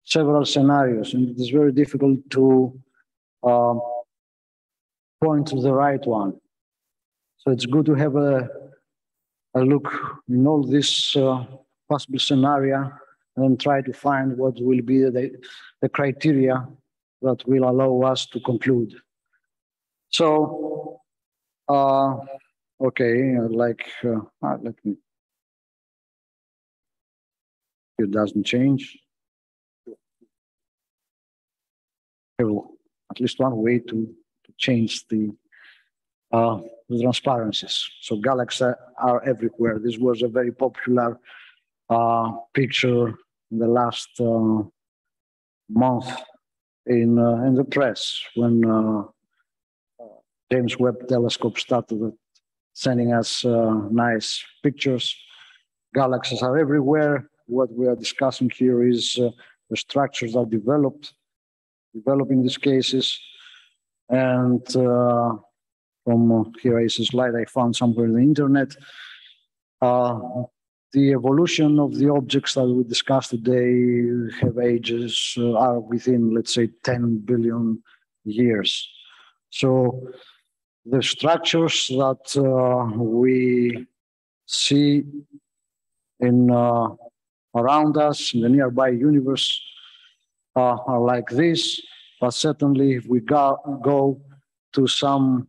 several scenarios. And it is very difficult to uh, point to the right one. So it's good to have a, a look in all these uh, possible scenario and try to find what will be the, the criteria that will allow us to conclude. So, uh, okay, like, uh, uh, let me, it doesn't change. Have at least one way to, to change the, uh, the transparencies. So galaxies are everywhere. This was a very popular uh, picture in the last uh, month in uh, in the press when uh, James Webb Telescope started sending us uh, nice pictures. Galaxies are everywhere. What we are discussing here is uh, the structures that developed, develop in these cases. And uh, from here is a slide I found somewhere in the internet. Uh, the evolution of the objects that we discussed today have ages uh, are within, let's say, 10 billion years. So the structures that uh, we see in uh, around us in the nearby universe uh, are like this. But certainly, if we go, go to some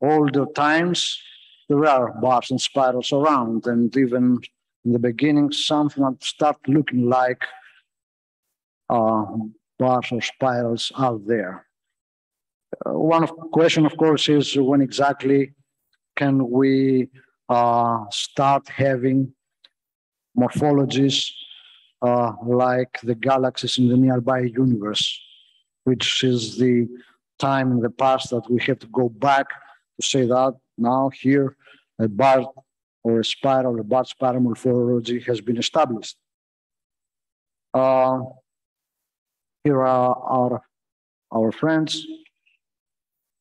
older times, there are bars and spirals around, and even in the beginning, something that start looking like uh, bars or spirals out there. Uh, one of, question, of course, is when exactly can we uh, start having morphologies uh, like the galaxies in the nearby universe, which is the time in the past that we have to go back to say that now here a bar or a spiral, a bar spiral morphology has been established. Uh, here are our, our friends.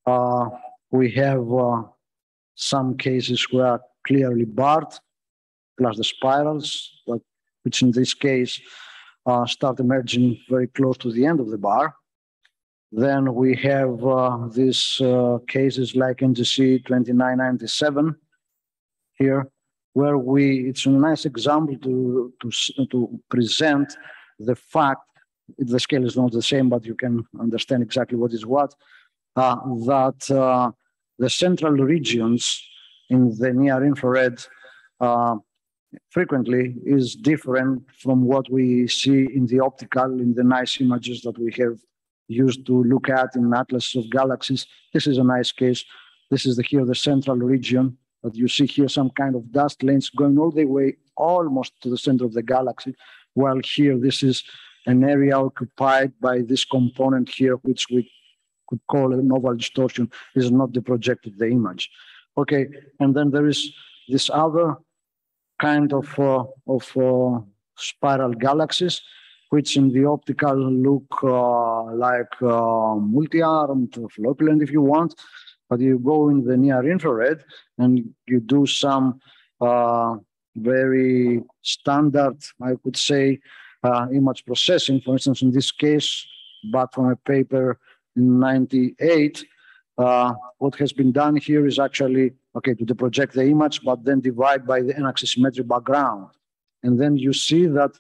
Uh, we have uh, some cases where clearly barred, plus the spirals, but, which in this case uh, start emerging very close to the end of the bar. Then we have uh, these uh, cases like NGC 2997 here, where we, it's a nice example to, to, to present the fact, the scale is not the same, but you can understand exactly what is what, uh, that uh, the central regions in the near infrared uh, frequently is different from what we see in the optical in the nice images that we have used to look at in atlases of galaxies. This is a nice case. This is the, here the central region that you see here some kind of dust lanes going all the way almost to the center of the galaxy. While here this is an area occupied by this component here, which we could call an oval distortion, is not the projected the image. Okay, and then there is this other kind of uh, of uh, spiral galaxies which in the optical look uh, like uh, multi-armed flocculent if you want, but you go in the near infrared and you do some uh, very standard, I would say, uh, image processing, for instance, in this case, but from a paper in 98, uh, what has been done here is actually, okay, to project the image, but then divide by the n-axisymmetric background. And then you see that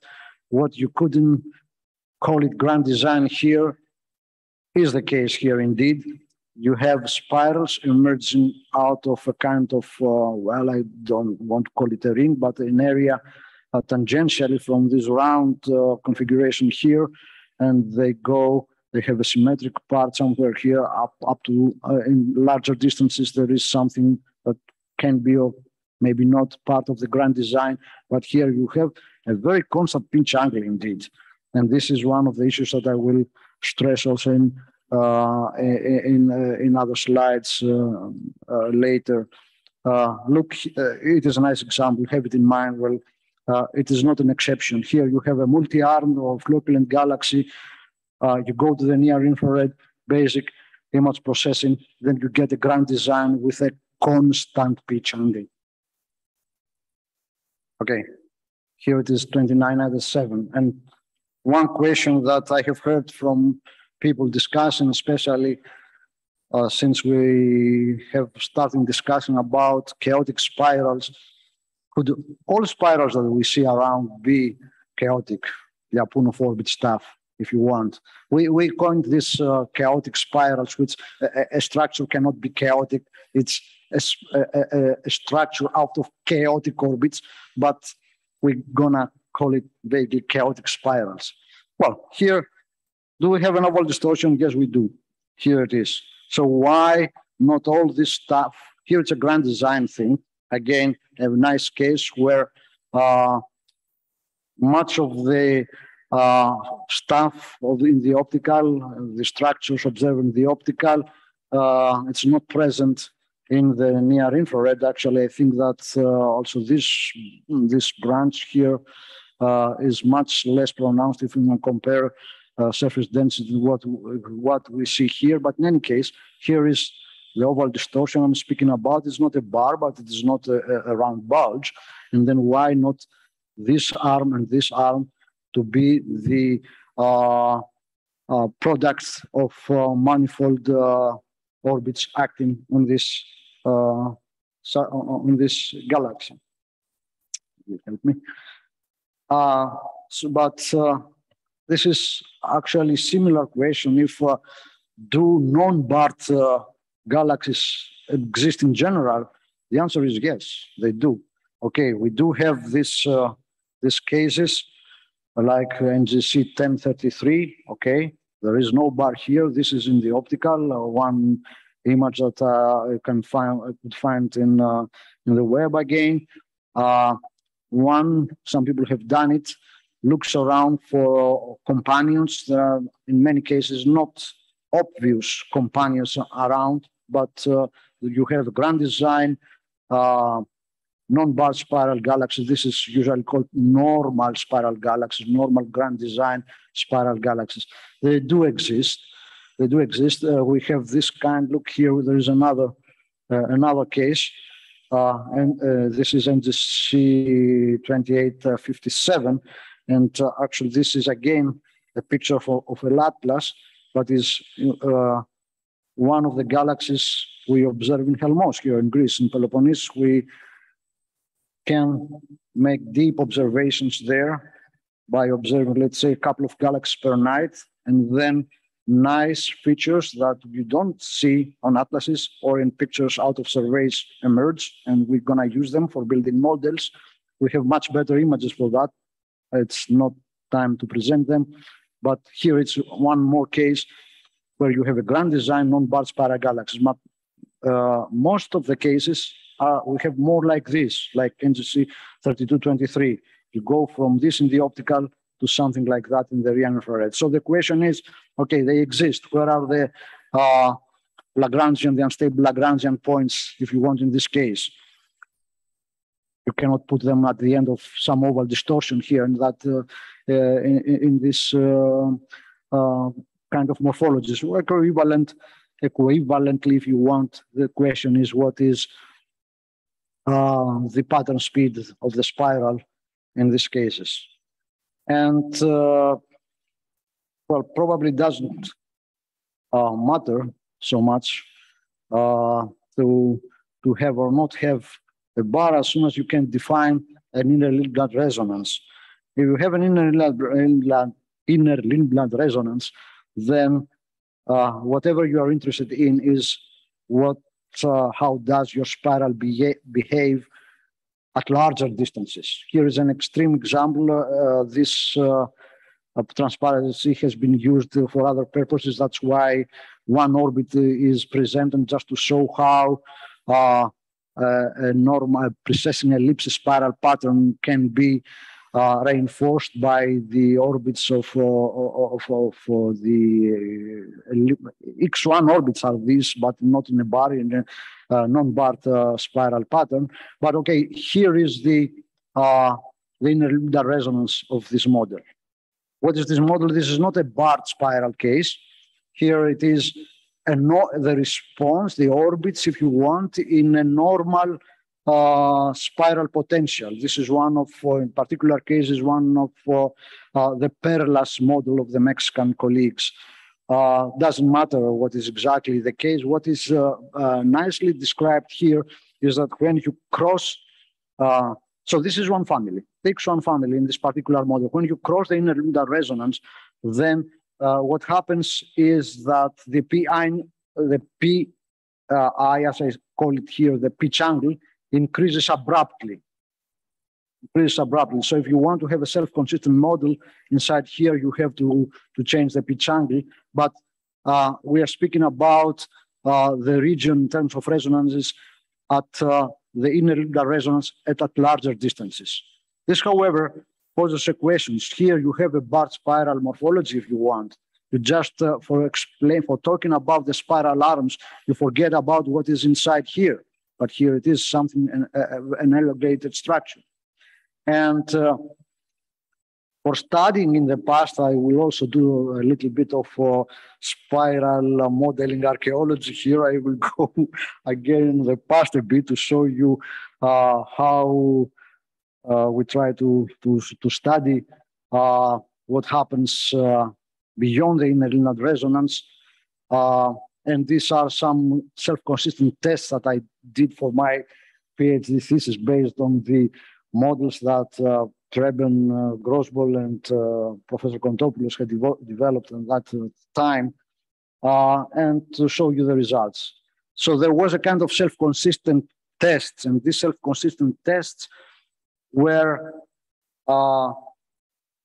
what you couldn't call it grand design here is the case here indeed. You have spirals emerging out of a kind of, uh, well, I don't want to call it a ring, but an area uh, tangentially from this round uh, configuration here. And they go, they have a symmetric part somewhere here up, up to uh, in larger distances. There is something that can be of maybe not part of the grand design, but here you have a very constant pitch angle indeed. And this is one of the issues that I will stress also in uh, in uh, in other slides uh, uh later. Uh, look, it is a nice example. Have it in mind. Well, it is not an exception. Here you have a multi-arm of flocculent galaxy. You go to the near infrared basic image processing, then you get a grand design with a constant pitch angle. Okay, here it is 29 out of 7. And one question that I have heard from people discussing, especially uh, since we have started discussing about chaotic spirals, could all spirals that we see around be chaotic, Lyapunov orbit stuff, if you want? We, we coined this uh, chaotic spirals, which a, a, structure cannot be chaotic. It's a, a, a structure out of chaotic orbits, but we're gonna call it vaguely chaotic spirals. Well, here, do we have an oval distortion? Yes, we do. Here it is. So why not all this stuff? Here it's a grand design thing. Again, a nice case where uh, much of the uh, stuff in the optical, the structures observed in the optical, uh, it's not present in the near infrared. Actually, I think that uh, also this this branch here uh, is much less pronounced if we compare uh, surface density what what we see here. But in any case, here is the oval distortion I'm speaking about. It's not a bar, but it is not a, a round bulge. And then why not this arm and this arm to be the uh, uh, products of uh, manifold orbits acting on this on this galaxy. You help me. So, but this is actually similar question. If do non-barred galaxies exist in general? The answer is yes, they do. Okay, we do have this uh, these cases like NGC 1033. Okay, there is no bar here. This is in the optical uh, one image that uh, you can find could find in uh, in the web again. Uh, one, some people have done it. Looks around for companions. There are in many cases not obvious companions around, but uh, you have a grand design, uh, non-bar spiral galaxies. This is usually called normal spiral galaxies, normal grand design spiral galaxies. They do exist. They do exist. Uh, we have this kind. Look here. There is another uh, another case, uh, and uh, this is NGC 2857, and actually this is again a picture of, of a Atlas that is uh, one of the galaxies we observe in Helmos here in Greece. In Peloponnese, we can make deep observations there by observing, let's say, a couple of galaxies per night, and then nice features that you don't see on atlases or in pictures out of surveys emerge, and we're gonna use them for building models. We have much better images for that. It's not time to present them, but here it's one more case where you have a grand design non-barred spiral galaxies. But uh, most of the cases uh, we have more like this, like NGC 3223. You go from this in the optical to something like that in the near infrared. So the question is, okay, they exist. Where are the uh, Lagrangian, the unstable Lagrangian points, if you want, in this case? You cannot put them at the end of some oval distortion here, and that uh, uh, in, in, this uh, uh, kind of morphologies. Equivalent, equivalently, if you want, the question is what is uh, the pattern speed of the spiral in these cases. And uh, well, probably doesn't uh, matter so much uh, to, to have or not have a bar as soon as you can define an inner Lindblad resonance. If you have an inner Lindblad, inner Lindblad resonance, then uh, whatever you are interested in is what uh, how does your spiral be behave at larger distances. Here is an extreme example. Uh, this uh, transparency has been used for other purposes. That's why one orbit is presented just to show how uh, a normal precessing ellipse spiral pattern can be uh, reinforced by the orbits of, uh, of, of, the uh, X1 orbits are these, but not in a bar, in a uh, non-barred uh, spiral pattern. But okay, here is the, uh, the inner resonance of this model. What is this model? This is not a barred spiral case. Here it is a no, the response, the orbits, if you want, in a normal uh, spiral potential. This is one of, uh, in particular cases, one of uh, uh, the Perlas model of the Mexican colleagues. Uh, doesn't matter what is exactly the case. What is uh, nicely described here is that when you cross, so this is one family, takes one family in this particular model. When you cross the inner resonance, then what happens is that the pi, the p I, as I call it here, the pitch angle, increases abruptly. Increases abruptly. So if you want to have a self-consistent model inside here, you have to, to change the pitch angle. But uh, we are speaking about uh, the region in terms of resonances at uh, the inner resonance at, at larger distances. This, however, poses a question. Here you have a barred spiral morphology if you want. You just, uh, for explain, for talking about the spiral arms, you forget about what is inside here but here it is something, an, an elongated structure. And uh, for studying in the past, I will also do a little bit of uh, spiral uh, modeling archaeology. Here I will go again in the past a bit to show you uh, how uh, we try to, to, to study uh, what happens beyond the inner resonance and these are some self-consistent tests that I did for my PhD thesis based on the models that uh, Preben uh, and uh, Professor Contopoulos had developed at that uh, time, uh, and to show you the results. So there was a kind of self-consistent tests, and these self-consistent tests were uh,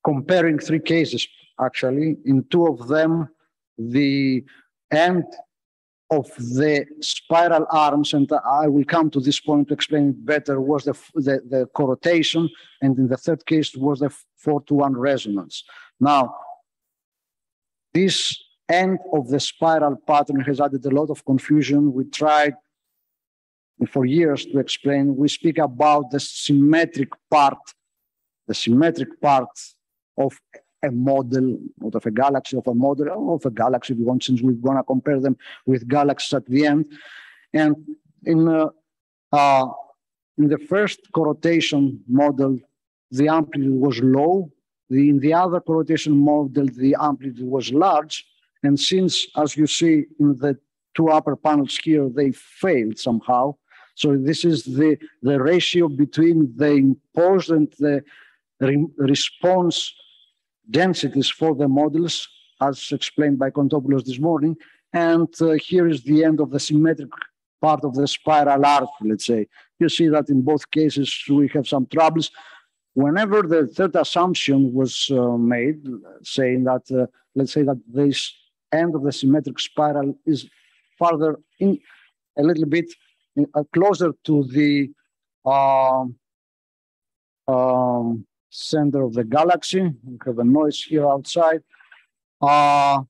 comparing three cases, actually. In two of them, the end of the spiral arms, and I will come to this point to explain it better, was the, the, the corotation, and in the third case was the four to one resonance. Now, this end of the spiral pattern has added a lot of confusion. We tried for years to explain. We speak about the symmetric part, the symmetric part of a model, not of a galaxy, of a model, of a galaxy, if you want, since we're going to compare them with galaxies at the end. And in, uh, uh, in the first corotation model, the amplitude was low. The, in the other corotation model, the amplitude was large. And since, as you see in the two upper panels here, they failed somehow. So this is the, the ratio between the imposed and the re response densities for the models, as explained by Contopoulos this morning. And uh, here is the end of the symmetric part of the spiral arc, let's say. You see that in both cases we have some troubles. Whenever the third assumption was uh, made, saying that, uh, let's say that this end of the symmetric spiral is farther in a little bit in, uh, closer to the um, um, center of the galaxy. We have a noise here outside. Uh,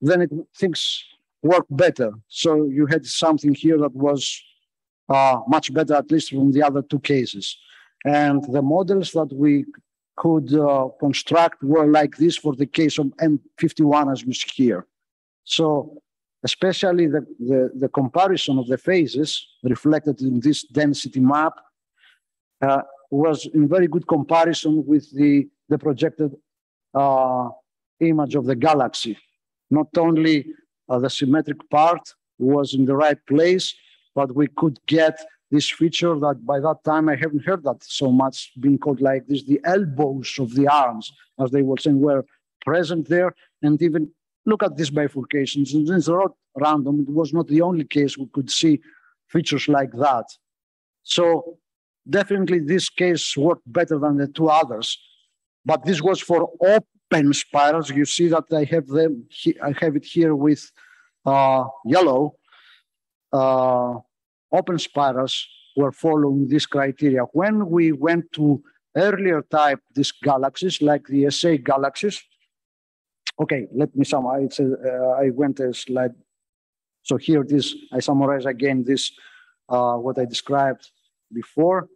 then it things work better. So you had something here that was uh, much better, at least from the other two cases. And the models that we could uh, construct were like this for the case of M51 as we see here. So especially the, the, the comparison of the phases reflected in this density map uh, was in very good comparison with the, the projected uh, image of the galaxy. Not only uh, the symmetric part was in the right place, but we could get this feature that by that time I haven't heard that so much being called like this, the elbows of the arms, as they were saying, were present there. And even look at these bifurcations. And it's not random. It was not the only case we could see features like that. So definitely this case worked better than the two others. But this was for open spirals. You see that I have them. I have it here with uh, yellow. Uh, open spirals were following this criteria. When we went to earlier type these galaxies, like the SA galaxies, okay, let me summarize. Uh, I went a slide. So here it is. I summarize again this, uh, what I described before.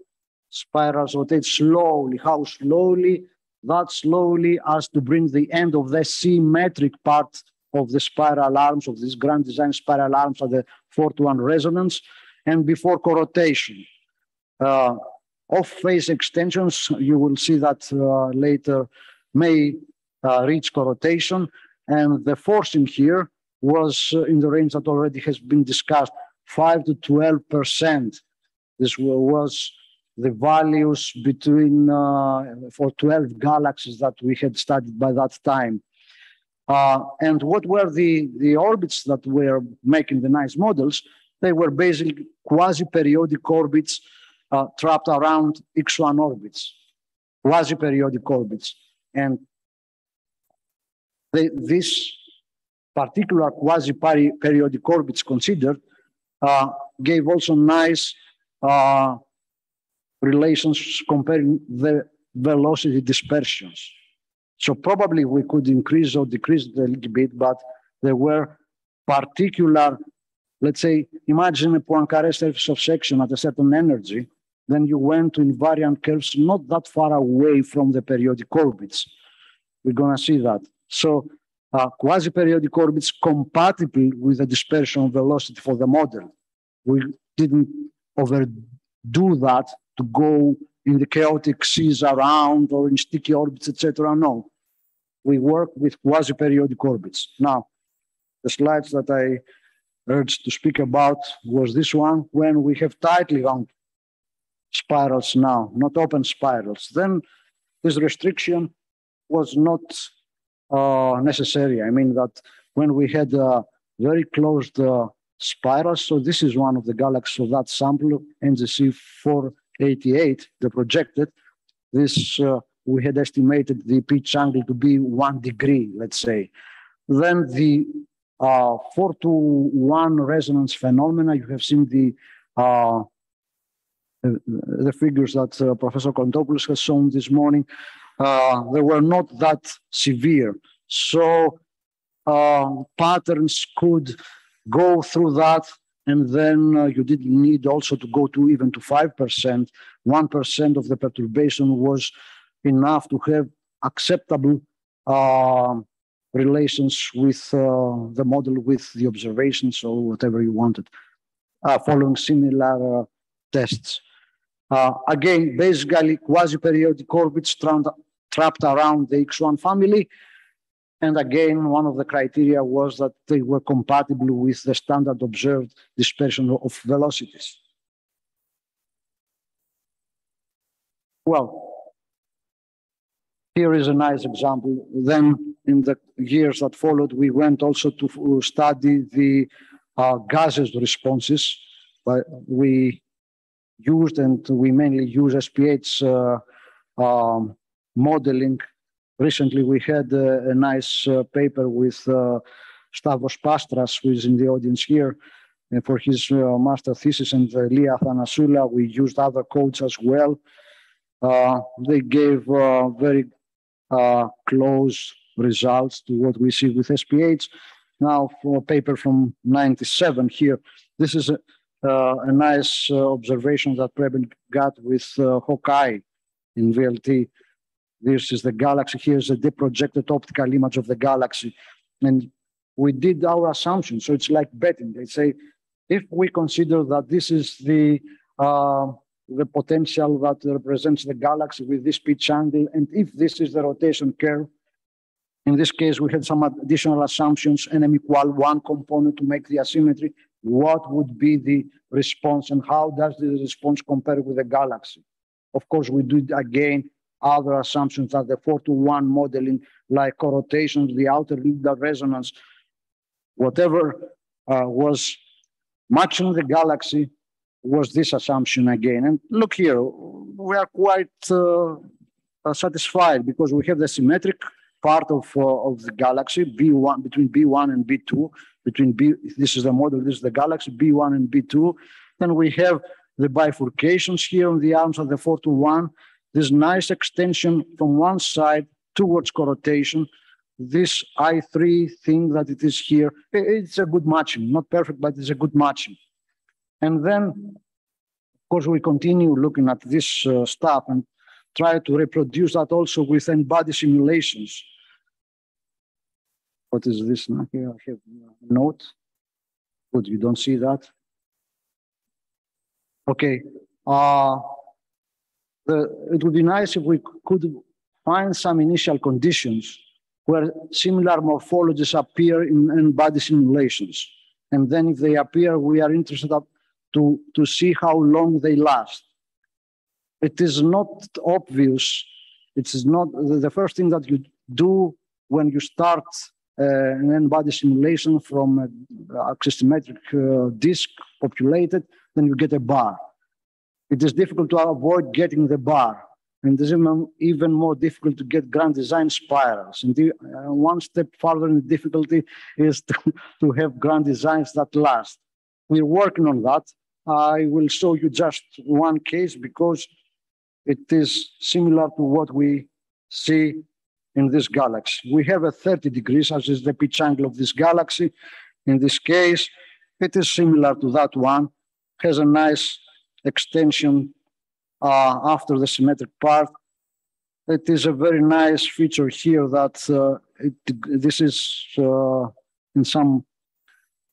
Spirals rotate slowly. How slowly? That slowly as to bring the end of the symmetric part of the spiral arms, of this grand design spiral arms at the 4 to 1 resonance and before corrotation. Uh, off phase extensions, you will see that uh, later, may uh, reach corrotation. And the forcing here was uh, in the range that already has been discussed, 5 to 12%. This was the values between uh, for 12 galaxies that we had studied by that time. Uh, and what were the, the orbits that were making the nice models? They were basically quasi-periodic orbits uh, trapped around X1 orbits, quasi-periodic orbits. And they, this particular quasi-periodic orbits considered uh, gave also nice uh, relations comparing the velocity dispersions. So probably we could increase or decrease a little bit, but there were particular, let's say, imagine a Poincare surface of section at a certain energy, then you went to invariant curves not that far away from the periodic orbits. We're gonna see that. So uh, quasi-periodic orbits compatible with the dispersion velocity for the model. We didn't overdo that to go in the chaotic seas around or in sticky orbits, etc. No, we work with quasi-periodic orbits. Now, the slides that I urged to speak about was this one, when we have tightly wound spirals now, not open spirals. Then this restriction was not uh, necessary. I mean that when we had uh, very closed uh, spirals, so this is one of the galaxies of that sample, NGC 488, the projected, this uh, we had estimated the pitch angle to be one degree, let's say. Then the uh, four to one resonance phenomena, you have seen the uh, the figures that uh, Professor Contopoulos has shown this morning, uh, they were not that severe. So uh, patterns could go through that, and then uh, you didn't need also to go to even to 5%. 1% of the perturbation was enough to have acceptable uh, relations with uh, the model, with the observations, or whatever you wanted, following similar tests. Uh, again, basically quasi-periodic orbits trapped around the X1 family. And again, one of the criteria was that they were compatible with the standard observed dispersion of velocities. Well, here is a nice example. Then in the years that followed, we went also to study the uh, gases responses. But we used, and we mainly use SPH uh, um, modeling. Recently, we had a, a nice uh, paper with uh, Stavros Pastras, who is in the audience here, for his master thesis, and Lia Athanassoula. We used other codes as well. they gave very close results to what we see with SPH. Now, for a paper from 97 here, this is a, uh, a nice uh, observation that Preben got with uh, HAWK-I in VLT. This is the galaxy. Here's a projected optical image of the galaxy. And we did our assumption. So it's like betting. They say, if we consider that this is the uh, the potential that represents the galaxy with this pitch angle, and if this is the rotation curve, in this case, we had some additional assumptions, nm equal one component to make the asymmetry, what would be the response and how does the response compare with the galaxy. Of course, we did again other assumptions that the four to one modeling, like corotations, the outer the resonance, whatever uh, was matching the galaxy was this assumption again. And look here, we are quite uh, uh satisfied because we have the symmetric part of, uh, of the galaxy, B1, between B1 and B2, between B, this is the model, this is the galaxy, B1 and B2. Then we have the bifurcations here on the arms of the 4 to 1, this nice extension from one side towards corotation, this I3 thing that it is here, it's a good matching, not perfect, but it's a good matching. And then, of course, we continue looking at this uh, stuff and try to reproduce that also with n-body simulations. What is this now? Here I have a note. Good, you don't see that? Okay. Uh, the, it would be nice if we could find some initial conditions where similar morphologies appear in, n-body simulations. And then if they appear, we are interested to, to see how long they last. It is not obvious. It is not the first thing that you do when you start uh, an n-body simulation from a axisymmetric uh, disk populated, then you get a bar. It is difficult to avoid getting the bar. And it's even more difficult to get grand design spirals. And the, uh, one step further in the difficulty is to, to have grand designs that last. We're working on that. I will show you just one case because it is similar to what we see in this galaxy. We have a 30 degrees, as is the pitch angle of this galaxy. In this case, it is similar to that one, has a nice extension uh, after the symmetric part. It is a very nice feature here that uh, it, this is uh, in some,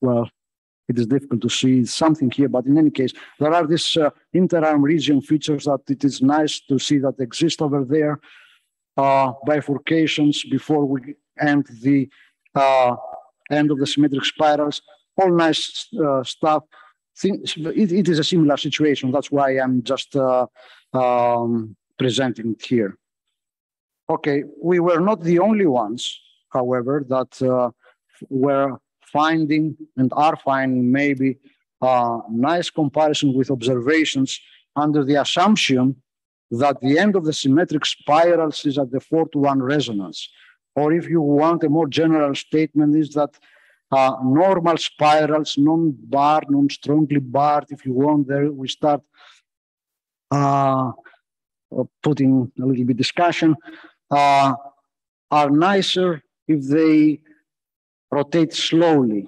well, it is difficult to see something here, but in any case, there are these uh, interarm region features that it is nice to see that exist over there uh, bifurcations before we end the uh, end of the symmetric spirals. All nice uh, stuff. It, it is a similar situation. That's why I'm just uh, um, presenting it here. Okay, we were not the only ones, however, that uh, were finding and are finding maybe a nice comparison with observations under the assumption that the end of the symmetric spirals is at the four to one resonance. Or if you want a more general statement is that uh, normal spirals, non-barred, non-strongly barred, if you want, there we start uh, putting a little bit discussion, uh, are nicer if they rotate slowly.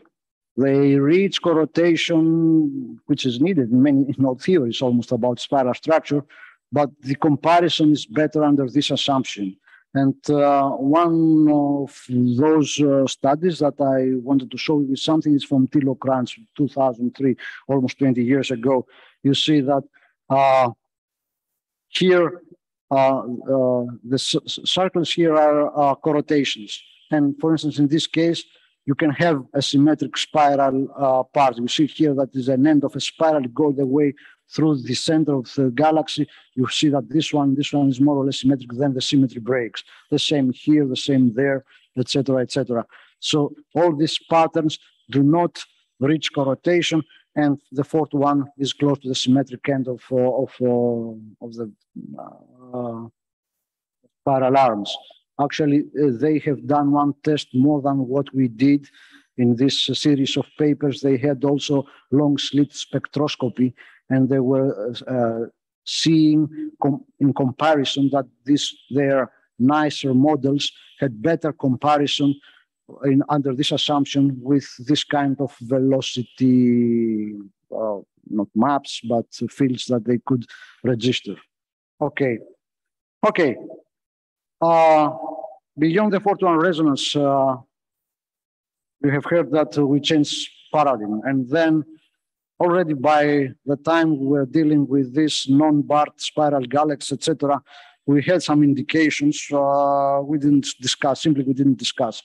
They reach co-rotation, which is needed in many in all theories, almost about spiral structure, but the comparison is better under this assumption. And uh, one of those uh, studies that I wanted to show you is something is from Thilo Kranz, 2003, almost 20 years ago. You see that uh, here, uh, uh, the circles here are uh, co-rotations. And for instance, in this case, you can have a symmetric spiral part. You see here that is an end of a spiral, go the way through the center of the galaxy, you see that this one, this one is more or less symmetric, then the symmetry breaks. The same here, the same there, etc., etc. So all these patterns do not reach co-rotation, and the fourth one is close to the symmetric end of uh, of uh, of the uh, spiral arms. Actually, uh, they have done one test more than what we did in this series of papers. They had also long slit spectroscopy, and they were uh, seeing com in comparison that these their nicer models had better comparison in, under this assumption with this kind of velocity, uh, not maps, but fields that they could register. Okay, okay. Uh, beyond the one resonance, uh, we have heard that we change paradigm, and then already by the time we were dealing with this non-barred spiral galaxy, etc., we had some indications uh, we didn't discuss, simply we didn't discuss.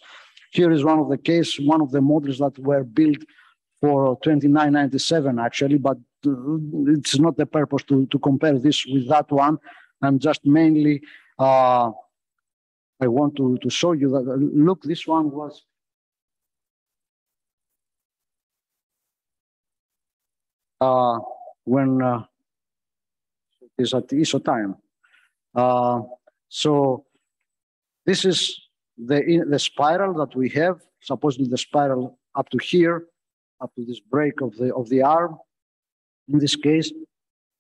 Here is one of the case, one of the models that were built for 2997 actually, but uh, it's not the purpose to, to compare this with that one. I'm just mainly, uh, I want to, to show you that, look, this one was uh, when uh, is at the ISO time. Uh, so this is the, the spiral that we have, supposedly the spiral up to here, up to this break of the, of the arm. In this case,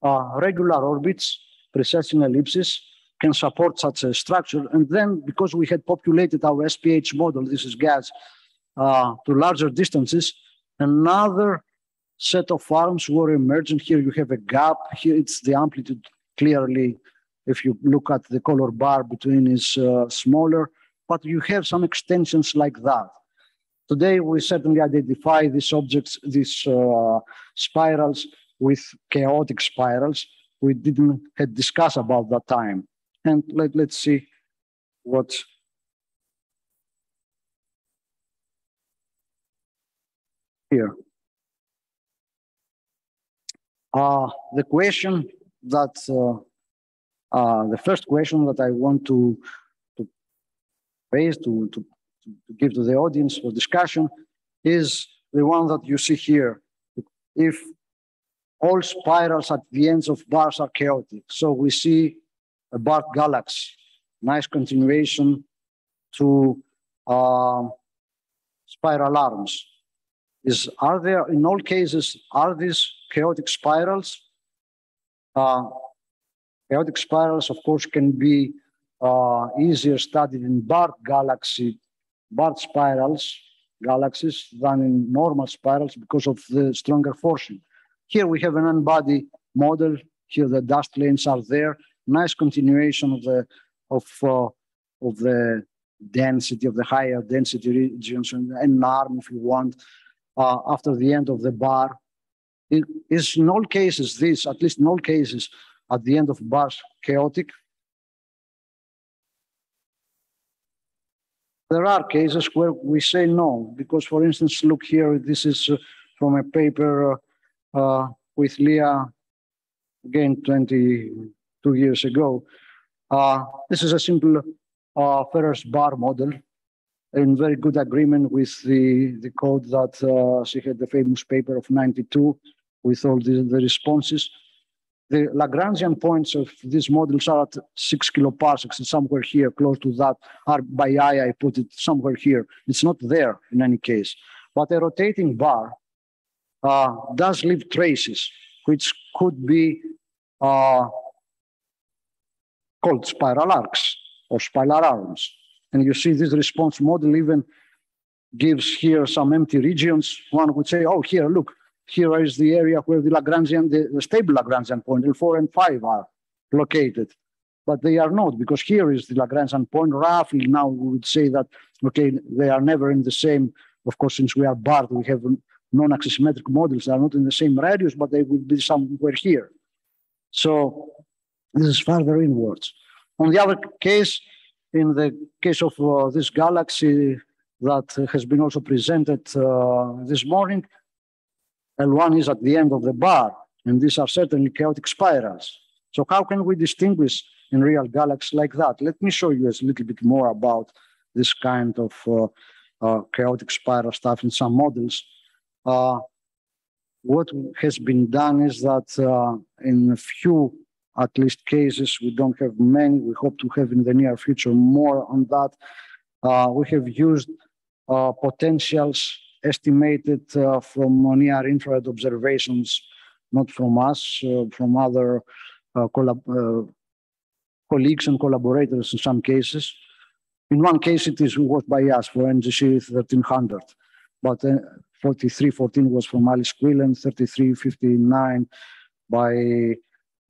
uh, regular orbits, precession ellipses, can support such a structure. And then because we had populated our SPH model, this is gas, uh, to larger distances, another set of arms were emergent. Here you have a gap. Here it's the amplitude clearly, if you look at the color bar between is uh, smaller, but you have some extensions like that. Today, we certainly identify these objects, these uh, spirals with chaotic spirals. We didn't had discuss about that time. And let, let's see what here. Uh, the question that, uh, uh, the first question that I want to, to raise, to, to, to give to the audience for discussion is the one that you see here. If all spirals at the ends of bars are chaotic. So we see a barred galaxy, nice continuation to uh, spiral arms is are there, in all cases, are these chaotic spirals? Uh, chaotic spirals, of course, can be uh, easier studied in barred galaxy, barred spirals, galaxies than in normal spirals because of the stronger forcing. Here we have an n-body model. Here the dust lanes are there. Nice continuation of the of uh, of the density of the higher density regions and an arm, if you want, uh, after the end of the bar. It is in all cases this, at least in all cases, at the end of bars chaotic. There are cases where we say no, because for instance, look here, this is uh, from a paper uh, with Lia, again, 22 years ago. Uh, this is a simple uh, Ferrers bar model in very good agreement with the, the code that uh, she had the famous paper of 92 with all the, the responses. The Lagrangian points of these models are at six kiloparsecs, somewhere here, close to that, are by eye, I put it somewhere here. It's not there in any case. But a rotating bar uh, does leave traces, which could be uh, called spiral arcs or spiral arms. And you see this response model even gives here some empty regions. One would say, oh, here, look, here is the area where the Lagrangian, the, the stable Lagrangian point, L4 and 5 are located. But they are not, because here is the Lagrangian point. Roughly now we would say that, okay, they are never in the same, of course, since we are barred, we have non-axisymmetric models. They are not in the same radius, but they will be somewhere here. So this is farther inwards. On the other case, in the case of uh, this galaxy that has been also presented uh, this morning, L1 is at the end of the bar, and these are certainly chaotic spirals. So how can we distinguish in real galaxies like that? Let me show you a little bit more about this kind of uh, uh, chaotic spiral stuff in some models. Uh, what has been done is that uh, in a few at least cases. We don't have many. We hope to have in the near future more on that. Uh, we have used uh, potentials estimated uh, from near infrared observations, not from us, uh, from other uh, colleagues and collaborators in some cases. In one case, it is was by us for NGC 1300, but 4314 was from Alice Quillen, 3359 by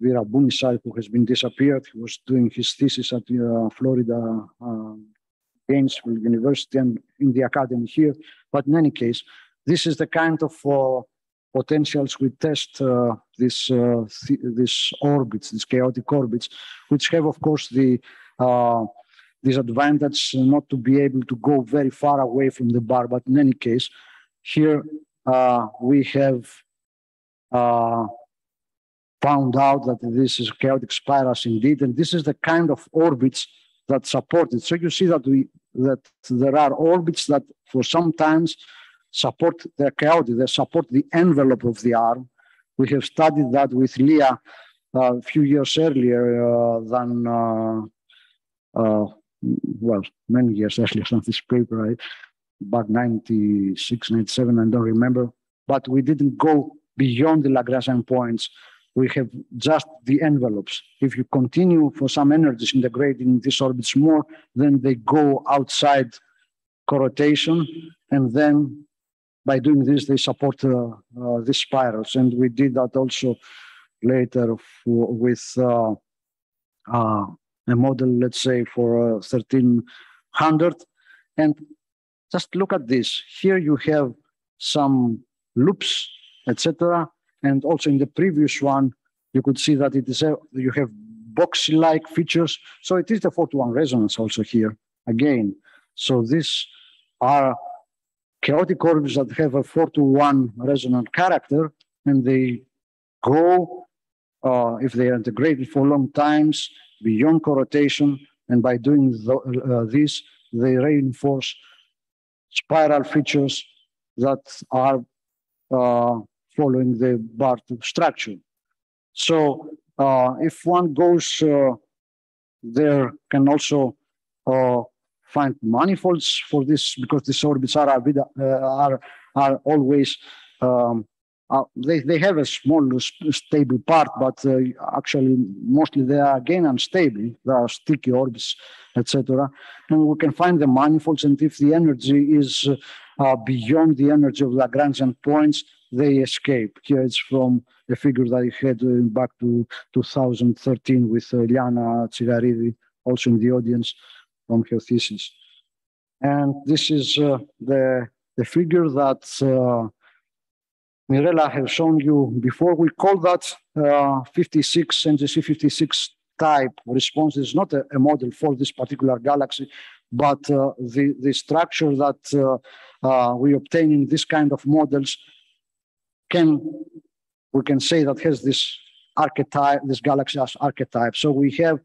Vera Boonyasait, who has been disappeared. He was doing his thesis at uh, Florida uh, Gainesville University and in the academy here. But in any case, this is the kind of uh, potentials we test uh, this uh, th these orbits, these chaotic orbits, which have, of course, the uh, disadvantage not to be able to go very far away from the bar. But in any case, here we have found out that this is chaotic spirals indeed, and this is the kind of orbits that support it. So you see that we that there are orbits that for sometimes support the chaotic, they support the envelope of the arm. We have studied that with Lia uh, a few years earlier uh, than, uh, well, many years earlier than this paper, right? Back 96, 97, I don't remember. But we didn't go beyond the Lagrangian points we have just the envelopes. If you continue for some energies integrating these orbits more, then they go outside corotation, and then by doing this, they support uh, uh, these spirals. And we did that also later with uh, uh, a model, let's say, for 1300. Uh, and just look at this. Here you have some loops, etc. And also in the previous one, you could see that it is a, you have boxy-like features. So it is the 4 resonance also here again. So these are chaotic orbits that have a 4 to 1 resonant character and they go, uh, if they are integrated for long times, beyond corotation. And by doing uh, this, they reinforce spiral features that are uh, following the bar structure. So uh, if one goes uh, there, can also uh, find manifolds for this because these orbits are uh, are are always um, uh, they, they have a small stable part, but uh, actually mostly they are again unstable. They are sticky orbits, etc. And we can find the manifolds, and if the energy is beyond the energy of Lagrangian points, they escape. Here it's from a figure that I had uh, back to 2013 with uh, Liana Tsigaridi, also in the audience from her thesis. And this is uh, the, the figure that uh, Mirela has shown you before. We call that uh, 56, NGC 56 type response. It's not a, a, model for this particular galaxy, but uh, the, the structure that uh, we obtain in this kind of models can we can say that has this archetype, this galaxy as archetype. So we have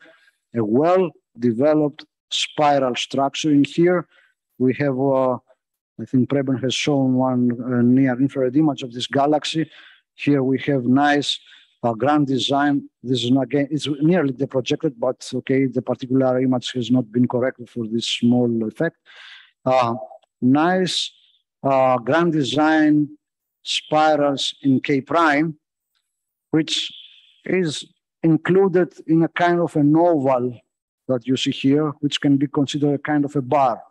a well-developed spiral structure in here. We have, uh, I think Preben has shown one uh, near infrared image of this galaxy. Here we have nice uh, grand design. This is not again, it's nearly the projected, but okay, the particular image has not been corrected for this small effect. Uh, nice uh, grand design spirals in K prime, which is included in a kind of an oval that you see here, which can be considered a kind of a bar.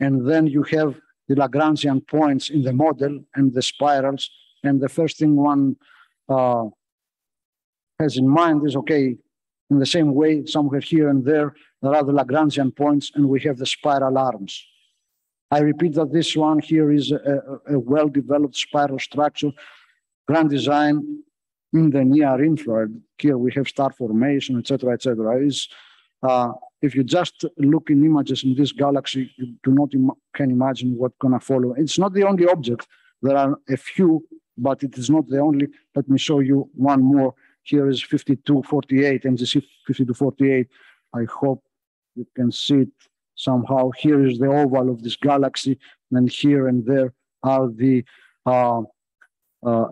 And then you have the Lagrangian points in the model and the spirals. And the first thing one uh, has in mind is, okay, in the same way, somewhere here and there, there are the Lagrangian points and we have the spiral arms. I repeat that this one here is a, a well-developed spiral structure, grand design in the near infrared. Here we have star formation, etc., etc. Is uh, if you just look in images in this galaxy, you do not Im can imagine what's gonna follow. It's not the only object. There are a few, but it is not the only. Let me show you one more. Here is 5248, NGC 5248. I hope you can see it somehow. Here is the oval of this galaxy, and here and there are the uh, uh,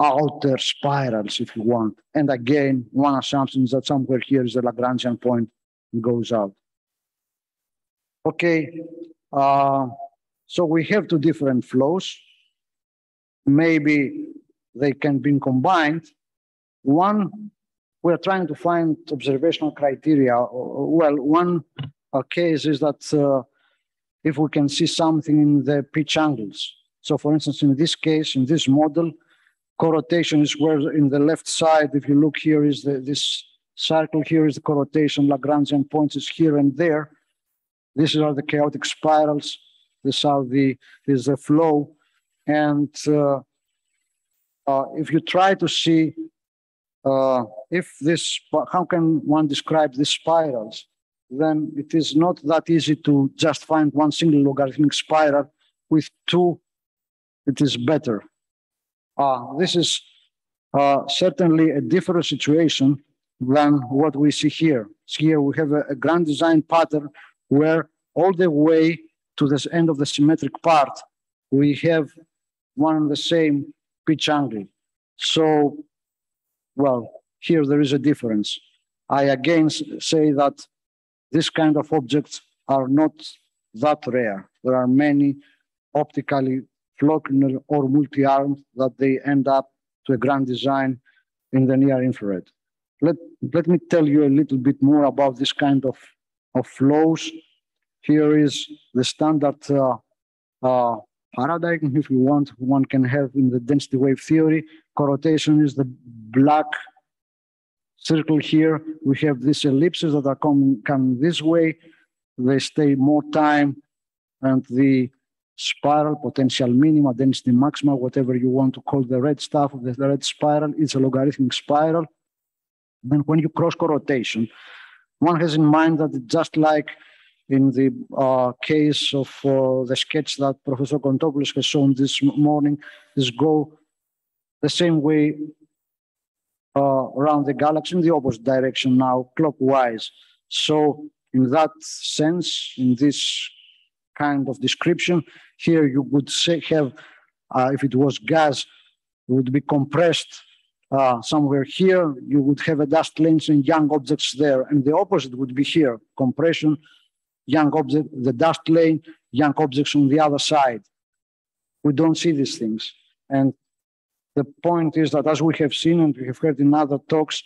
outer spirals, if you want. And again, one assumption is that somewhere here is the Lagrangian point and goes out. Okay, uh, so we have two different flows. Maybe they can be combined. One, we're trying to find observational criteria. Well, one uh, case is that uh, if we can see something in the pitch angles. So for instance, in this case, in this model, corotation is where in the left side, if you look here is the, this circle here is the corotation, Lagrangian points is here and there. These are the chaotic spirals. This are the, this is the flow. And uh, uh, if you try to see uh, if this, how can one describe these spirals? Then it is not that easy to just find one single logarithmic spiral. With two, it is better. Uh, this is uh, certainly a different situation than what we see here. Here we have a, a grand design pattern where all the way to this end of the symmetric part, we have one and the same pitch angle. So, well, here there is a difference. I again say that this kind of objects are not that rare. There are many optically flocculent or multi-armed that they end up to a grand design in the near infrared. Let, let me tell you a little bit more about this kind of, of flows. Here is the standard uh, uh, paradigm, if you want, one can have in the density wave theory. Corotation is the black circle here. We have these ellipses that are coming, coming this way. They stay more time and the spiral, potential minima, density maxima, whatever you want to call the red stuff, the red spiral, it's a logarithmic spiral. Then when you cross corotation, one has in mind that just like in the uh, case of uh, the sketch that Professor Contopoulos has shown this morning, is go the same way uh, around the galaxy in the opposite direction now, clockwise. So in that sense, in this kind of description, here you would say have, uh, if it was gas, would be compressed uh, somewhere here, you would have a dust lanes and young objects there, and the opposite would be here, compression, young object, the dust lane, young objects on the other side. We don't see these things. And the point is that as we have seen and we have heard in other talks,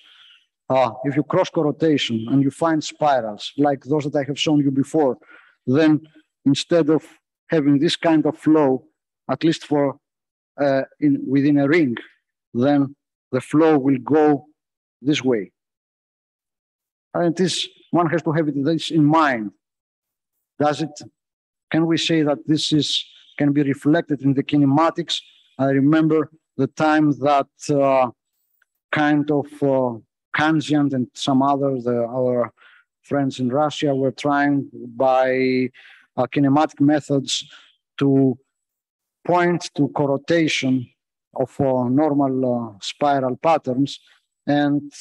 uh, if you cross corotation and you find spirals like those that I have shown you before, then instead of having this kind of flow, at least for uh, in, within a ring, then the flow will go this way. And this one has to have this in mind. Does it? Can we say that this is can be reflected in the kinematics? I remember the time that uh, kind of uh, and some others, uh, our friends in Russia, were trying by uh, kinematic methods to point to corotation of uh, normal spiral patterns. And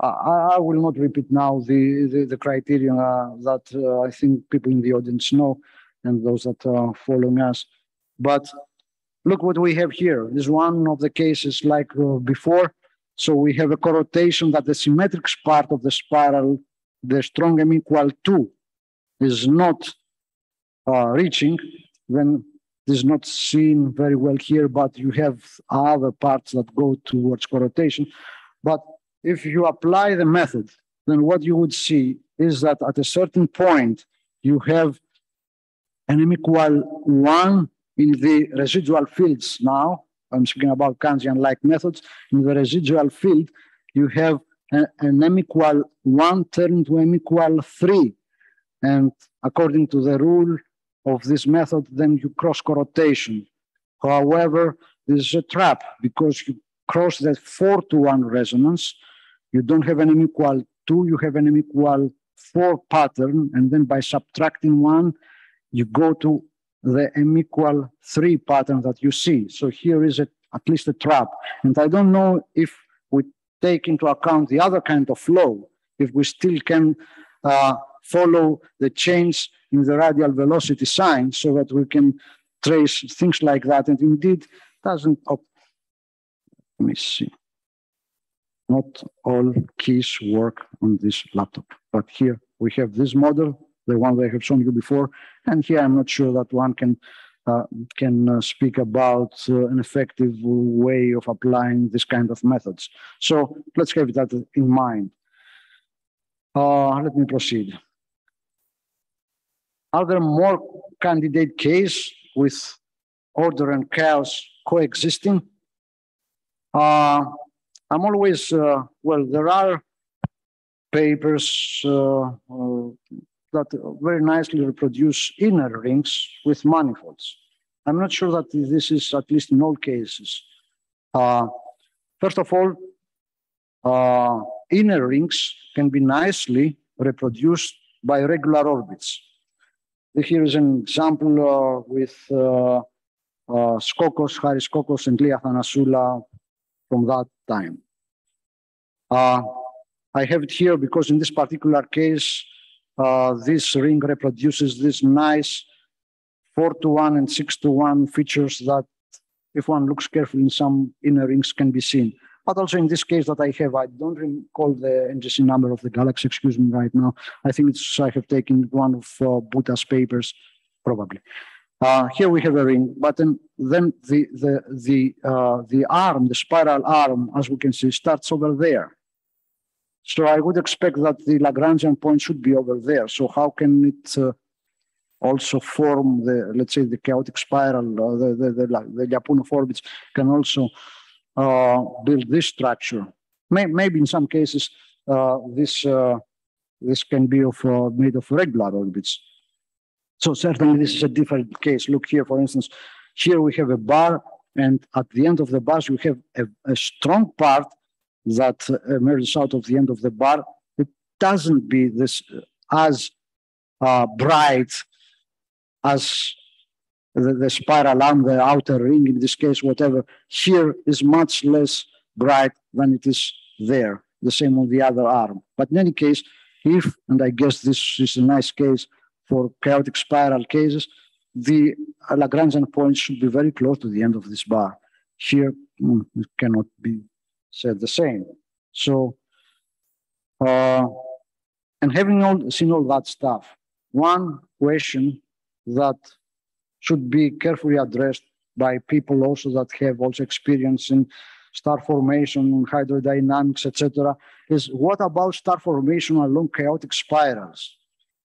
I, I will not repeat now the, the, the criteria that I think people in the audience know and those that are following us. But look what we have here. This is one of the cases like uh, before. So we have a corotation that the symmetric part of the spiral, the strong M equal 2, is not uh, reaching, then this is not seen very well here, but you have other parts that go towards corotation. But if you apply the method, then what you would see is that at a certain point, you have an M equal 1 in the residual fields now. I'm speaking about Canzian-like methods. In the residual field, you have a, an M equal 1 turned to M equal 3. And according to the rule of this method, then you cross corotation. However, this is a trap because you cross that 4 to 1 resonance. You don't have an M equal 2, you have an M equal 4 pattern. And then by subtracting 1, you go to the M equal 3 pattern that you see. So here is a, at least a trap. And I don't know if we take into account the other kind of flow, if we still can uh, follow the change in the radial velocity sign so that we can trace things like that. And indeed, doesn't, oh, let me see. Not all keys work on this laptop, but here we have this model, the one that I have shown you before. And here I'm not sure that one can uh, can uh, speak about uh, an effective way of applying this kind of methods. So let's have that in mind. Uh, let me proceed. Are there more candidate cases with order and chaos coexisting? Uh, I'm always, uh, well, there are papers that very nicely reproduce inner rings with manifolds. I'm not sure that this is at least in all cases. Uh, first of all, uh, inner rings can be nicely reproduced by regular orbits. Here is an example uh, with uh, uh, Skokos, Haris Skokos, and Lia Athanassoula from that time. Uh, I have it here because in this particular case, uh, this ring reproduces this nice four to one and six to one features that if one looks carefully in some inner rings can be seen. But also in this case that I have, I don't recall the NGC number of the galaxy, excuse me right now. I think it's, I have taken one of uh, Buta's papers, probably. Uh, here we have a ring, but then, then the, the, the, uh, the arm, the spiral arm, as we can see, starts over there. So I would expect that the Lagrangian point should be over there. So how can it uh, also form the, let's say, the chaotic spiral, uh, the, the, the, the Lyapunov orbits can also uh, build this structure. May, maybe in some cases, uh, this, uh, this can be of, uh, made of regular orbits. So certainly this is a different case. Look here, for instance, here we have a bar and at the end of the bar, we have a, a strong part that emerges out of the end of the bar. It doesn't be this as uh, bright as the, the spiral arm, the outer ring, in this case, whatever, here is much less bright than it is there. The same on the other arm. But in any case, if, and I guess this is a nice case for chaotic spiral cases, the Lagrangian point should be very close to the end of this bar. Here, mm, it cannot be said the same. So, uh, and having all, seen all that stuff, one question that should be carefully addressed by people also that have also experience in star formation, hydrodynamics, etc., is what about star formation along chaotic spirals?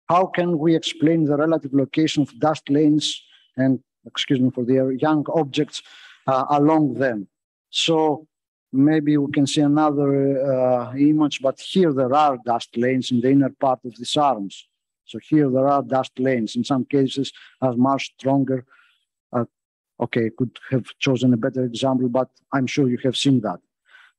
How can we explain the relative location of dust lanes and, excuse me for the young objects uh, along them? So maybe we can see another uh, image, but here there are dust lanes in the inner part of these arms. So here there are dust lanes. In some cases, are much stronger. Uh, okay, could have chosen a better example, but I'm sure you have seen that.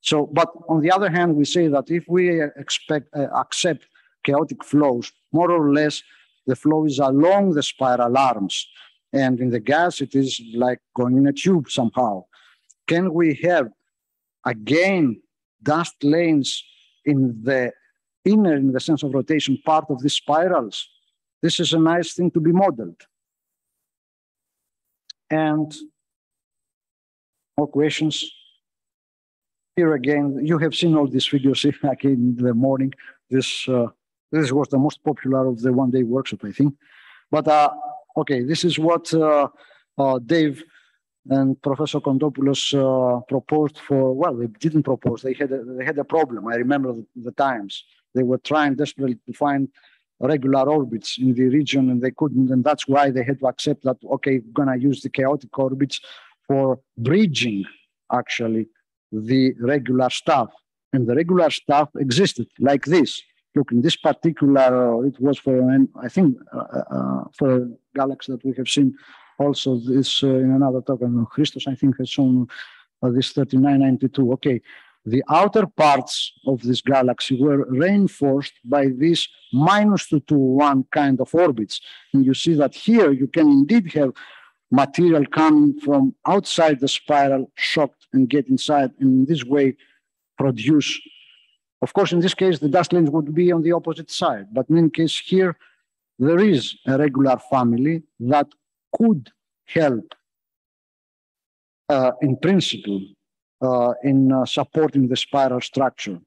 So, but on the other hand, we say that if we expect uh, accept chaotic flows, more or less, the flow is along the spiral arms, and in the gas, it is like going in a tube somehow. Can we have again dust lanes in the inner, in the sense of rotation, part of these spirals, this is a nice thing to be modeled. And more questions? Here again, you have seen all these figures like in the morning. This uh, this was the most popular of the one-day workshop, I think. But uh, okay, this is what uh, uh Dave and Professor Contopoulos uh, proposed for. Well, they didn't propose; they had a, they had a problem. I remember the, times they were trying desperately to find regular orbits in the region and they couldn't and that's why they had to accept that okay we're going to use the chaotic orbits for bridging actually the regular stuff and the regular stuff existed like this look in this particular uh, it was for an i think uh, uh, for a galaxy that we have seen also this uh, in another talk and christos i think has shown uh, this 3992 okay the outer parts of this galaxy were reinforced by these minus two to one kind of orbits. And you see that here you can indeed have material coming from outside the spiral, shocked and get inside, and in this way produce. Of course, in this case, the dust lanes would be on the opposite side. But in any case, here there is a regular family that could help uh, in principle uh, in uh, supporting the spiral structure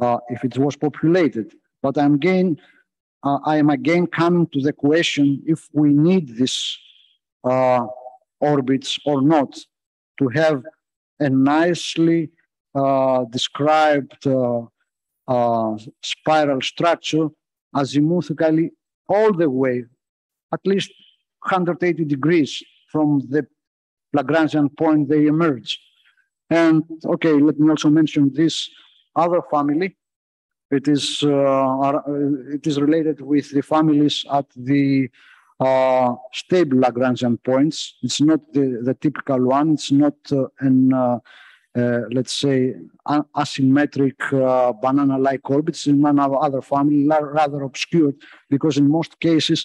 uh, if it was populated. But I'm again, I am again coming to the question if we need these orbits or not to have a nicely described spiral structure azimuthically all the way, at least 180 degrees from the Lagrangian point they emerge. And okay, let me also mention this other family. It is uh, it is related with the families at the uh, stable Lagrangian points. It's not the, the typical one. It's not uh, an uh, uh, let's say asymmetric uh, banana-like orbits. In another other family, rather obscured, because in most cases,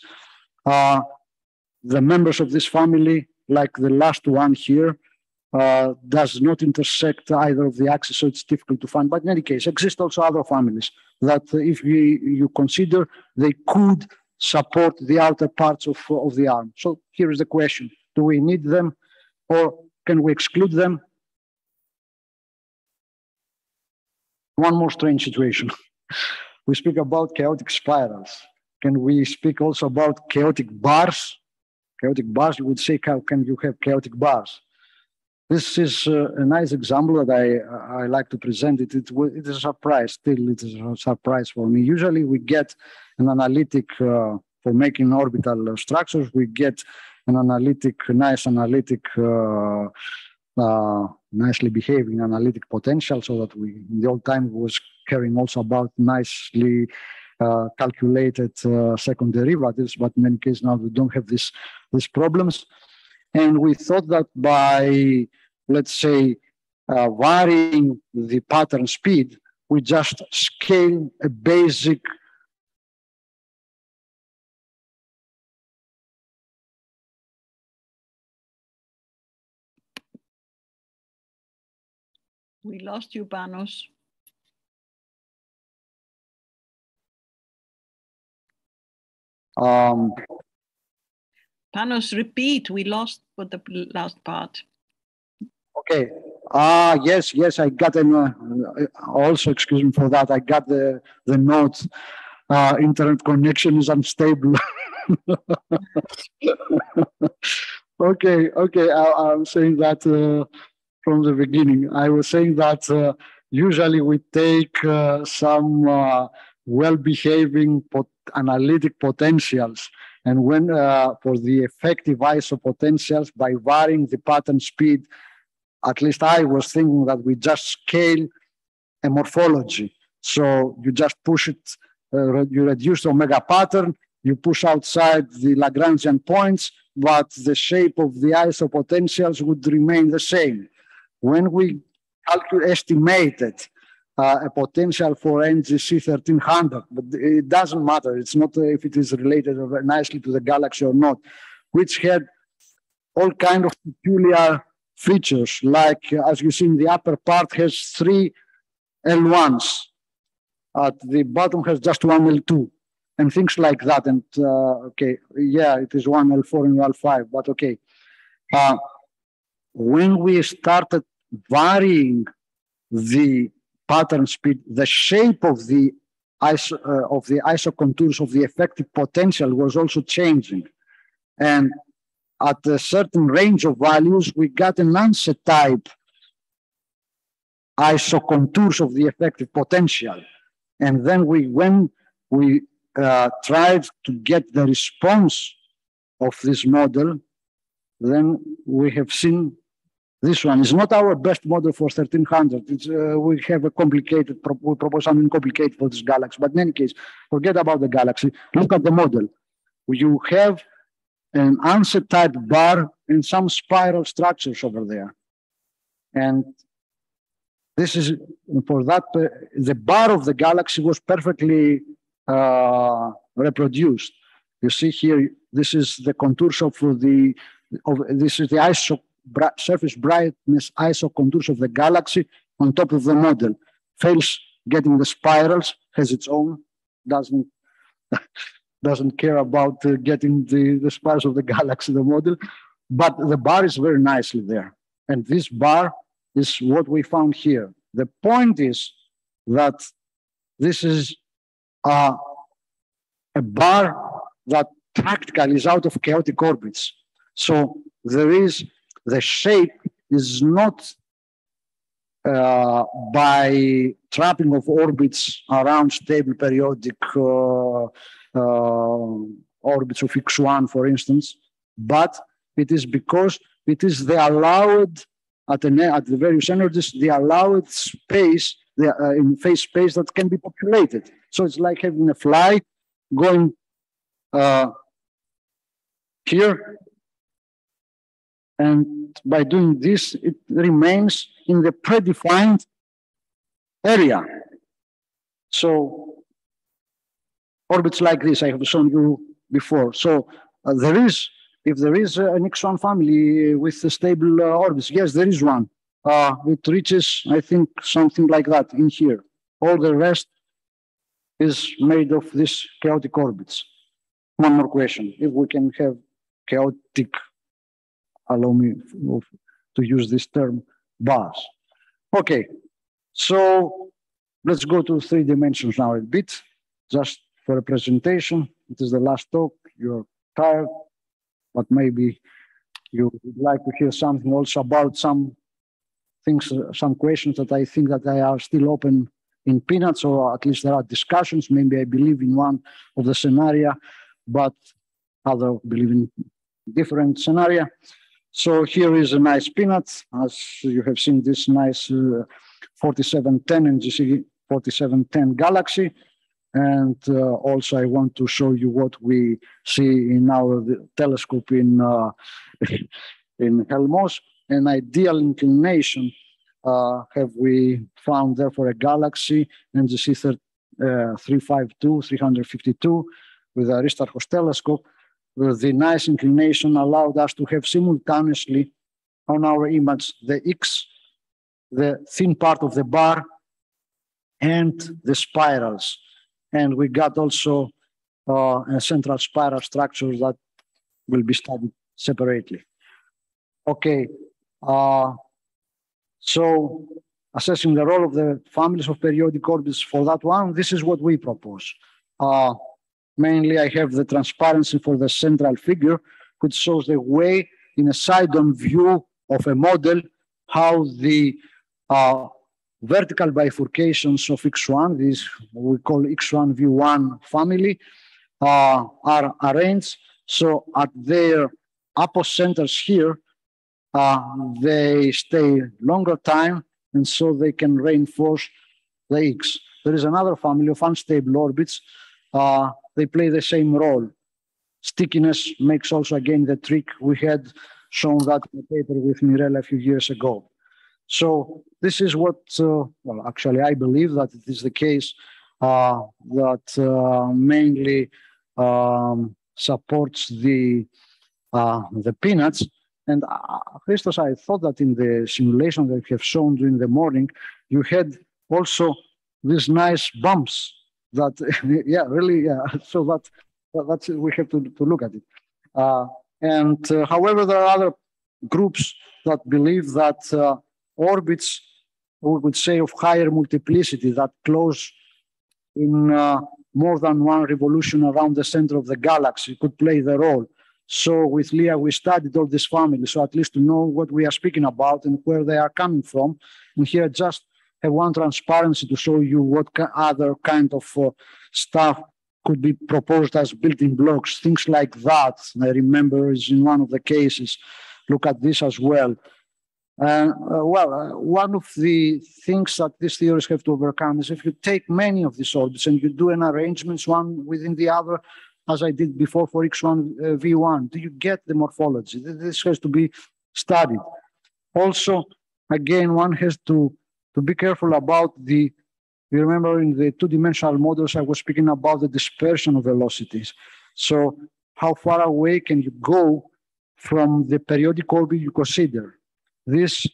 the members of this family, like the last one here, uh, does not intersect either of the axes, so it's difficult to find. But in any case, exist also other families that, uh, if we, you consider, they could support the outer parts of, of the arm. So here is the question: Do we need them, or can we exclude them? One more strange situation. we speak about chaotic spirals. Can we speak also about chaotic bars? Chaotic bars, you would say, how can you have chaotic bars? This is uh, a nice example that I, I like to present it. It, it is a surprise, still it is a surprise for me. Usually we get an analytic uh, for making orbital uh, structures, we get an analytic, nice analytic, uh, uh, nicely behaving analytic potential so that we, in the old time was caring also about nicely calculated second derivatives, but in any case now we don't have this, these problems. And we thought that by, let's say, uh, varying the pattern speed, we just scale a basic We lost you, Panos. Um, Panos, repeat. We lost for the last part. Okay. Ah, uh, yes, yes. I got an. Uh, also, excuse me for that. I got the the note. Uh, internet connection is unstable. okay, okay. I, am saying that uh, from the beginning. I was saying that uh, usually we take uh, some well-behaving pot analytic potentials and when uh, for the effective isopotentials, by varying the pattern speed, at least I was thinking that we just scale a morphology. So you just push it, uh, you reduce the omega pattern, you push outside the Lagrangian points, but the shape of the isopotentials would remain the same. When we calculate, estimated uh, a potential for NGC 1300, but it doesn't matter. It's not if it is related nicely to the galaxy or not, which had all kind of peculiar features, like as you see in the upper part has three L1s. at the bottom has just one L2 and things like that. And uh, okay, yeah, it is one L4 and L5, but okay. Uh, when we started varying the pattern speed, the shape of the iso, uh, of the isocontours of the effective potential was also changing. And at a certain range of values, we got an ansae type isocontours of the effective potential. And then we, when we uh, tried to get the response of this model, then we have seen this one is not our best model for 1300. It's, uh, we have a complicated, we propose something complicated for this galaxy. But in any case, forget about the galaxy. Look at the model. You have an ansae type bar and some spiral structures over there. And this is for that, uh, the bar of the galaxy was perfectly uh, reproduced. You see here, this is the contours of the, of, this is the iso, surface brightness ISO contours of the galaxy on top of the model. Fails getting the spirals, has its own, doesn't doesn't care about uh, getting the, the spirals of the galaxy, the model, but the bar is very nicely there. And this bar is what we found here. The point is that this is uh, a bar that practically is out of chaotic orbits. So there is the shape is not uh, by trapping of orbits around stable periodic uh, uh, orbits of X1, for instance, but it is because it is the allowed at the, at the various energies, the allowed space the, uh, in phase space that can be populated. So it's like having a fly going uh, here and by doing this, it remains in the predefined area. So orbits like this, I have shown you before. So uh, there is, if there is an X1 family with stable uh, orbits, yes, there is one. Uh, it reaches, I think, something like that in here. All the rest is made of these chaotic orbits. One more question. If we can have chaotic allow me to use this term, bars. Okay, so let's go to three dimensions now a bit, just for a presentation. It is the last talk, you're tired, but maybe you would like to hear something also about some things, some questions that I think that they are still open in peanuts, or at least there are discussions. Maybe I believe in one of the scenario, but other believe in different scenario. So here is a nice peanut, as you have seen this nice uh, 4710 NGC 4710 Galaxy. And uh, also I want to show you what we see in our telescope in, uh, in Helmos. An ideal inclination uh, have we found there for a galaxy NGC 352, 352 with a Aristarchos telescope the nice inclination allowed us to have simultaneously on our image the X, the thin part of the bar, and the spirals. And we got also uh, a central spiral structure that will be studied separately. Okay, uh, so assessing the role of the families of periodic orbits for that one, this is what we propose. Uh, Mainly, I have the transparency for the central figure, which shows the way in a side-on view of a model how the uh, vertical bifurcations of X1, this we call X1 V1 family, uh, are arranged. So at their apocenters here, uh, they stay longer time, and so they can reinforce the X. There is another family of unstable orbits uh, they play the same role. Stickiness makes also again the trick. We had shown that in a paper with Mirella a few years ago. So this is what, uh, well, actually, I believe that it is the case uh, that uh, mainly um, supports the uh, the peanuts. And uh, Christos, I thought that in the simulation that you have shown during the morning, you had also these nice bumps that, yeah, really, yeah. So that, that's, we have to, to look at it. Uh, and uh, however, there are other groups that believe that uh, orbits, we would say of higher multiplicity that close in uh, more than one revolution around the center of the galaxy could play the role. So with Lia, we studied all these families, so at least to know what we are speaking about and where they are coming from. And here just have one transparency to show you what other kind of uh, stuff could be proposed as building blocks, things like that. I remember is in one of the cases. Look at this as well. Uh, uh, well, uh, one of the things that these theories have to overcome is if you take many of these orbits and you do an arrangements one within the other, as I did before for X1 uh, V1, do you get the morphology? This has to be studied. Also, again, one has to, to be careful about the, you remember in the two-dimensional models, I was speaking about the dispersion of velocities. So how far away can you go from the periodic orbit you consider? These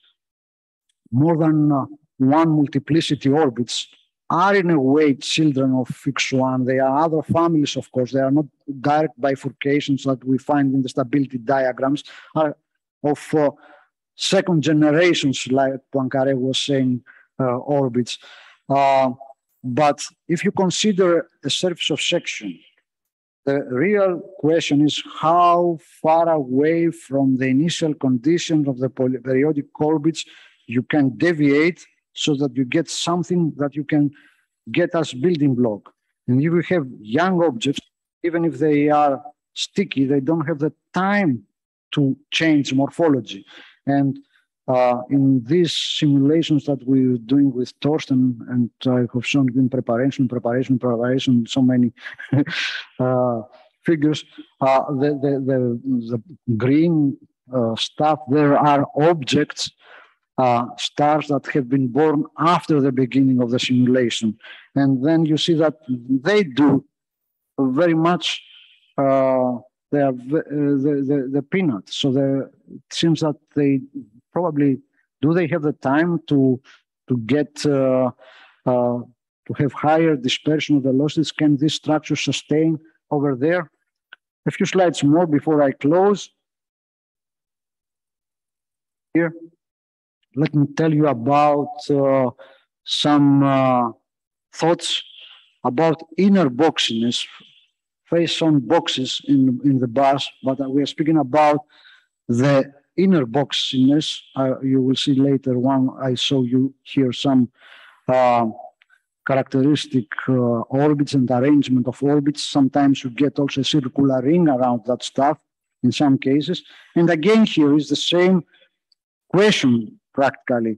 more than uh, one multiplicity orbits are in a way children of X1. They are other families, of course. They are not direct bifurcations that we find in the stability diagrams, are of uh, second generations, like Poincare was saying, orbits. Uh, but if you consider a surface of section, the real question is how far away from the initial conditions of the periodic orbits you can deviate so that you get something that you can get as building block. And if you have young objects, even if they are sticky, they don't have the time to change morphology. And uh, in these simulations that we're doing with Torsten, and I have shown in preparation, preparation, preparation, so many uh, figures, uh, the, the, the, the, green uh, stuff, there are objects, uh, stars that have been born after the beginning of the simulation. And then you see that they do very much uh, they are the, the, the, peanut. So it seems that they probably do they have the time to to get uh, uh, to have higher dispersion of velocities? Can this structure sustain over there? A few slides more before I close. Here, let me tell you about uh, some uh, thoughts about inner boxiness, face-on boxes in, in the bars, but we are speaking about the inner boxiness. Uh, you will see later one, I show you here some uh, characteristic uh, orbits and arrangement of orbits. Sometimes you get also a circular ring around that stuff in some cases. And again, here is the same question practically.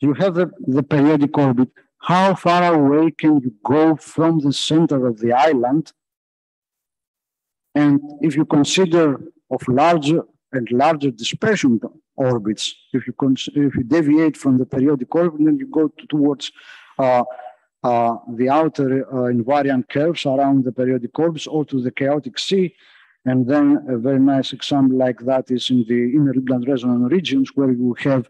You have the, the periodic orbit. How far away can you go from the center of the island? And if you consider of larger and larger dispersion orbits. If you, if you deviate from the periodic orbit, then you go to, towards uh, uh, the outer uh, invariant curves around the periodic orbits or to the chaotic sea. And then a very nice example like that is in the inner Lindblad resonant regions where you have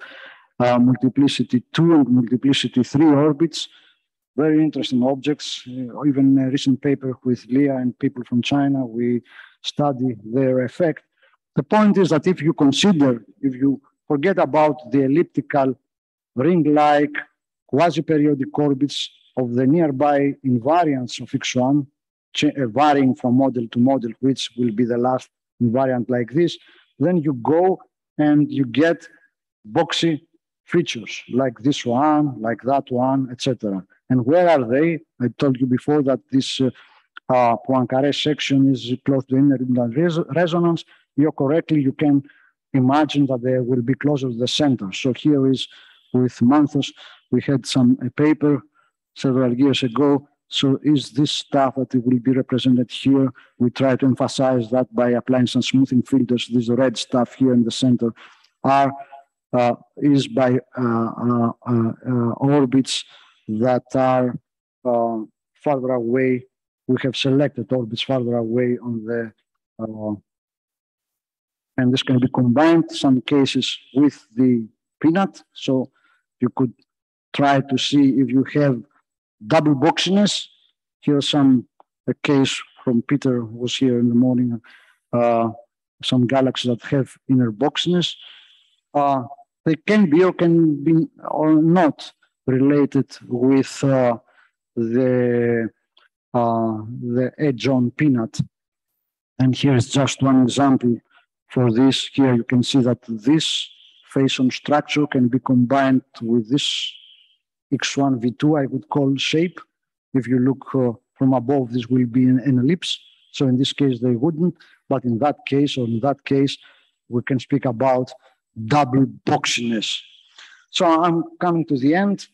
uh, multiplicity two and multiplicity three orbits. Very interesting objects. Even a recent paper with Lia and people from China, we study their effect the point is that if you consider, if you forget about the elliptical ring-like quasi-periodic orbits of the nearby invariants of X1, uh, varying from model to model, which will be the last invariant like this, then you go and you get boxy features like this one, like that one, etc. And where are they? I told you before that this uh, uh, Poincare section is close to inner res resonance you correctly, you can imagine that they will be closer to the center. So here is with Manthos, we had some a paper several years ago. So is this stuff that will be represented here? We try to emphasize that by applying some smoothing filters. This red stuff here in the center are uh, is by uh, uh, uh, uh orbits that are uh, farther away. We have selected orbits farther away on the and this can be combined some cases with the peanut. So you could try to see if you have double boxiness. Here's some a case from Peter who was here in the morning. Uh, some galaxies that have inner boxiness. Uh, they can be or can be or not related with uh, the uh, the edge on peanut. And here is just one example for this. Here you can see that this face-on structure can be combined with this X1 V2, I would call shape. If you look uh, from above, this will be an, an, ellipse. So in this case, they wouldn't. But in that case, or in that case, we can speak about double boxiness. So I'm coming to the end.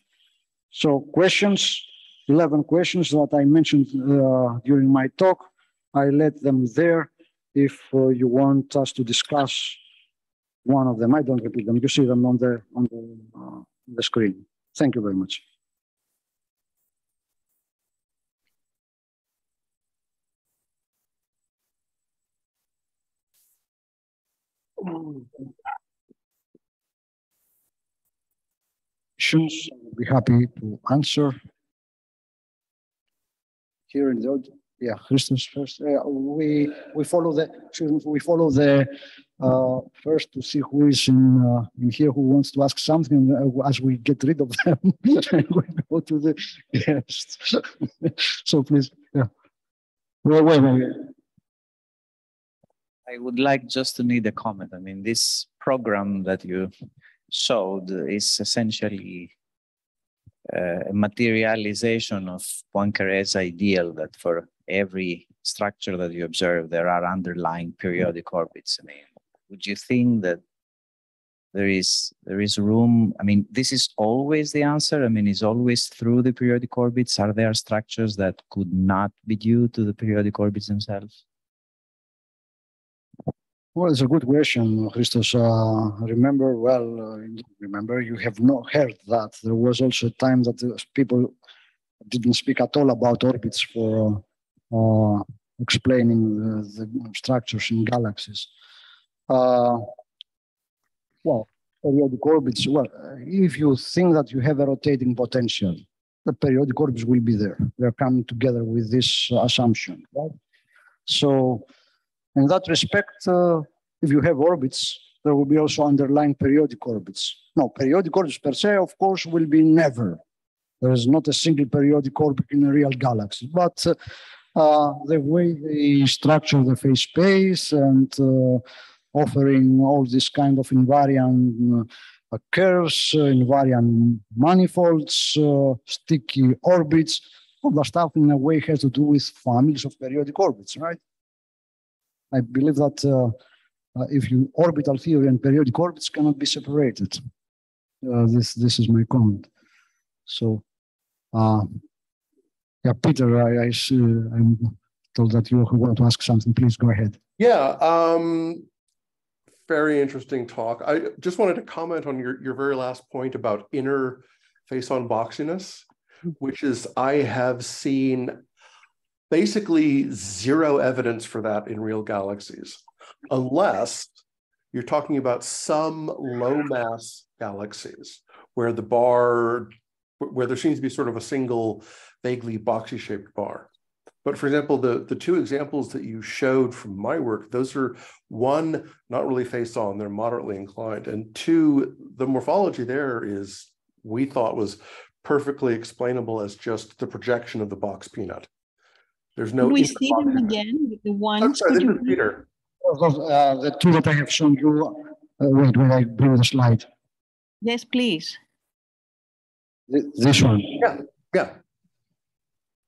So questions, 11 questions that I mentioned uh, during my talk. I let them there. If uh, you want us to discuss one of them, I don't repeat them. You see them on the on the, uh, the screen. Thank you very much. Questions, I'll be happy to answer. Here in the yeah, Christos first. We we follow the we follow the uh, first to see who is in uh, in here who wants to ask something. Uh, as we get rid of them, we go to the guests. so please, yeah. Wait, wait, wait. I would like just to need a comment. I mean, this program that you showed is essentially uh, a materialization of Poincaré's ideal that for every structure that you observe, there are underlying periodic orbits. I mean, would you think that there is there is room? I mean, this is always the answer. I mean, is always through the periodic orbits. Are there structures that could not be due to the periodic orbits themselves? Well, it's a good question, Christos. Uh, remember, well, uh, remember, you have not heard that there was also a time that people didn't speak at all about orbits for uh, explaining the, the, structures in galaxies. Uh, well, periodic orbits, well, if you think that you have a rotating potential, the periodic orbits will be there. They're coming together with this assumption, right? So, in that respect, uh, if you have orbits, there will be also underlying periodic orbits. No, periodic orbits per se, of course, will be never. There is not a single periodic orbit in a real galaxy, but uh, uh, the way they structure the phase space and uh, offering all this kind of invariant uh, curves, uh, invariant manifolds, uh, sticky orbits, all the stuff in a way has to do with families of periodic orbits, right? I believe that uh, if you orbital theory and periodic orbits cannot be separated. this, this is my comment. So yeah, Peter, I, I see, I'm told that you want to ask something. Please go ahead. Yeah, um, very interesting talk. I just wanted to comment on your, your very last point about inner face-on boxiness, which is I have seen basically zero evidence for that in real galaxies, unless you're talking about some low mass galaxies where the bar, where there seems to be sort of a single vaguely boxy shaped bar. But for example, the, the two examples that you showed from my work, those are one, not really face on, they're moderately inclined. And two, the morphology there is, we thought was perfectly explainable as just the projection of the box peanut. There's no- Could we see them again, the ones? I'm sorry, this is Peter. Uh, the two that I have shown you, uh, wait, when I bring the slide. Yes, please. This one. Yeah, yeah.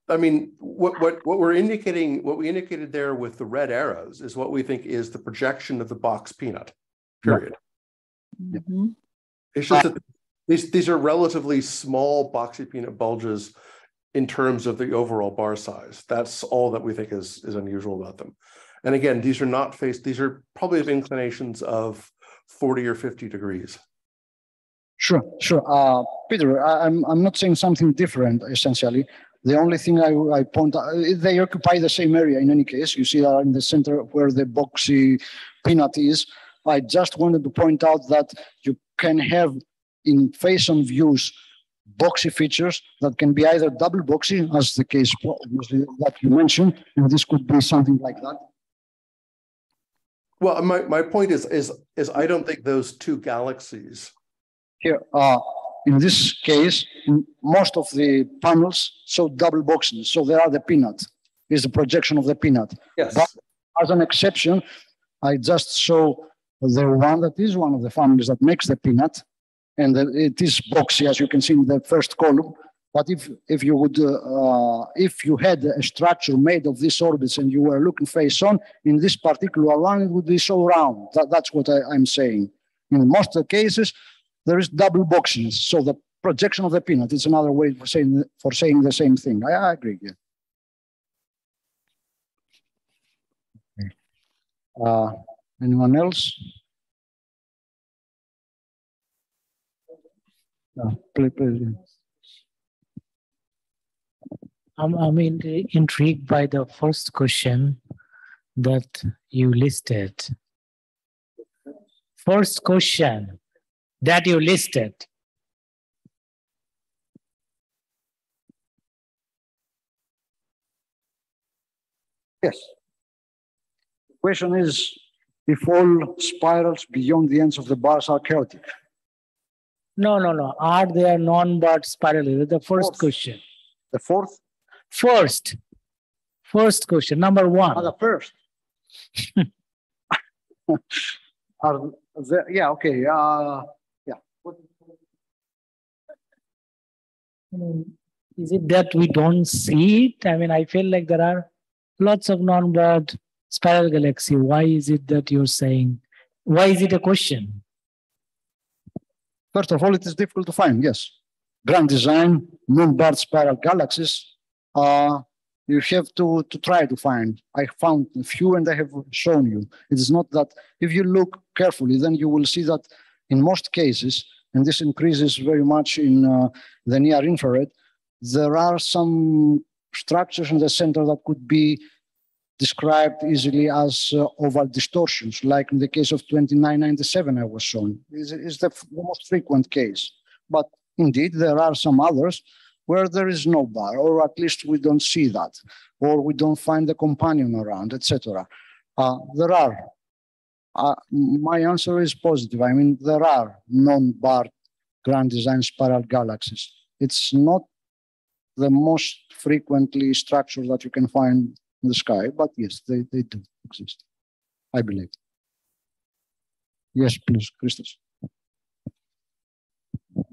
I mean, what, what, what we're indicating, what we indicated there with the red arrows is what we think is the projection of the box peanut, period. Mm -hmm. It's just that these, these are relatively small boxy peanut bulges in terms of the overall bar size. That's all that we think is, is unusual about them. And again, these are not faced, these are probably of inclinations of 40 or 50 degrees. Sure, sure. Uh, Peter, I, I'm, I'm not saying something different, essentially. The only thing I, I point out, they occupy the same area in any case. You see that in the center where the boxy peanut is. I just wanted to point out that you can have in face-on views boxy features that can be either double boxy, as the case obviously that you mentioned, and this could be something like that. Well, my, my point is, is, is I don't think those two galaxies. Here, uh, in this case, most of the panels show double boxes, so there are the peanut, is the projection of the peanut. Yes. But as an exception, I just show the one that is one of the families that makes the peanut, and it is boxy, as you can see in the first column. But if if you would uh, if you had a structure made of these orbits and you were looking face on in this particular line, it would be so round. That, that's what I, am saying. In most of the cases, there is double boxiness. So the projection of the peanut is another way for saying for saying the same thing. I, I agree. Yeah. Uh, anyone else? Please. I'm, I'm intrigued by the first question that you listed. First question that you listed. Yes. The question is if all spirals beyond the ends of the bars are chaotic. No, no, no. Are there non-barred spirals? The first fourth. question. The fourth? First. First question, number one. Oh, the first. are there, yeah, okay. Uh, yeah. Is it that we don't see it? I mean, I feel like there are lots of non-barred spiral galaxy. Why is it that you're saying? Why is it a question? First of all, it is difficult to find, yes. Grand design, non-barred spiral galaxies, uh, you have to, to try to find. I found a few and I have shown you. It is not that if you look carefully, then you will see that in most cases, and this increases very much in uh, the near infrared, there are some structures in the center that could be described easily as uh, oval distortions, like in the case of 2997 I was shown. Is is the, the most frequent case. But indeed, there are some others where there is no bar, or at least we don't see that, or we don't find the companion around, etc. Uh, there are. Uh, my answer is positive. I mean, there are non-bar grand design spiral galaxies. It's not the most frequently structure that you can find in the sky, but yes, they, they do exist, I believe. Yes, please, Christos.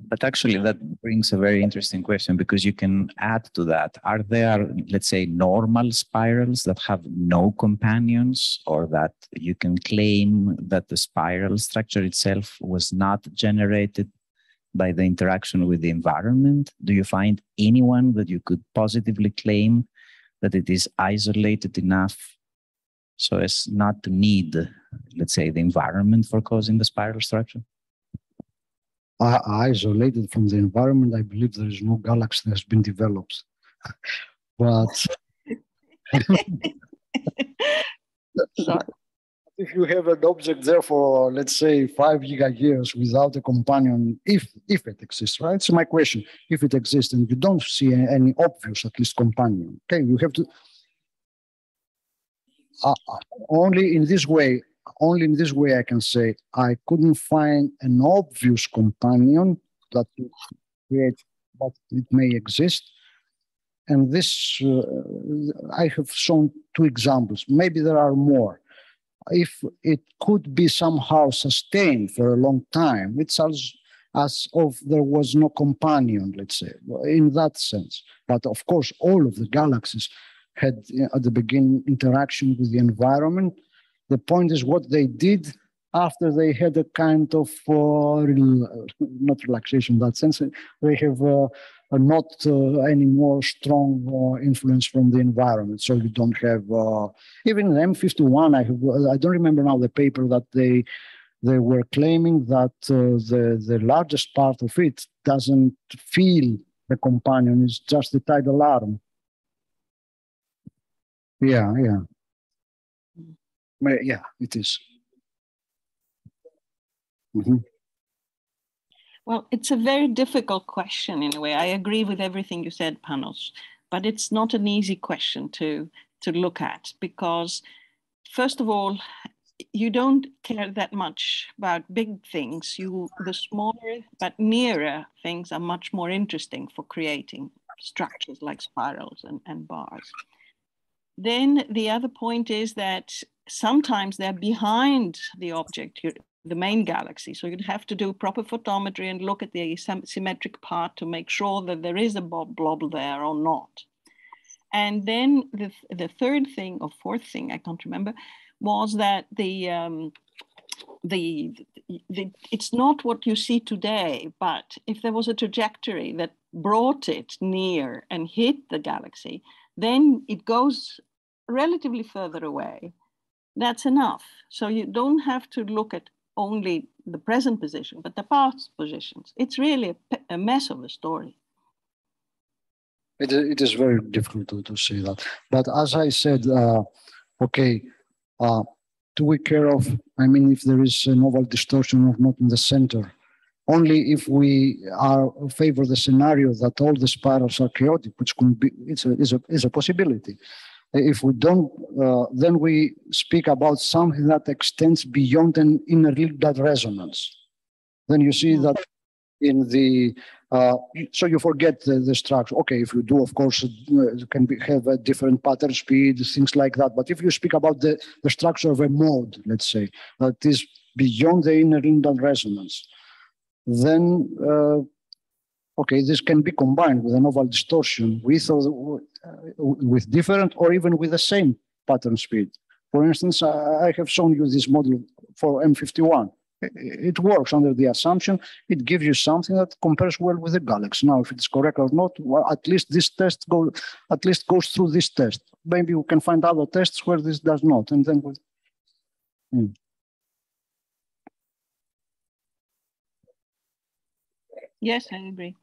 But actually, that brings a very interesting question because you can add to that. Are there, let's say, normal spirals that have no companions, or that you can claim that the spiral structure itself was not generated by the interaction with the environment? Do you find anyone that you could positively claim that it is isolated enough so as not to need, let's say, the environment for causing the spiral structure? Uh, isolated from the environment, I believe there is no galaxy that has been developed. but if you have an object there for let's say five giga years without a companion, if if it exists, right? So my question: if it exists and you don't see any obvious, at least companion, okay, you have to. Uh, uh only in this way only in this way I can say I couldn't find an obvious companion that create, but it may exist. And this, uh, I have shown two examples. Maybe there are more. If it could be somehow sustained for a long time, it's as, as if there was no companion, let's say, in that sense. But of course, all of the galaxies had at the beginning interaction with the environment the point is what they did after they had a kind of uh, not relaxation in that sense. They have uh, not uh, any more strong uh, influence from the environment. So you don't have uh, even the M51. I have, I don't remember now the paper that they they were claiming that uh, the the largest part of it doesn't feel the companion. It's just the tidal arm. Yeah, yeah. Yeah, it is. Mm -hmm. Well, it's a very difficult question in a way. I agree with everything you said, Panos, but it's not an easy question to, to look at because, first of all, you don't care that much about big things. You the smaller but nearer things are much more interesting for creating structures like spirals and, and bars. Then the other point is that sometimes they're behind the object, the main galaxy. So you'd have to do proper photometry and look at the symmetric part to make sure that there is a blob there or not. And then the, the third thing or fourth thing, I can't remember, was that the, um, the, the, it's not what you see today, but if there was a trajectory that brought it near and hit the galaxy, then it goes relatively further away. That's enough. So you don't have to look at only the present position, but the past positions. It's really a, a mess of a story. It, it is very difficult to, to say that. But as I said, uh, okay, uh, do we care of, I mean, if there is an oval distortion or not in the center? Only if we are favor the scenario that all the spirals are chaotic, which could be, it's a, a, is a possibility. If we don't, uh, then we speak about something that extends beyond an inner that resonance. Then you see that in the uh, so you forget the, the, structure. Okay, if you do, of course, uh, it can be, have a different pattern speed, things like that. But if you speak about the, the structure of a mode, let's say, that is beyond the inner Lindblad resonance, then uh, okay, this can be combined with an oval distortion with or uh, with different or even with the same pattern speed. For instance, I have shown you this model for M51 it works under the assumption it gives you something that compares well with the galaxy. Now, if it's correct or not, well, at least this test go at least goes through this test. Maybe we can find other tests where this does not, and then we. Hmm. Yes, I agree.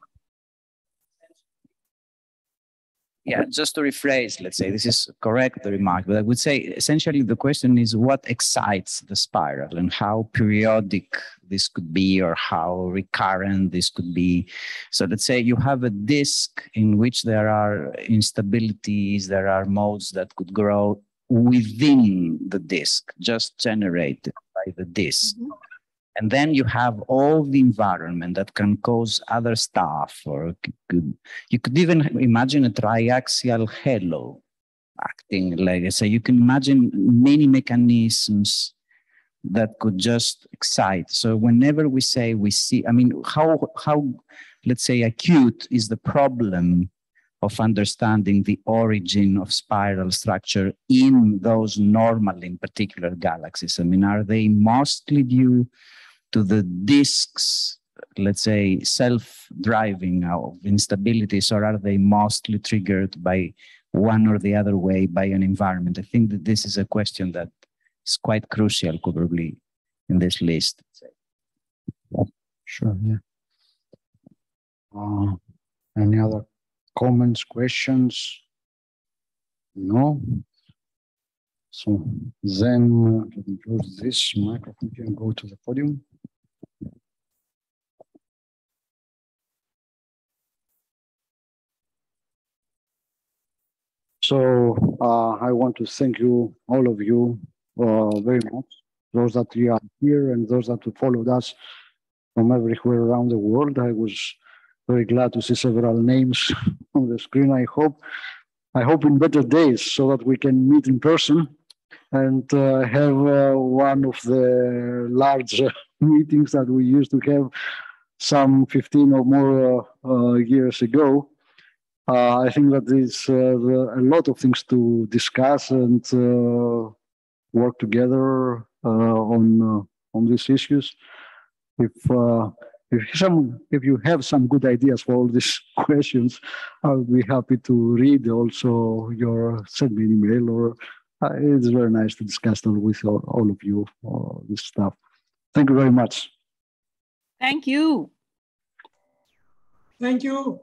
Yeah, just to rephrase, let's say this is correct, the remark, but I would say essentially the question is what excites the spiral and how periodic this could be or how recurrent this could be. So let's say you have a disk in which there are instabilities, there are modes that could grow within the disk, just generated by the disk. Mm -hmm. And then you have all the environment that can cause other stuff, or could, you could even imagine a triaxial halo acting like I so you can imagine many mechanisms that could just excite. So whenever we say we see, I mean, how how let's say acute is the problem of understanding the origin of spiral structure in those normal, in particular galaxies. I mean, are they mostly due to the disks, let's say, self-driving of instabilities, or are they mostly triggered by one or the other way by an environment? I think that this is a question that is quite crucial, probably, in this list. Sure, yeah. Uh, any other comments, questions? No? So then uh, let me close this microphone and go to the podium. So uh, I want to thank you, all of you, uh, very much. Those that are here and those that followed us from everywhere around the world. I was very glad to see several names on the screen. I hope, I hope in better days so that we can meet in person and uh, have uh, one of the large meetings that we used to have some 15 or more uh, years ago. Uh, I think that there's uh, a lot of things to discuss and uh, work together on on these issues. If if some if you have some good ideas for all these questions, I would be happy to read also your send me an email or uh, it's very nice to discuss with all, all of you all this stuff. Thank you very much. Thank you. Thank you.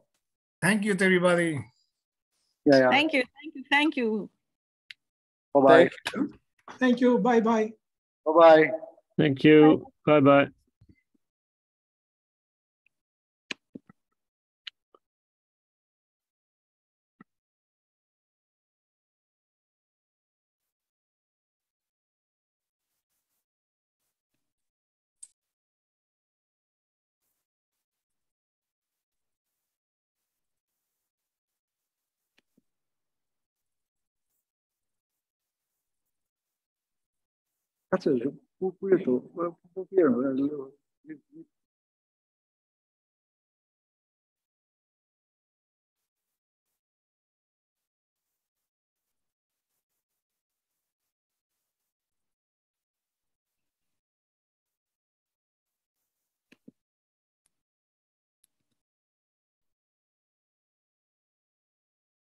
Thank you to everybody. Yeah, yeah. Thank you. Thank you. Thank you. Bye bye. Thank you. Bye bye. Bye bye. Thank you. Bye bye. That's a weirdo. Weirdo.